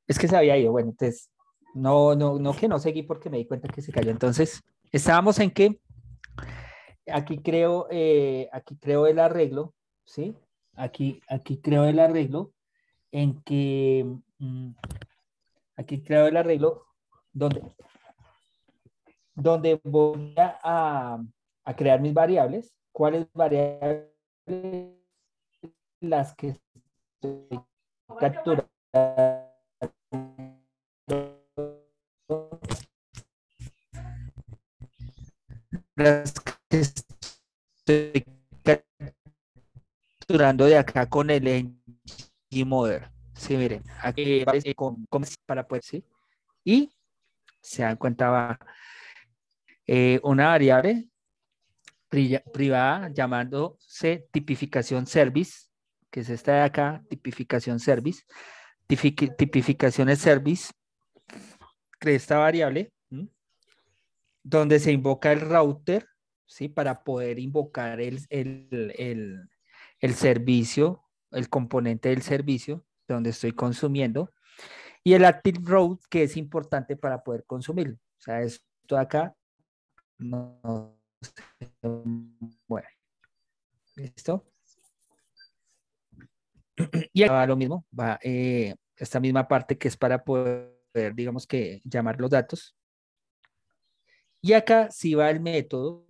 es que se había ido. Bueno, entonces, no, no, no que no seguí porque me di cuenta que se cayó. Entonces, estábamos en que aquí creo, eh, aquí creo el arreglo, ¿sí? Aquí, aquí creo el arreglo en que mm, aquí creo el arreglo donde, donde voy a, a crear mis variables. ¿Cuáles variables? Las que estoy capturando. Las que estoy capturando de acá con el Gmodder. Sí, miren, aquí con, con, para poder, sí. Y se dan cuenta, va eh, una variable privada llamándose tipificación service, que es esta de acá, tipificación service, tipificaciones service, crea esta variable, donde se invoca el router, ¿sí? Para poder invocar el, el, el servicio, el componente del servicio donde estoy consumiendo, y el active route, que es importante para poder consumirlo. O sea, esto acá no bueno, ¿listo? Y va lo mismo, va eh, esta misma parte que es para poder, digamos que, llamar los datos. Y acá si va el método,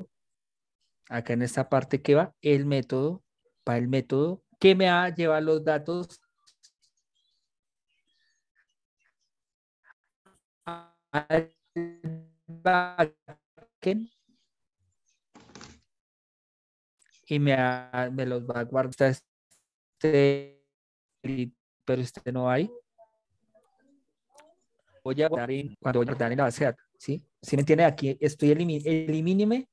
acá en esta parte que va el método para el método que me va a llevar los datos al y me, ha- me los va a guardar este, pero este no hay. Voy a guardar en, cuando voy a guardar en la base de datos, ¿sí? ¿Sí me entiende? Aquí estoy elimi- elimíneme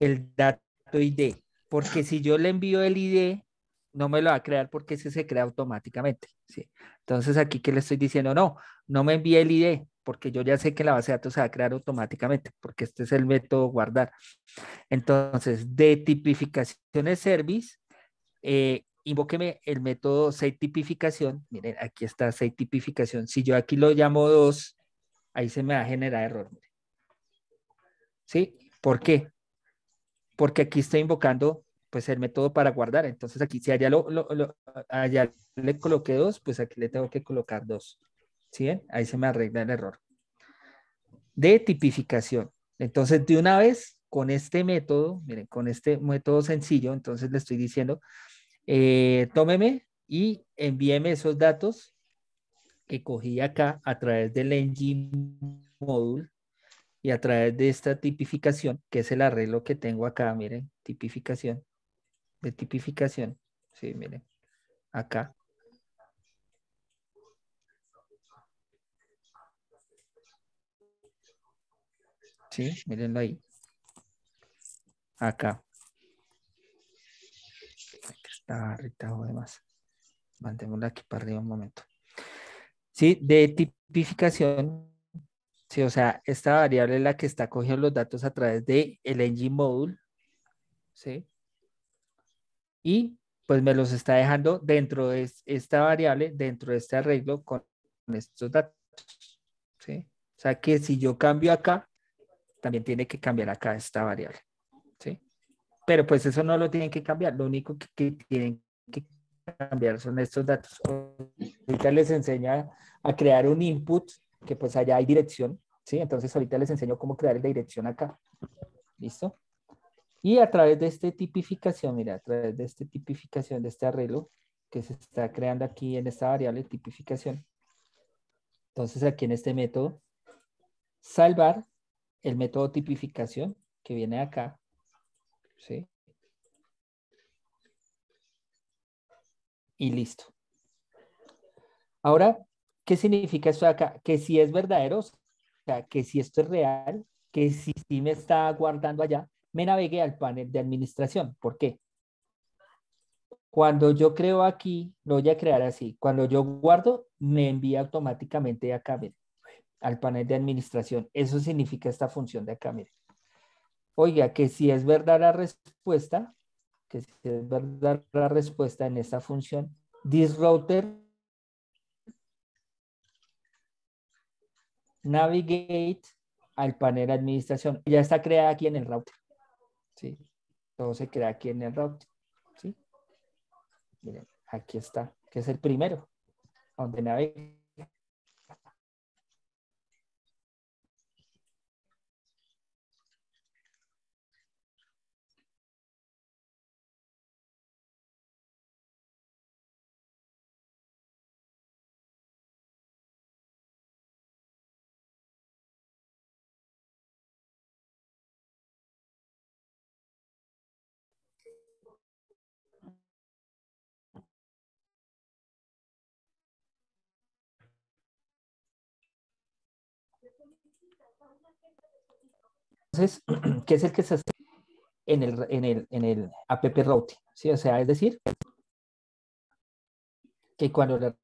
el dato ID, porque si yo le envío el ID, no me lo va a crear porque ese se crea automáticamente, ¿sí? Entonces aquí que le estoy diciendo, no, no me envíe el ID, porque yo ya sé que la base de datos se va a crear automáticamente, porque este es el método guardar. Entonces, de tipificaciones service, eh, invóqueme el método set tipificación. Miren, aquí está set tipificación. Si yo aquí lo llamo 2, ahí se me va a generar error. ¿Sí? ¿Por qué? Porque aquí estoy invocando pues el método para guardar. Entonces aquí si allá, lo- allá le coloqué 2, pues aquí le tengo que colocar 2. ¿Sí ven? Ahí se me arregla el error. De tipificación. Entonces, de una vez, con este método, miren, con este método sencillo, entonces le estoy diciendo, eh, tómeme y envíeme esos datos que cogí acá a través del engine module y a través de esta tipificación, que es el arreglo que tengo acá, miren, tipificación, de tipificación, sí, miren, acá. Mírenlo ahí. Acá. Está barrita o demás. Mandémosla aquí para arriba un momento. Sí, de tipificación. Sí, o sea, esta variable es la que está cogiendo los datos a través de el engine module. Sí. Y pues me los está dejando dentro de es- esta variable, dentro de este arreglo con estos datos. ¿sí? O sea que si yo cambio acá, también tiene que cambiar acá esta variable. ¿sí? Pero pues eso no lo tienen que cambiar. Lo único que, que tienen que cambiar son estos datos. Ahorita les enseña a crear un input, que pues allá hay dirección. ¿sí? Entonces ahorita les enseño cómo crear la dirección acá. ¿Listo? Y a través de esta tipificación, mira, a través de esta tipificación, de este arreglo que se está creando aquí en esta variable tipificación. Entonces aquí en este método, salvar el método tipificación que viene acá. ¿Sí? Y listo. Ahora, ¿qué significa esto de acá? Que si es verdadero, que si esto es real, que si sí me está guardando allá, me navegue al panel de administración. ¿Por qué? Cuando yo creo aquí, lo voy a crear así. Cuando yo guardo, me envía automáticamente acá, al panel de administración. Eso significa esta función de acá, miren. Oiga, que si es verdad la respuesta, que si es verdad la respuesta en esta función, this router navigate al panel de administración. Ya está creada aquí en el router. ¿sí? Todo se crea aquí en el router. ¿sí? Miren, aquí está, que es el primero, donde navega. Entonces, ¿qué es el que se hace en el, en el, en el app routing? O sea, es decir, que cuando la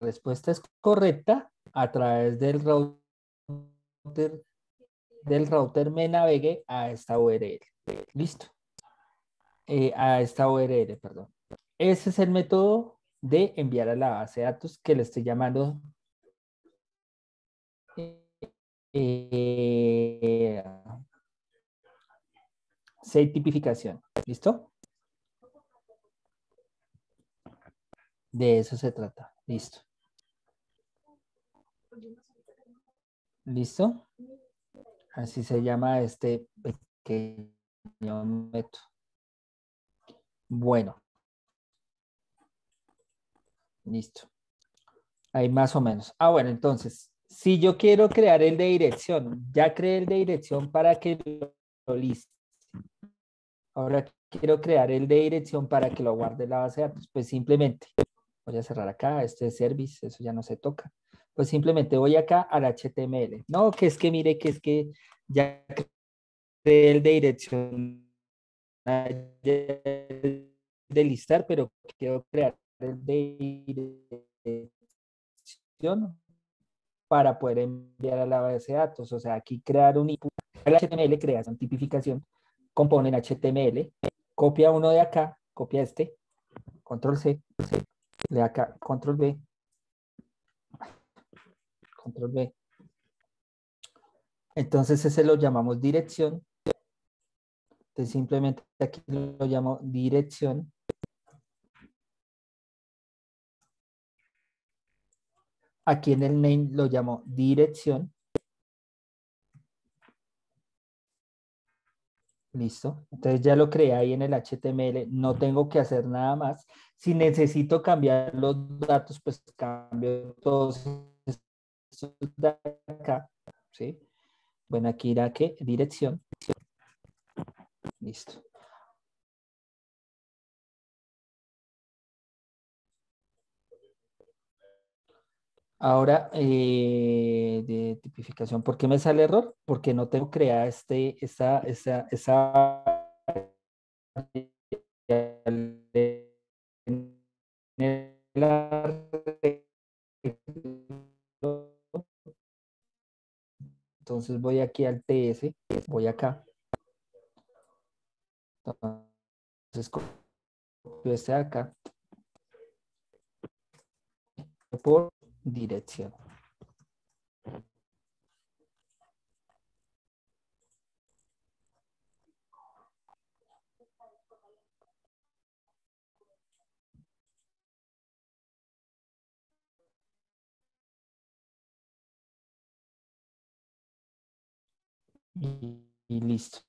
respuesta es correcta, a través del router, del router me navegue a esta URL. Listo. Eh, a esta URL, perdón. Ese es el método de enviar a la base de datos que le estoy llamando eh, tipificación. ¿Listo? De eso se trata. Listo. ¿Listo? Así se llama este pequeño método. Bueno. Listo. Ahí más o menos. Ah, bueno, entonces, si yo quiero crear el de dirección, ya creé el de dirección para que lo liste. Ahora quiero crear el de dirección para que lo guarde la base de datos. Pues simplemente voy a cerrar acá, este es service, eso ya no se toca. Pues simplemente voy acá al HTML. No, que es que mire, que es que ya creé el de dirección de listar, pero quiero crear el de dirección para poder enviar a la base de datos. O sea, aquí crear un input, el HTML, creación, tipificación, compone en HTML, copia uno de acá, copia este, control C, le acá, control B, control B. Entonces ese lo llamamos dirección. Entonces simplemente aquí lo llamo dirección. Aquí en el name lo llamo dirección. Listo. Entonces ya lo creé ahí en el HTML. No tengo que hacer nada más. Si necesito cambiar los datos, pues cambio todos estos de acá. ¿sí? Bueno, aquí irá que dirección. Listo. Ahora, eh, de tipificación, ¿por qué me sale error? Porque no tengo creada este, esa, esa, esa entonces voy aquí al TS, voy acá. Entonces copio este acá. Por dirección. Y, y listo.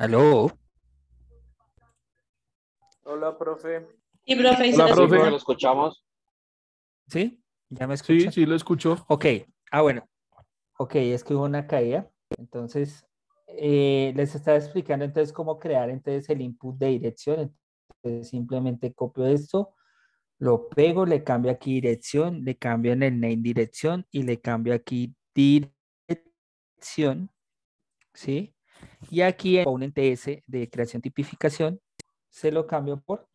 Aló. Hola, profe. Hola, profe. ¿Lo escuchamos? ¿Sí? ¿Ya me escucha? Sí, sí lo escucho. Ok. Ah, bueno. Ok, es que hubo una caída. Entonces, eh, les estaba explicando entonces cómo crear entonces el input de dirección. Entonces, simplemente copio esto, lo pego, le cambio aquí dirección, le cambio en el name dirección y le cambio aquí dirección. ¿Sí? Y aquí en un TS de creación tipificación, se lo cambio por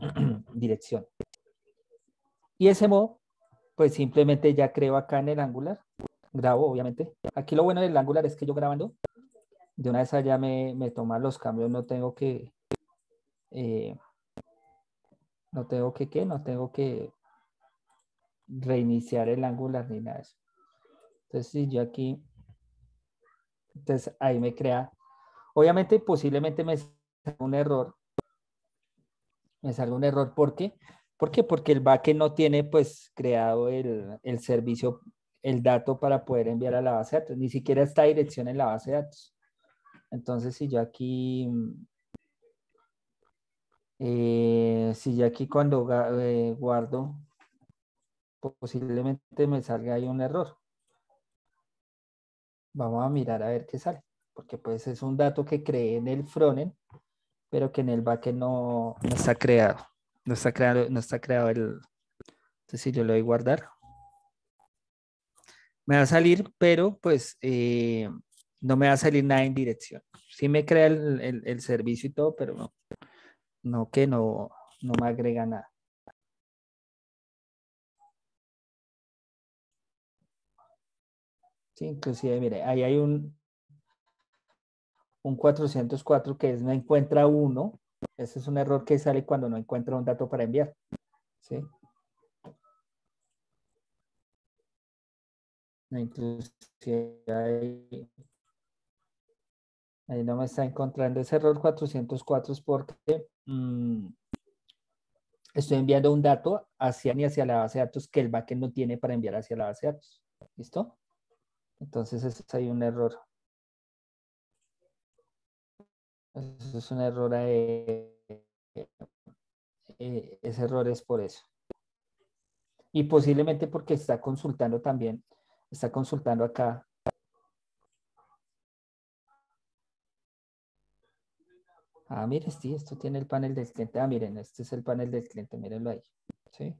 dirección. Y ese modo, pues simplemente ya creo acá en el Angular, grabo obviamente. Aquí lo bueno del Angular es que yo grabando, de una vez allá me, me toma los cambios, no tengo que, eh, no tengo que, ¿qué? No tengo que reiniciar el Angular ni nada de eso. Entonces, si yo aquí, entonces ahí me crea, obviamente posiblemente me salga un error, me salga un error, ¿por qué? ¿Por qué? Porque el backend no tiene pues creado el, el servicio, el dato para poder enviar a la base de datos, ni siquiera esta dirección en la base de datos. Entonces, si yo aquí, eh, si yo aquí cuando eh, guardo, posiblemente me salga ahí un error. Vamos a mirar a ver qué sale, porque pues es un dato que creé en el frontend, pero que en el backend no, no está creado. No está creado, no está creado el. Entonces, si yo le doy guardar, me va a salir, pero pues eh, no me va a salir nada en dirección. Sí me crea el- el servicio y todo, pero no, no que no, no me agrega nada. Sí, inclusive, mire, ahí hay un, un 404 que es no encuentra uno. Ese es un error que sale cuando no encuentra un dato para enviar. ¿sí? Inclusive ahí, ahí no me está encontrando ese error 404 es porque mm, estoy enviando un dato hacia ni hacia la base de datos que el backend no tiene para enviar hacia la base de datos. ¿Listo? Entonces ese es ahí un error. Eso es un error. eh, ese error es por eso. Y posiblemente porque está consultando también, está consultando acá. Ah, mire, sí, esto tiene el panel del cliente. Ah, miren, este es el panel del cliente, mírenlo ahí. ¿sí?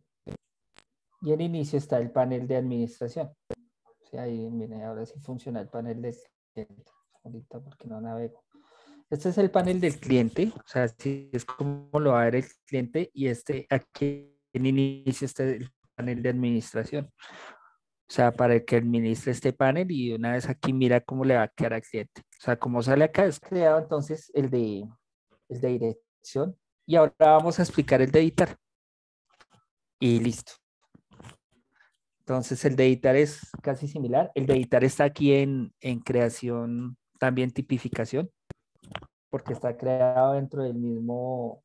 Y en inicio está el panel de administración. Sí, ahí, miren, ahora sí funciona el panel del cliente. Ahorita porque no navego. Este es el panel del cliente, o sea, así es como lo va a ver el cliente y este aquí en inicio este es el panel de administración. O sea, para que administre este panel y una vez aquí mira cómo le va a quedar al cliente. O sea, como sale acá es creado entonces el de, el de dirección y ahora vamos a explicar el de editar. Y listo. Entonces el de editar es casi similar. El de editar está aquí en, en creación, también tipificación porque está creado dentro del mismo.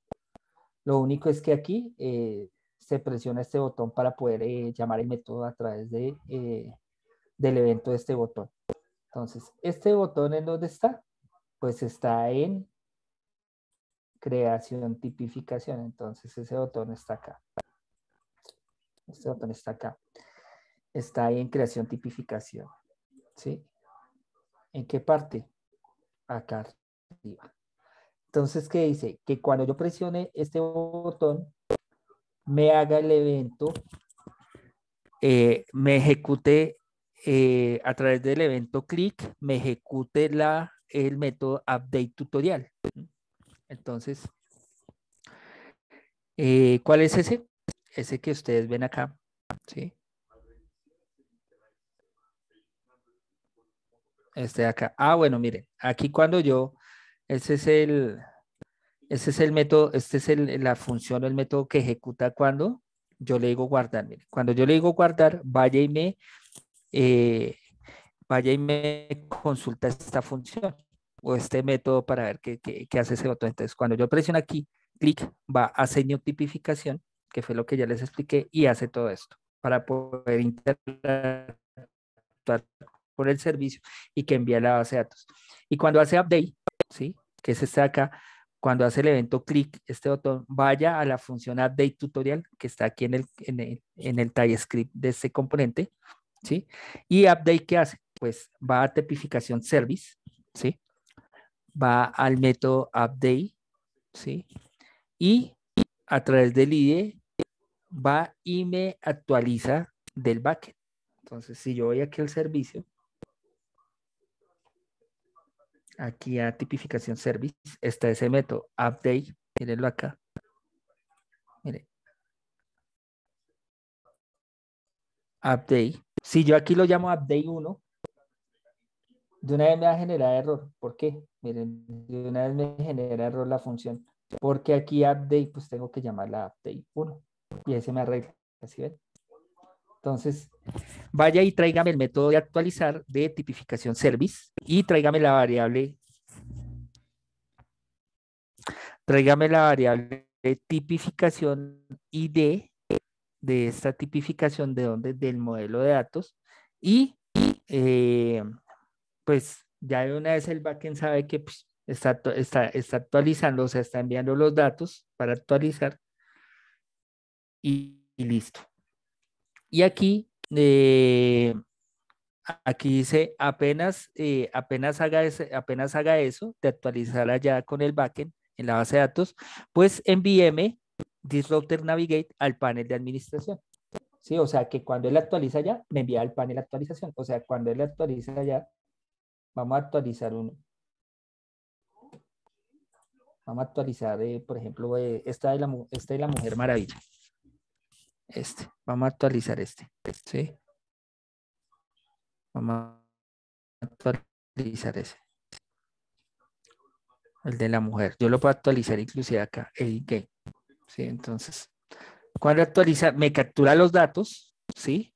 Lo único es que aquí eh, se presiona este botón para poder eh, llamar el método a través de, eh, del evento de este botón. Entonces, este botón en dónde está? Pues está en creación tipificación. Entonces, ese botón está acá. Este botón está acá. Está ahí en creación tipificación. ¿Sí? ¿En qué parte? Acá arriba. Entonces, ¿qué dice? Que cuando yo presione este botón, me haga el evento, eh, me ejecute eh, a través del evento click, me ejecute la, el método update tutorial. Entonces, eh, ¿cuál es ese? Ese que ustedes ven acá, ¿sí? Este de acá. Ah, bueno, miren, aquí cuando yo ese es el, ese es el método, este es el, la función el método que ejecuta cuando yo le digo guardar. Mire, cuando yo le digo guardar, vaya y me, eh, vaya y me consulta esta función o este método para ver qué, qué, qué hace ese botón. Entonces, cuando yo presiono aquí, clic, va a tipificación, que fue lo que ya les expliqué, y hace todo esto para poder interactuar por el servicio y que envía la base de datos. Y cuando hace update, ¿sí? que es este acá, cuando hace el evento clic, este botón, vaya a la función update tutorial que está aquí en el, en el, en el TypeScript de este componente, ¿sí? Y update, ¿qué hace? Pues va a tipificación service, ¿sí? Va al método update, ¿sí? Y a través del IDE va y me actualiza del backend. Entonces, si yo voy aquí al servicio, aquí a tipificación service, está ese método update, mírenlo acá. Mire. Update. Si yo aquí lo llamo update 1, de una vez me va a generar error. ¿Por qué? Miren, de una vez me genera error la función. Porque aquí update, pues tengo que llamarla update 1. Y ahí se me arregla. ¿Así ven? Entonces, vaya y tráigame el método de actualizar de tipificación service y tráigame la variable, tráigame la variable de tipificación ID de esta tipificación de donde del modelo de datos y eh, pues ya de una vez el backend sabe que pues, está, está, está actualizando, o sea, está enviando los datos para actualizar y listo. Y aquí, eh, aquí dice, apenas, eh, apenas, haga ese, apenas haga eso, de actualizar allá con el backend en la base de datos, pues envíeme Disruptor Navigate al panel de administración. Sí, o sea que cuando él actualiza ya, me envía al panel de actualización. O sea, cuando él actualiza ya, vamos a actualizar uno. Vamos a actualizar, eh, por ejemplo, esta, de la, esta de la Mujer Maravilla este. Vamos a actualizar este. ¿Sí? Vamos a actualizar ese. El de la mujer. Yo lo puedo actualizar inclusive acá, el game. ¿Sí? Entonces, cuando actualiza, me captura los datos, ¿sí?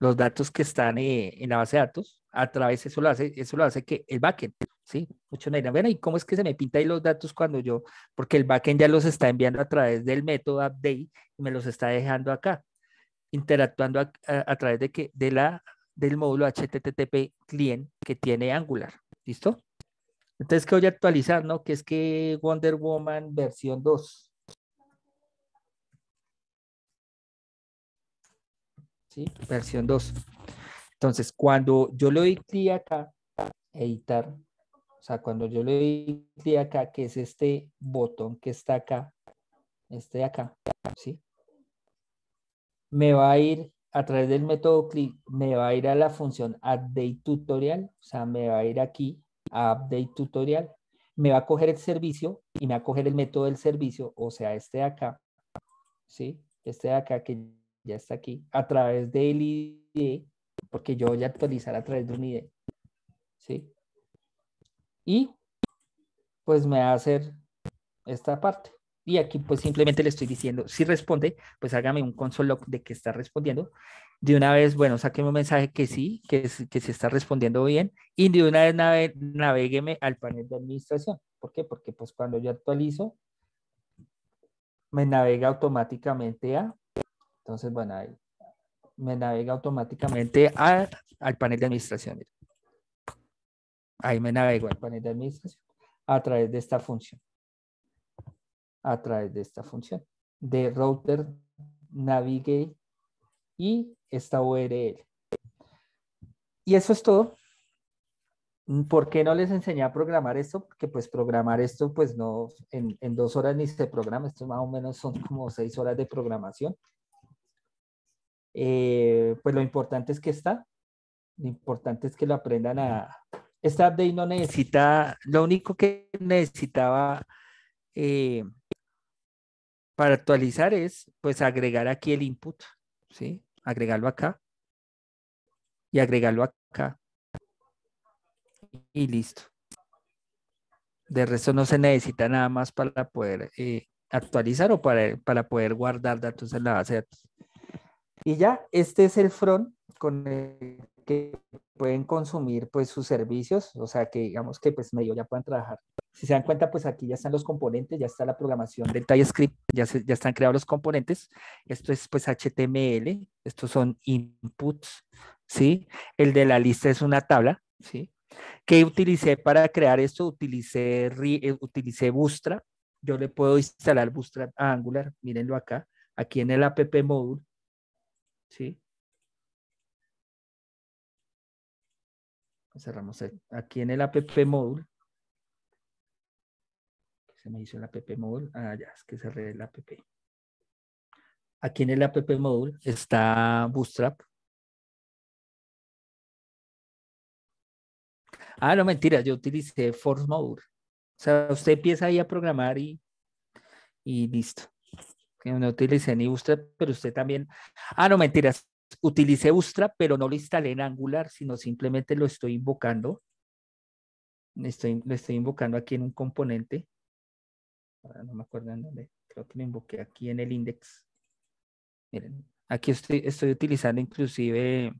Los datos que están eh, en la base de datos. A través, eso lo hace, eso lo hace que el backend, ¿sí? Mucho me dirán, bueno, ¿y cómo es que se me pinta ahí los datos cuando yo, porque el backend ya los está enviando a través del método update y me los está dejando acá, interactuando a, través de, que, de la, del módulo HTTP client que tiene Angular. ¿Listo? Entonces, que voy a actualizar, no? Que es que Wonder Woman versión 2. ¿Sí? Versión 2. Entonces, cuando yo le doy clic acá, editar, o sea, cuando yo le doy clic acá, que es este botón que está acá, este de acá, ¿sí? Me va a ir a través del método click, me va a ir a la función update tutorial, o sea, me va a ir aquí a update tutorial, me va a coger el servicio y me va a coger el método del servicio, o sea, este de acá, ¿sí? Este de acá que ya está aquí, a través del IDE, porque yo voy a actualizar a través de un IDE, ¿sí? Y pues me va a hacer esta parte. Y aquí pues simplemente le estoy diciendo, si responde, pues hágame un console log de que está respondiendo. De una vez, bueno, sáqueme un mensaje que sí, que, que se está respondiendo bien. Y de una vez nave, navegueme al panel de administración. ¿Por qué? Porque pues cuando yo actualizo, me navega automáticamente a, entonces bueno, ahí me navega automáticamente a, al panel de administración. Ahí me navego al panel de administración a través de esta función. A través de esta función. De router navigate y esta URL. Y eso es todo. ¿Por qué no les enseñé a programar esto? Porque pues programar esto pues no, en, en dos horas ni se programa, esto más o menos son como seis horas de programación. Eh, pues lo importante es que está, lo importante es que lo aprendan a, esta update no necesita, lo único que necesitaba eh, para actualizar es pues agregar aquí el input, ¿sí? Agregarlo acá y agregarlo acá. Y listo. De resto no se necesita nada más para poder eh, actualizar o para, para poder guardar datos en la base de datos. Y ya, este es el front con el que pueden consumir pues sus servicios, o sea que digamos que pues medio ya pueden trabajar Si se dan cuenta, pues aquí ya están los componentes, ya está la programación del TypeScript, ya, ya están creados los componentes. Esto es pues HTML, estos son inputs, ¿sí? El de la lista es una tabla, ¿sí? ¿Qué utilicé para crear esto? Utilicé, eh, utilicé Bootstrap. Yo le puedo instalar Bootstrap a Angular, mírenlo acá, aquí en el app module, ¿sí? Cerramos aquí en el app module. Se me hizo el app module. Ah, ya, es que cerré el app. Aquí en el app module está Bootstrap. Ah, no, mentira, yo utilicé Force Mode. O sea, usted empieza ahí a programar y, y listo. No utilicé ni Bootstrap, pero usted también. Ah, no, mentiras. Utilicé Bootstrap, pero no lo instalé en Angular, sino simplemente lo estoy invocando. Estoy, lo estoy invocando aquí en un componente. Ahora no me acuerdo en dónde. Creo que lo invoqué aquí en el index. Miren, aquí estoy, estoy utilizando inclusive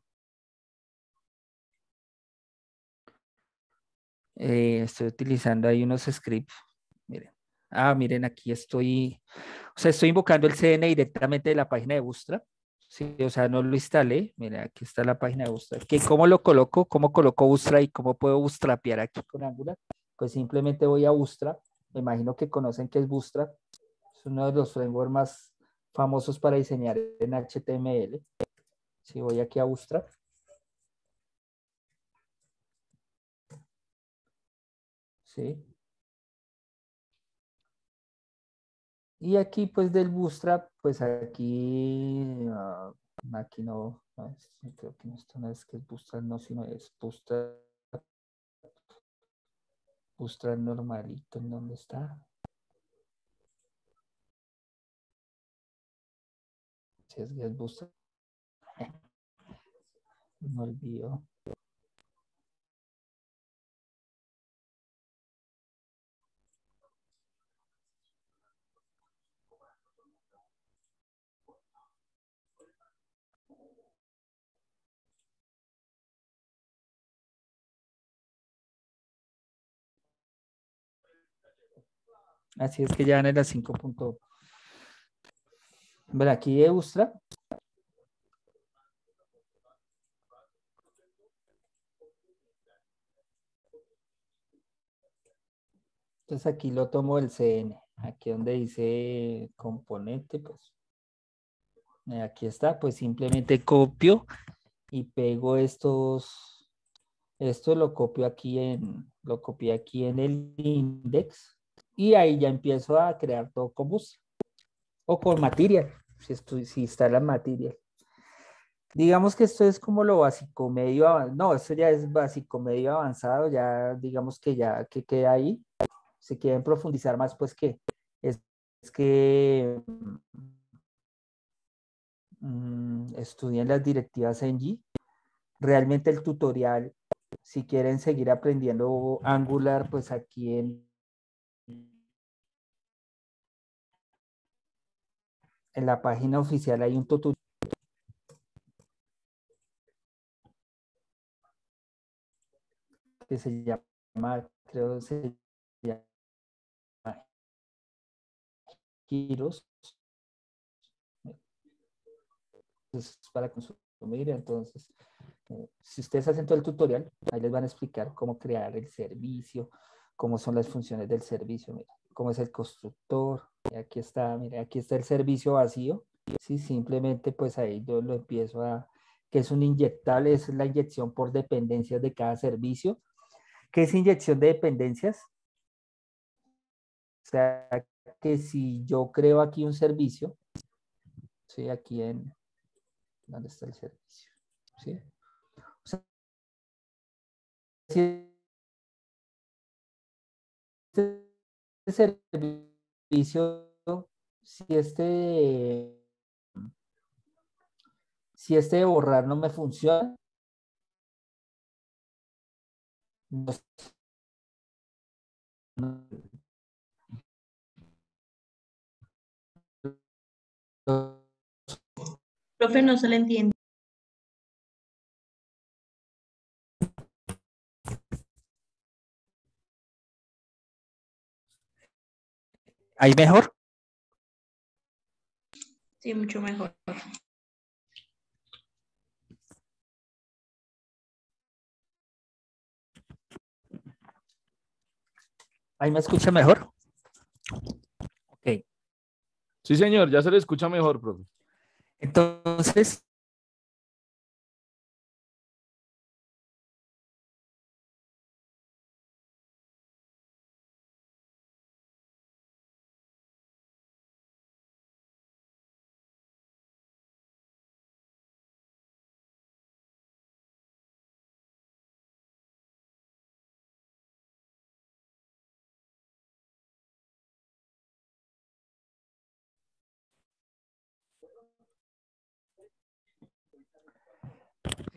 Eh, estoy utilizando ahí unos scripts. Miren. Ah, miren, aquí estoy, o sea, estoy invocando el CN directamente de la página de Bootstrap. Sí, o sea, no lo instalé. Miren, aquí está la página de Bootstrap. ¿Qué, ¿Cómo lo coloco? ¿Cómo coloco Bootstrap y cómo puedo bootstrapear aquí con Angular? Pues simplemente voy a Bootstrap. Me imagino que conocen qué es Bootstrap. Es uno de los frameworks más famosos para diseñar en HTML. Si voy aquí a Bootstrap. Y aquí pues del bootstrap, pues aquí, ah, aquí no, creo que esto no es que es bootstrap, no, sino es bootstrap, bootstrap normalito, ¿en dónde está? Si es que es bootstrap. Me olvido. Así es que ya en la 5. Bueno, aquí Eustra. Entonces aquí lo tomo el CN. Aquí donde dice componente, pues. Aquí está, pues simplemente copio y pego estos. Esto lo copio aquí en, lo copio aquí en el index y ahí ya empiezo a crear todo con bus o con material, si, estoy, si está la material. Digamos que esto es como lo básico, medio avanzado. No, esto ya es básico, medio avanzado, ya digamos que ya que queda ahí. Si quieren profundizar más, pues que es, que mm, estudien las directivas NG. Realmente el tutorial, si quieren seguir aprendiendo Angular, pues aquí en en la página oficial hay un tutorial. que se llama, creo que se llama Giros. Es para consumir, entonces, eh, si ustedes hacen todo el tutorial, ahí les van a explicar cómo crear el servicio, cómo son las funciones del servicio, mira, cómo es el constructor, aquí está, mire, aquí está el servicio vacío. Sí, simplemente pues ahí yo lo empiezo a, que es un inyectable, es la inyección por dependencias de cada servicio. ¿Qué es inyección de dependencias? O sea, que si yo creo aquí un servicio, sí, aquí en, ¿dónde está el servicio? Sí. O servicio si este, si este borrar no me funciona, Profe, no se le entiende. ¿Ahí mejor? Sí, mucho mejor. ¿Ahí me escucha mejor? Ok. Sí, señor, ya se le escucha mejor, profe. Entonces,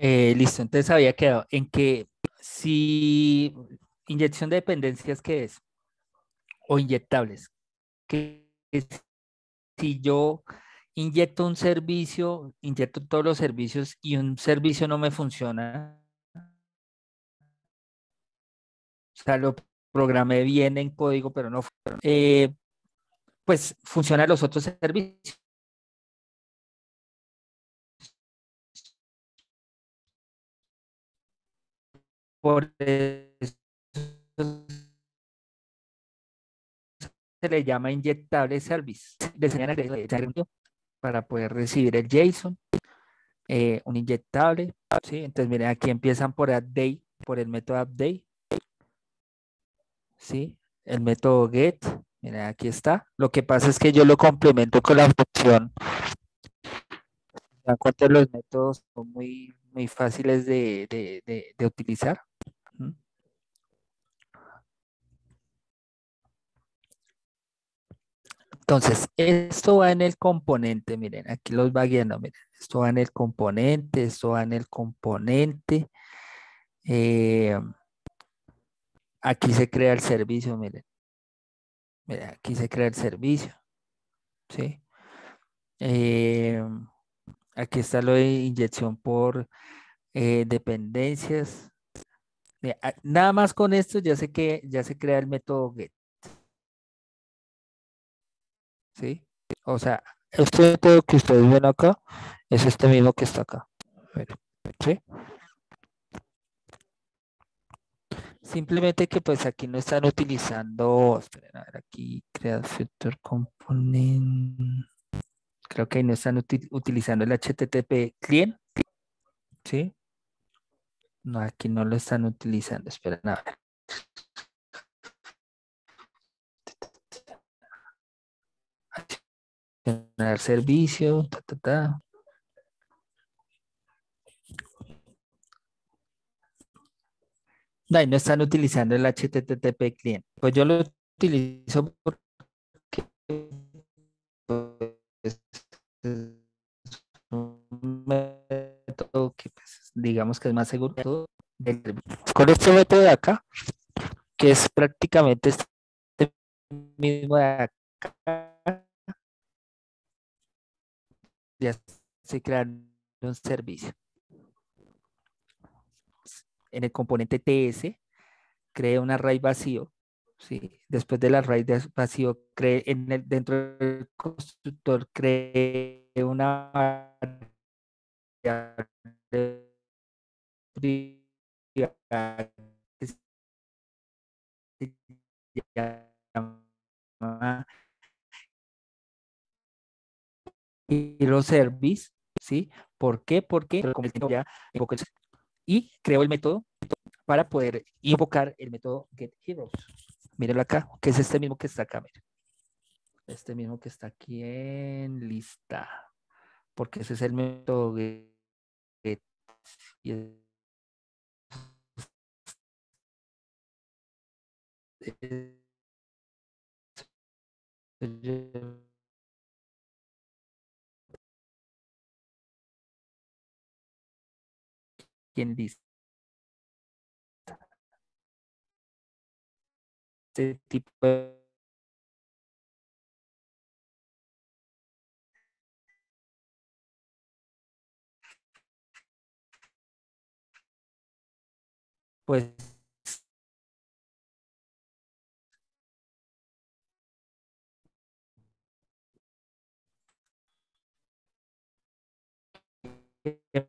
Eh, listo, entonces había quedado en que si inyección de dependencias, ¿qué es? O inyectables. Que si yo inyecto un servicio, inyecto todos los servicios y un servicio no me funciona, o sea, lo programé bien en código, pero no, eh, pues funcionan los otros servicios. Por eso se le llama inyectable service. para poder recibir el JSON, eh, un inyectable. ¿sí? Entonces, miren, aquí empiezan por update, por el método update. ¿sí? El método get, miren, aquí está. Lo que pasa es que yo lo complemento con la función. ¿Cuántos los métodos son muy, muy fáciles de, de, de utilizar? Entonces, esto va en el componente, miren, aquí los va guiando, miren, esto va en el componente, esto va en el componente. Eh, aquí se crea el servicio, miren. Aquí se crea el servicio, ¿sí? Eh, aquí está lo de inyección por eh, dependencias. nada más con esto ya sé que ya se crea el método get. ¿Sí? O sea, este método que ustedes ven acá es este mismo que está acá. ¿Sí? Simplemente que pues aquí no están utilizando, esperen a ver aquí, crear filter component. Creo que ahí no están utilizando el HTTP client. ¿Sí? No, aquí no lo están utilizando. Esperen a ver. El servicio, ta, ta, ta. No, no están utilizando el HTTP client. Pues yo lo utilizo porque pues, es un método que pues, digamos que es más seguro. Con este método de acá, que es prácticamente este mismo de acá, ya se crea un servicio. En el componente TS, crea un array vacío. ¿sí? Después del array vacío, cree en el, dentro del constructor, cree una y los service, ¿sí? ¿Por qué? Porque y creo el método para poder invocar el método getHeroes. Mírenlo acá, que es este mismo que está acá. Este mismo que está aquí en lista. Porque ese es el método get. quien dice este tipo de pues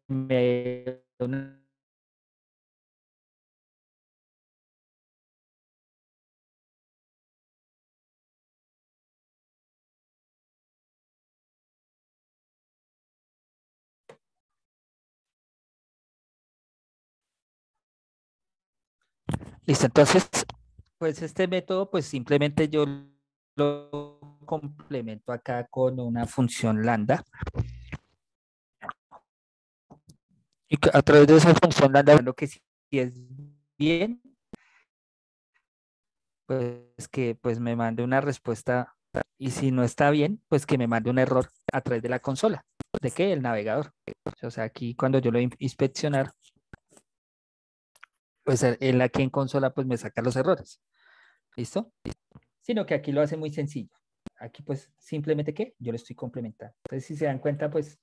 me Listo, entonces, pues este método, pues simplemente yo lo complemento acá con una función lambda. Y a través de esa función lambda, lo que si es bien, pues que pues me mande una respuesta y si no está bien, pues que me mande un error a través de la consola. ¿De qué? El navegador. O sea, aquí cuando yo lo inspeccionar, pues él aquí en consola pues me saca los errores. ¿Listo? Sino que aquí lo hace muy sencillo. Aquí pues simplemente que yo lo estoy complementando. Entonces si se dan cuenta pues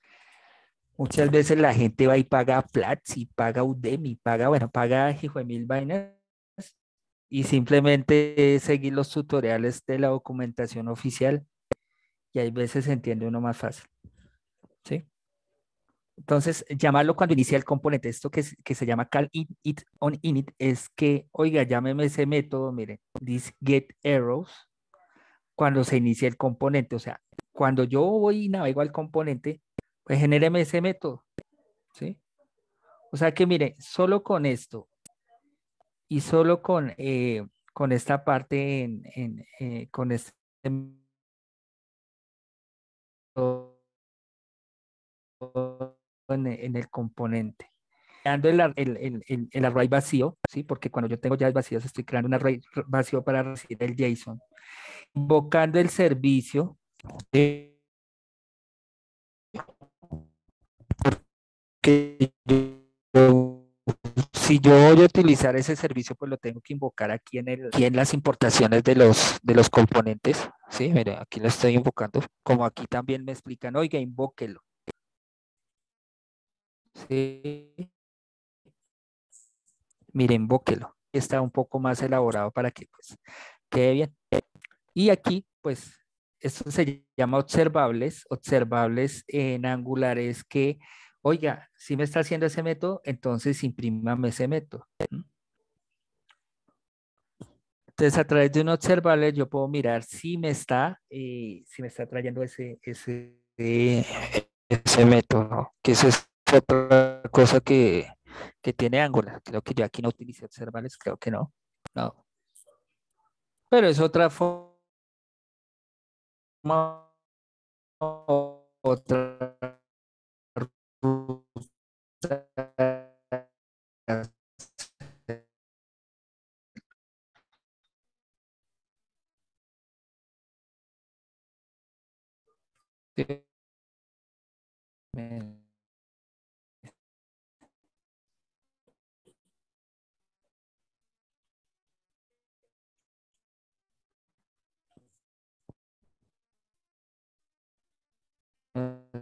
muchas veces la gente va y paga Platzi, paga Udemy, paga, bueno, paga hijo de mil vainas y simplemente seguir los tutoriales de la documentación oficial y hay veces se entiende uno más fácil. ¿Sí? Entonces, llamarlo cuando inicia el componente, esto que, que se llama call it, on init, es que, oiga, llámeme ese método, miren, this get arrows, cuando se inicia el componente. O sea, cuando yo voy y navego al componente, pues genéreme ese método. ¿Sí? O sea que, mire, solo con esto y solo con, eh, con esta parte, en, en eh, con este en, el componente. Creando el, el, el, el, array vacío, ¿sí? porque cuando yo tengo llaves vacías estoy creando un array vacío para recibir el JSON. Invocando el servicio de si yo voy a utilizar ese servicio, pues lo tengo que invocar aquí en, el, aquí en las importaciones de los, de los componentes. Sí, mire, aquí lo estoy invocando. Como aquí también me explican, oiga, invóquelo. Sí. Miren, bóquelo. Está un poco más elaborado para que pues, quede bien. Y aquí, pues, esto se llama observables. Observables en Angular es que, oiga, si me está haciendo ese método, entonces imprímame ese método. Entonces, a través de un observable, yo puedo mirar si me está, eh, si me está trayendo ese, ese, ese método, que es otra cosa que, que tiene Angular. Creo que yo aquí no utilicé observables, creo que no. No. Pero es otra forma. Otra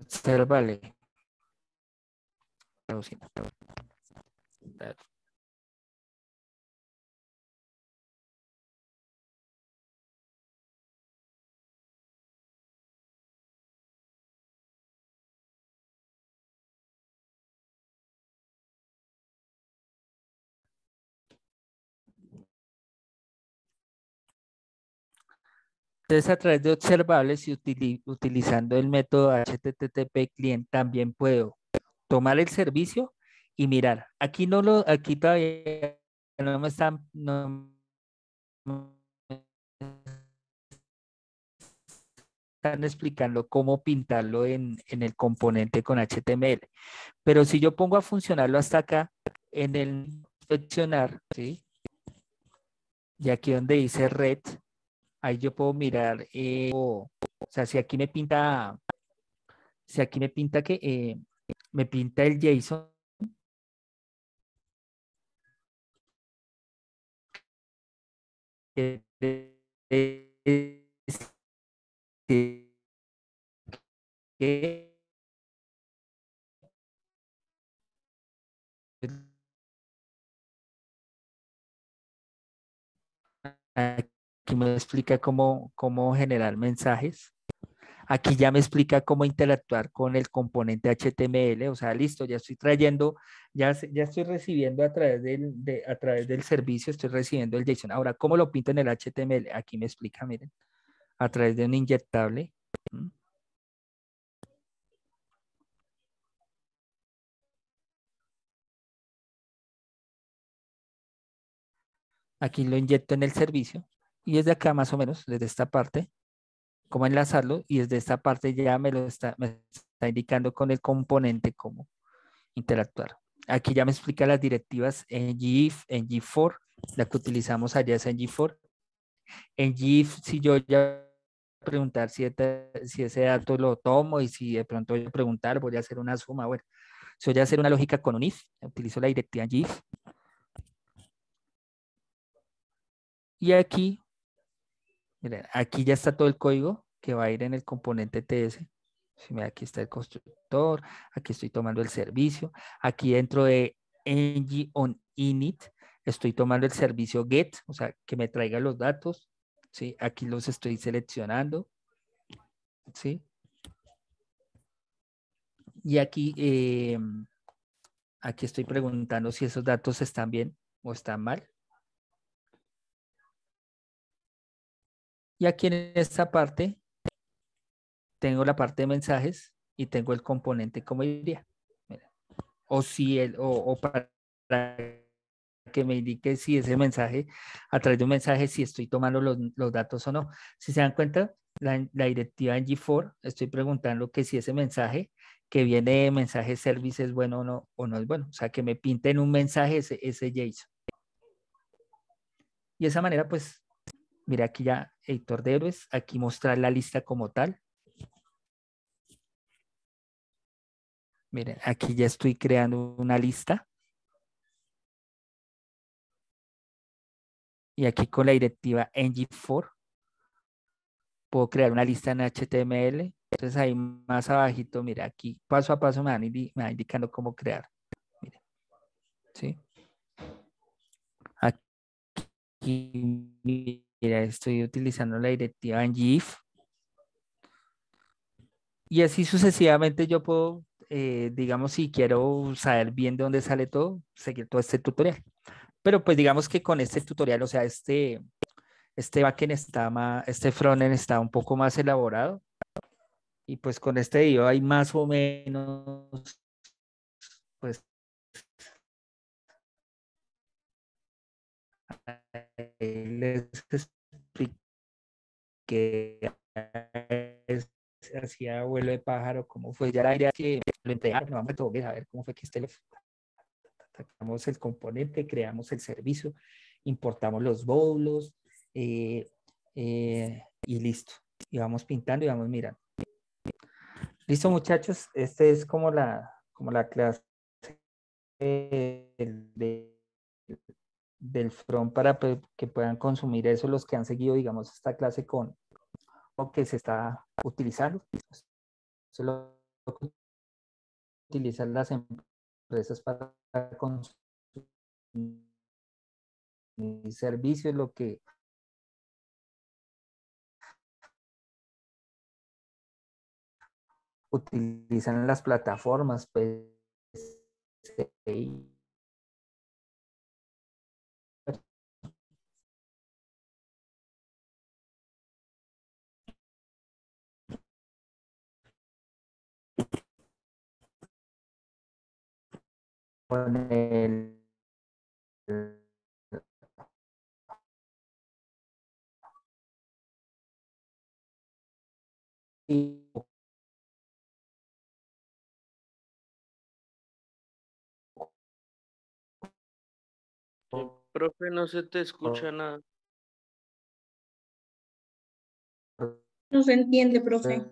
ser vale. Entonces, a través de observables y utilizando el método HTTP client, también puedo tomar el servicio y mirar. Aquí no lo, aquí todavía no me están, no, están explicando cómo pintarlo en, en, el componente con HTML. Pero si yo pongo a funcionarlo hasta acá, en el inspeccionar, ¿sí? Y aquí donde dice red, ahí yo puedo mirar, eh, o, sea, si aquí me pinta, si aquí me pinta que eh, me pinta el JSON, Aquí me explica cómo, cómo generar mensajes. Aquí ya me explica cómo interactuar con el componente HTML, o sea, listo, ya estoy trayendo, ya, estoy recibiendo a través, del, de, a través del servicio, estoy recibiendo el JSON. Ahora, ¿cómo lo pinto en el HTML? Aquí me explica, miren, a través de un inyectable. Aquí lo inyecto en el servicio y desde acá más o menos, desde esta parte, cómo enlazarlo y desde esta parte ya me lo está, indicando con el componente cómo interactuar. Aquí ya me explica las directivas en GIF, en G4, la que utilizamos allá es en G4. En GIF, si yo ya preguntar si, si ese dato lo tomo y si de pronto voy a preguntar, voy a hacer una suma, bueno, si voy a hacer una lógica con un if, utilizo la directiva GIF. Y aquí Miren, aquí ya está todo el código que va a ir en el componente TS. Aquí está el constructor, aquí estoy tomando el servicio, aquí dentro de ng on init estoy tomando el servicio get, o sea, que me traiga los datos, ¿sí? Aquí los estoy seleccionando, ¿sí? Y aquí, em, aquí estoy preguntando si esos datos están bien o están mal. Y aquí en esta parte tengo la parte de mensajes y tengo el componente como iría. O si el, o, para que me indique si ese mensaje, a través de un mensaje, si estoy tomando los, datos o no. Si se dan cuenta, la, directiva en G4, estoy preguntando que si ese mensaje que viene de mensaje service es bueno o no, o no es bueno. O sea, que me pinte en un mensaje ese, ese JSON. Y de esa manera, pues, Mira aquí ya, editor de héroes, aquí mostrar la lista como tal. Miren, aquí ya estoy creando una lista. Y aquí con la directiva ng4 puedo crear una lista en HTML. Entonces ahí más abajito, mira, aquí paso a paso me van, indicando cómo crear. Miren. ¿Sí? Aquí Mira, estoy utilizando la directiva en GIF. Y así sucesivamente yo puedo, eh, digamos, si quiero saber bien de dónde sale todo, seguir todo este tutorial. Pero pues digamos que con este tutorial, o sea, este, este backend está más, este frontend está un poco más elaborado. Y pues con este video hay más o menos, les expliqué hacía vuelo de pájaro, cómo fue ya la idea que lo entregaron, vamos a ver cómo fue que este le sacamos el componente, creamos el servicio, importamos los módulos eh, y listo. Y vamos pintando y vamos mirando. Listo muchachos, este es como la, como la clase de, del front para que puedan consumir eso los que han seguido, digamos, esta clase con lo que se está utilizando. Se lo utilizan las empresas para consumir servicios, lo que utilizan las plataformas, pues, con el profe, no se te escucha nada. No se entiende, profe.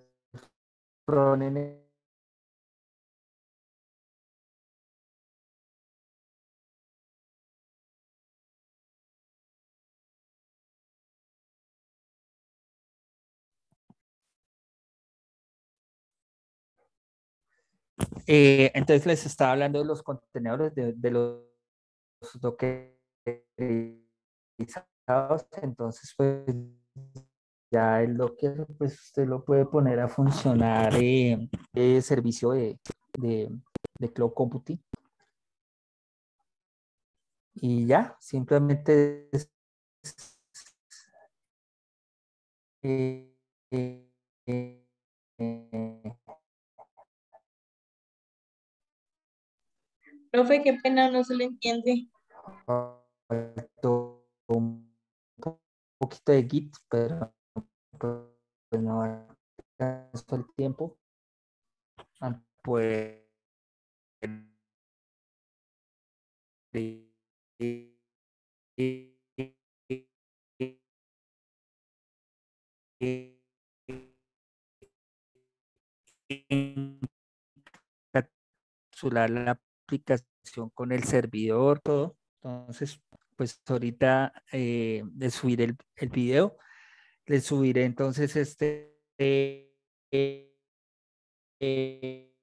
Eh, entonces les estaba hablando de los contenedores, de, los dockerizados. Entonces, pues ya el Docker, pues usted lo puede poner a funcionar eh, eh, servicio de, de, Cloud Computing. Y ya, simplemente eh, Profe, qué pena, no se le entiende. un po- poquito de Git, pero pues no alcanzó el tiempo. Ah, Pues encapsular la aplicación con el servidor, todo. Entonces, pues ahorita eh, de subir el, el video, le subiré entonces este eh, eh,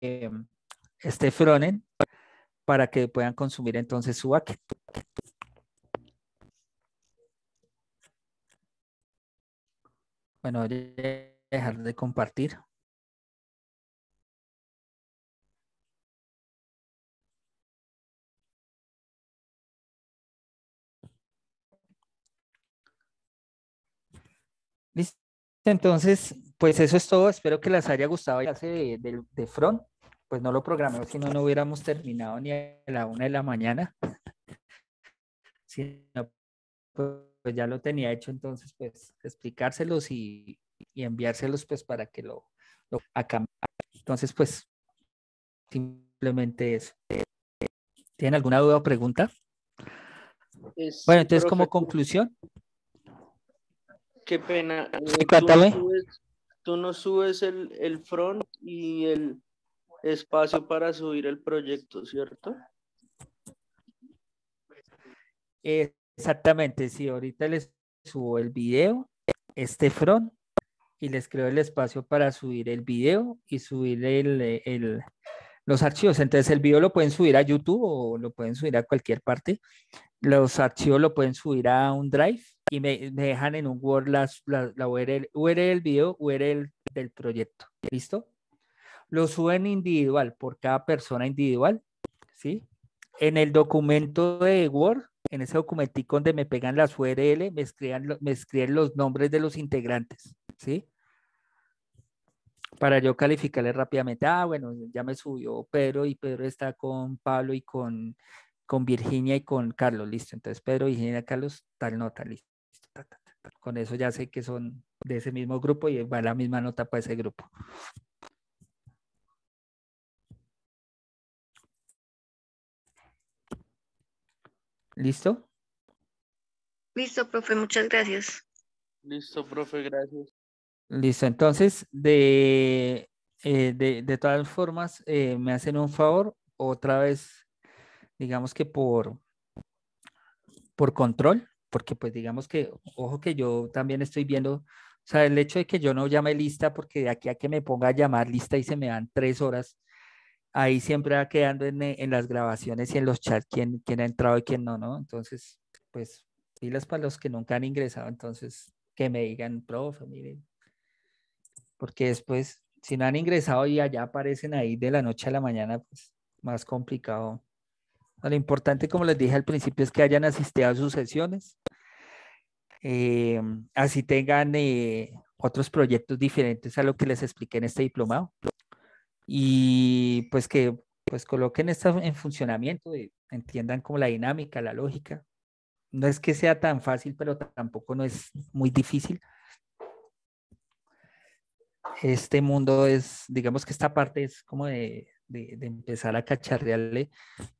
em, este frontend para que puedan consumir entonces su backend. Bueno, voy a dejar de compartir. Listo. Entonces, pues eso es todo. Espero que les haya gustado la clase de, de- de front. Pues no lo programé, si no, no hubiéramos terminado ni a la una de la mañana. Si no, pues, ya lo tenía hecho, entonces, pues explicárselos y, y enviárselos, pues para que lo, lo acá. Entonces, pues simplemente eso. ¿Tienen alguna duda o pregunta? Es- Bueno, entonces, como conclusión, Qué pena. eh, Sí, tú, no subes, tú no subes el, el front y el espacio para subir el proyecto, ¿cierto? Exactamente, sí, ahorita les subo el video, este front, y les creo el espacio para subir el video y subir el, el- los archivos. Entonces el video lo pueden subir a YouTube o lo pueden subir a cualquier parte. Los archivos lo pueden subir a un Drive y me, dejan en un Word las- la, la URL, URL del video, URL del proyecto. ¿Listo? Lo suben individual, por cada persona individual, ¿sí? En el documento de Word, en ese documentico donde me pegan las URL, me escriben, me escriben los nombres de los integrantes, ¿sí? Para yo calificarle rápidamente, ah, bueno, ya me subió Pedro y Pedro está con Pablo y con, con Virginia y con Carlos, listo. Entonces, Pedro, Virginia, Carlos, tal nota, listo. ta, ta, ta, ta. Con eso ya sé que son de ese mismo grupo y va la misma nota para ese grupo. ¿Listo? Listo, profe, muchas gracias. Listo, profe, gracias. Listo, entonces, de, eh, de, de todas formas, eh, me hacen un favor, otra vez, digamos que por, por control, porque pues digamos que, ojo que yo también estoy viendo, o sea, el hecho de que yo no llame lista, porque de aquí a que me ponga a llamar lista y se me dan tres horas, ahí siempre va quedando en, en las grabaciones y en los chats quién, quién ha entrado y quién no, ¿no? Entonces, pues, pilas para los que nunca han ingresado, entonces, que me digan, profe, miren, porque después, si no han ingresado y allá aparecen ahí de la noche a la mañana, pues más complicado. Lo importante, como les dije al principio, es que hayan asistido a sus sesiones, eh, así tengan eh, otros proyectos diferentes a lo que les expliqué en este diplomado y pues que pues coloquen esto en funcionamiento, y entiendan como la dinámica, la lógica. No es que sea tan fácil, pero tampoco no es muy difícil este mundo es, digamos que esta parte es como de, de- empezar a cacharrearle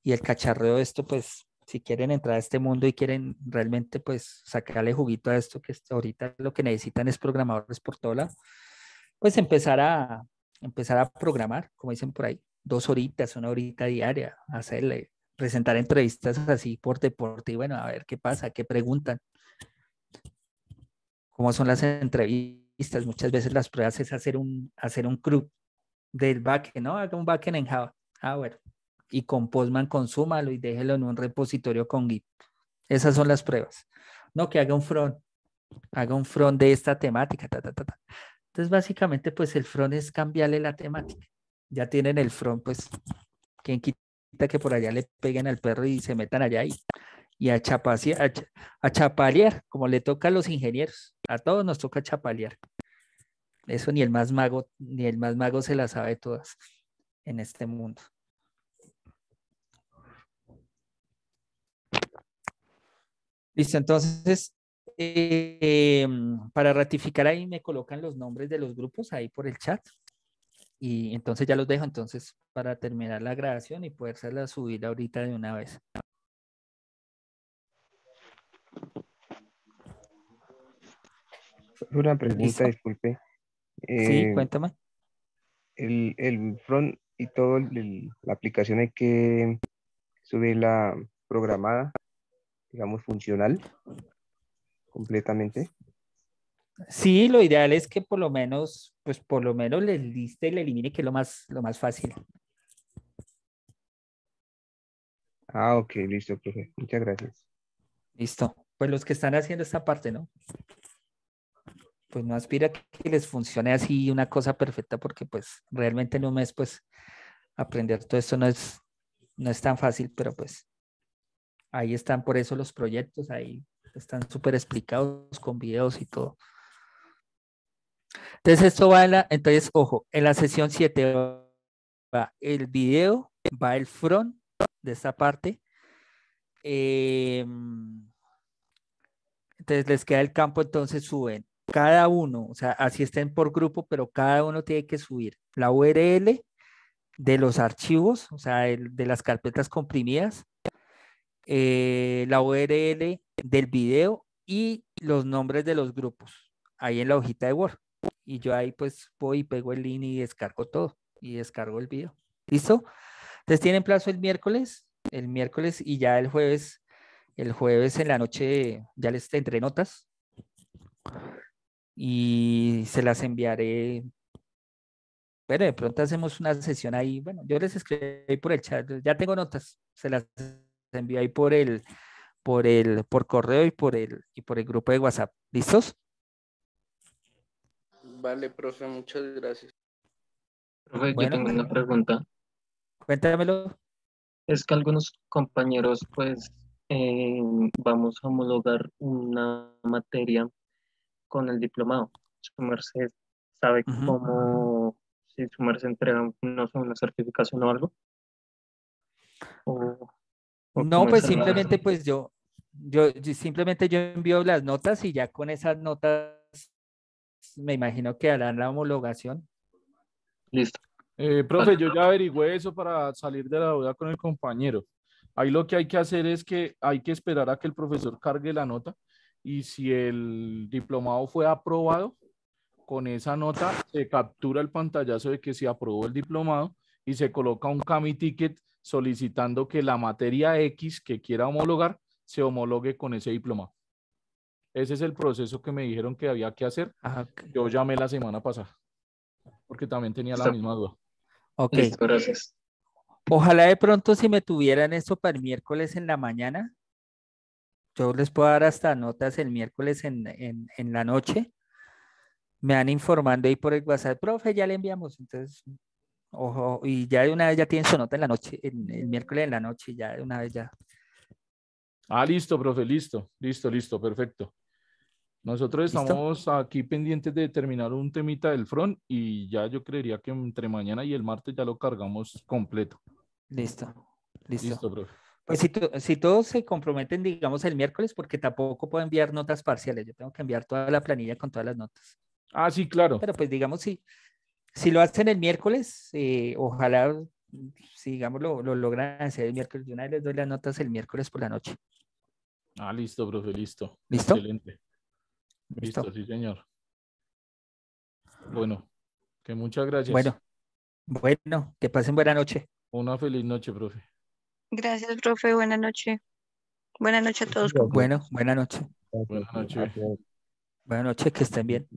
y el cacharreo de esto, pues si quieren entrar a este mundo y quieren realmente pues sacarle juguito a esto, que ahorita lo que necesitan es programadores por todo lado, pues empezar a, empezar a programar, como dicen por ahí, dos horitas, una horita diaria, hacerle, presentar entrevistas así por deporte y bueno, a ver qué pasa, qué preguntan cómo son las entrevistas. Muchas veces las pruebas es hacer un, hacer un CRUD del backend, ¿no? Haga un backend en Java. Ah, bueno. Y con Postman consúmalo y déjelo en un repositorio con Git. Esas son las pruebas. No que haga un front. haga un front de esta temática. Ta, ta, ta, ta. Entonces, básicamente, pues el front es cambiarle la temática. Ya tienen el front, pues, quien quita que por allá le peguen al perro y se metan allá y, y a, chapaci- a, a como le toca a los ingenieros. A todos nos toca chapalear. Eso ni el más mago, ni el más mago se la sabe todas en este mundo. Listo, entonces, eh, para ratificar ahí me colocan los nombres de los grupos ahí por el chat. Y entonces ya los dejo entonces para terminar la grabación y podérsela subir ahorita de una vez. Una pregunta, disculpe. Sí, Eh, cuéntame. el, el front y todo el- la aplicación hay que subirla programada, digamos, funcional completamente. Sí, lo ideal es que por lo menos, pues por lo menos le liste y le elimine, que es lo más, lo más fácil. Ah, ok, listo, profe. Muchas gracias. Listo. Pues los que están haciendo esta parte, ¿no? Pues no aspira a que les funcione así una cosa perfecta, porque pues realmente en un mes, pues aprender todo esto no es, no es tan fácil, pero pues ahí están por eso los proyectos, ahí están súper explicados con videos y todo. Entonces esto va en la, entonces ojo, en la sesión 7 va el video, va el front de esta parte. em, entonces les queda el campo, entonces suben cada uno, o sea, así estén por grupo, pero cada uno tiene que subir la URL de los archivos, o sea, de las carpetas comprimidas, eh, la URL del video y los nombres de los grupos, ahí en la hojita de Word. Y yo ahí pues voy y pego el link y descargo todo y descargo el video. ¿Listo? Entonces tienen plazo el miércoles, el miércoles y ya el jueves, el jueves en la noche ya les tendré notas y se las enviaré. Bueno, de pronto hacemos una sesión ahí. Bueno, yo les escribí ahí por el chat. Ya tengo notas. Se las envío ahí por el, por el, por correo y por el, y por el grupo de WhatsApp. ¿Listos? Vale, profe, muchas gracias. Profe, yo tengo una pregunta. Cuéntamelo. Es que algunos compañeros, pues, eh, vamos a homologar una materia con el diplomado. Su merced sabe cómo, si su merced entrega, no sé, una certificación o algo. O, o No, pues simplemente pues yo, yo yo simplemente yo envío las notas y ya con esas notas me imagino que harán la homologación. Listo. Eh, profe, yo ya averigüé eso para salir de la duda con el compañero. Ahí lo que hay que hacer es que hay que esperar a que el profesor cargue la nota y si el diplomado fue aprobado, con esa nota se captura el pantallazo de que se aprobó el diplomado y se coloca un CAMI ticket solicitando que la materia X que quiera homologar se homologue con ese diplomado. Ese es el proceso que me dijeron que había que hacer. Ah, ok. Yo llamé la semana pasada porque también tenía la Listo. misma duda. Ok. Listo, gracias. Ojalá de pronto si me tuvieran esto para el miércoles en la mañana, yo les puedo dar hasta notas el miércoles en, en, en la noche. Me van informando ahí por el WhatsApp, profe, ya le enviamos. Entonces, ojo, y ya de una vez ya tienen su nota en la noche, en- el miércoles en la noche, ya de una vez ya. Ah, listo, profe, listo, listo, listo, perfecto. Nosotros ¿Listo? estamos aquí pendientes de terminar un temita del front y ya yo creería que entre mañana y el martes ya lo cargamos completo. Listo, listo. Listo, profe. Pues si, to- si todos se comprometen, digamos, el miércoles, porque tampoco puedo enviar notas parciales, yo tengo que enviar toda la planilla con todas las notas. Ah, sí, claro. Pero pues digamos, si, si lo hacen el miércoles, eh, ojalá, si digamos, lo, lo logran hacer el miércoles, de una vez les doy las notas el miércoles por la noche. Ah, listo, profe, listo. ¿Listo? Excelente. ¿Listo? Listo, sí, señor. Bueno, que muchas gracias. Bueno, bueno, que pasen buena noche. Una feliz noche, profe. Gracias, profe. Buenas noches. Buenas noches a todos. Bueno, buena noche. Buenas noches. Buenas noches, que estén bien.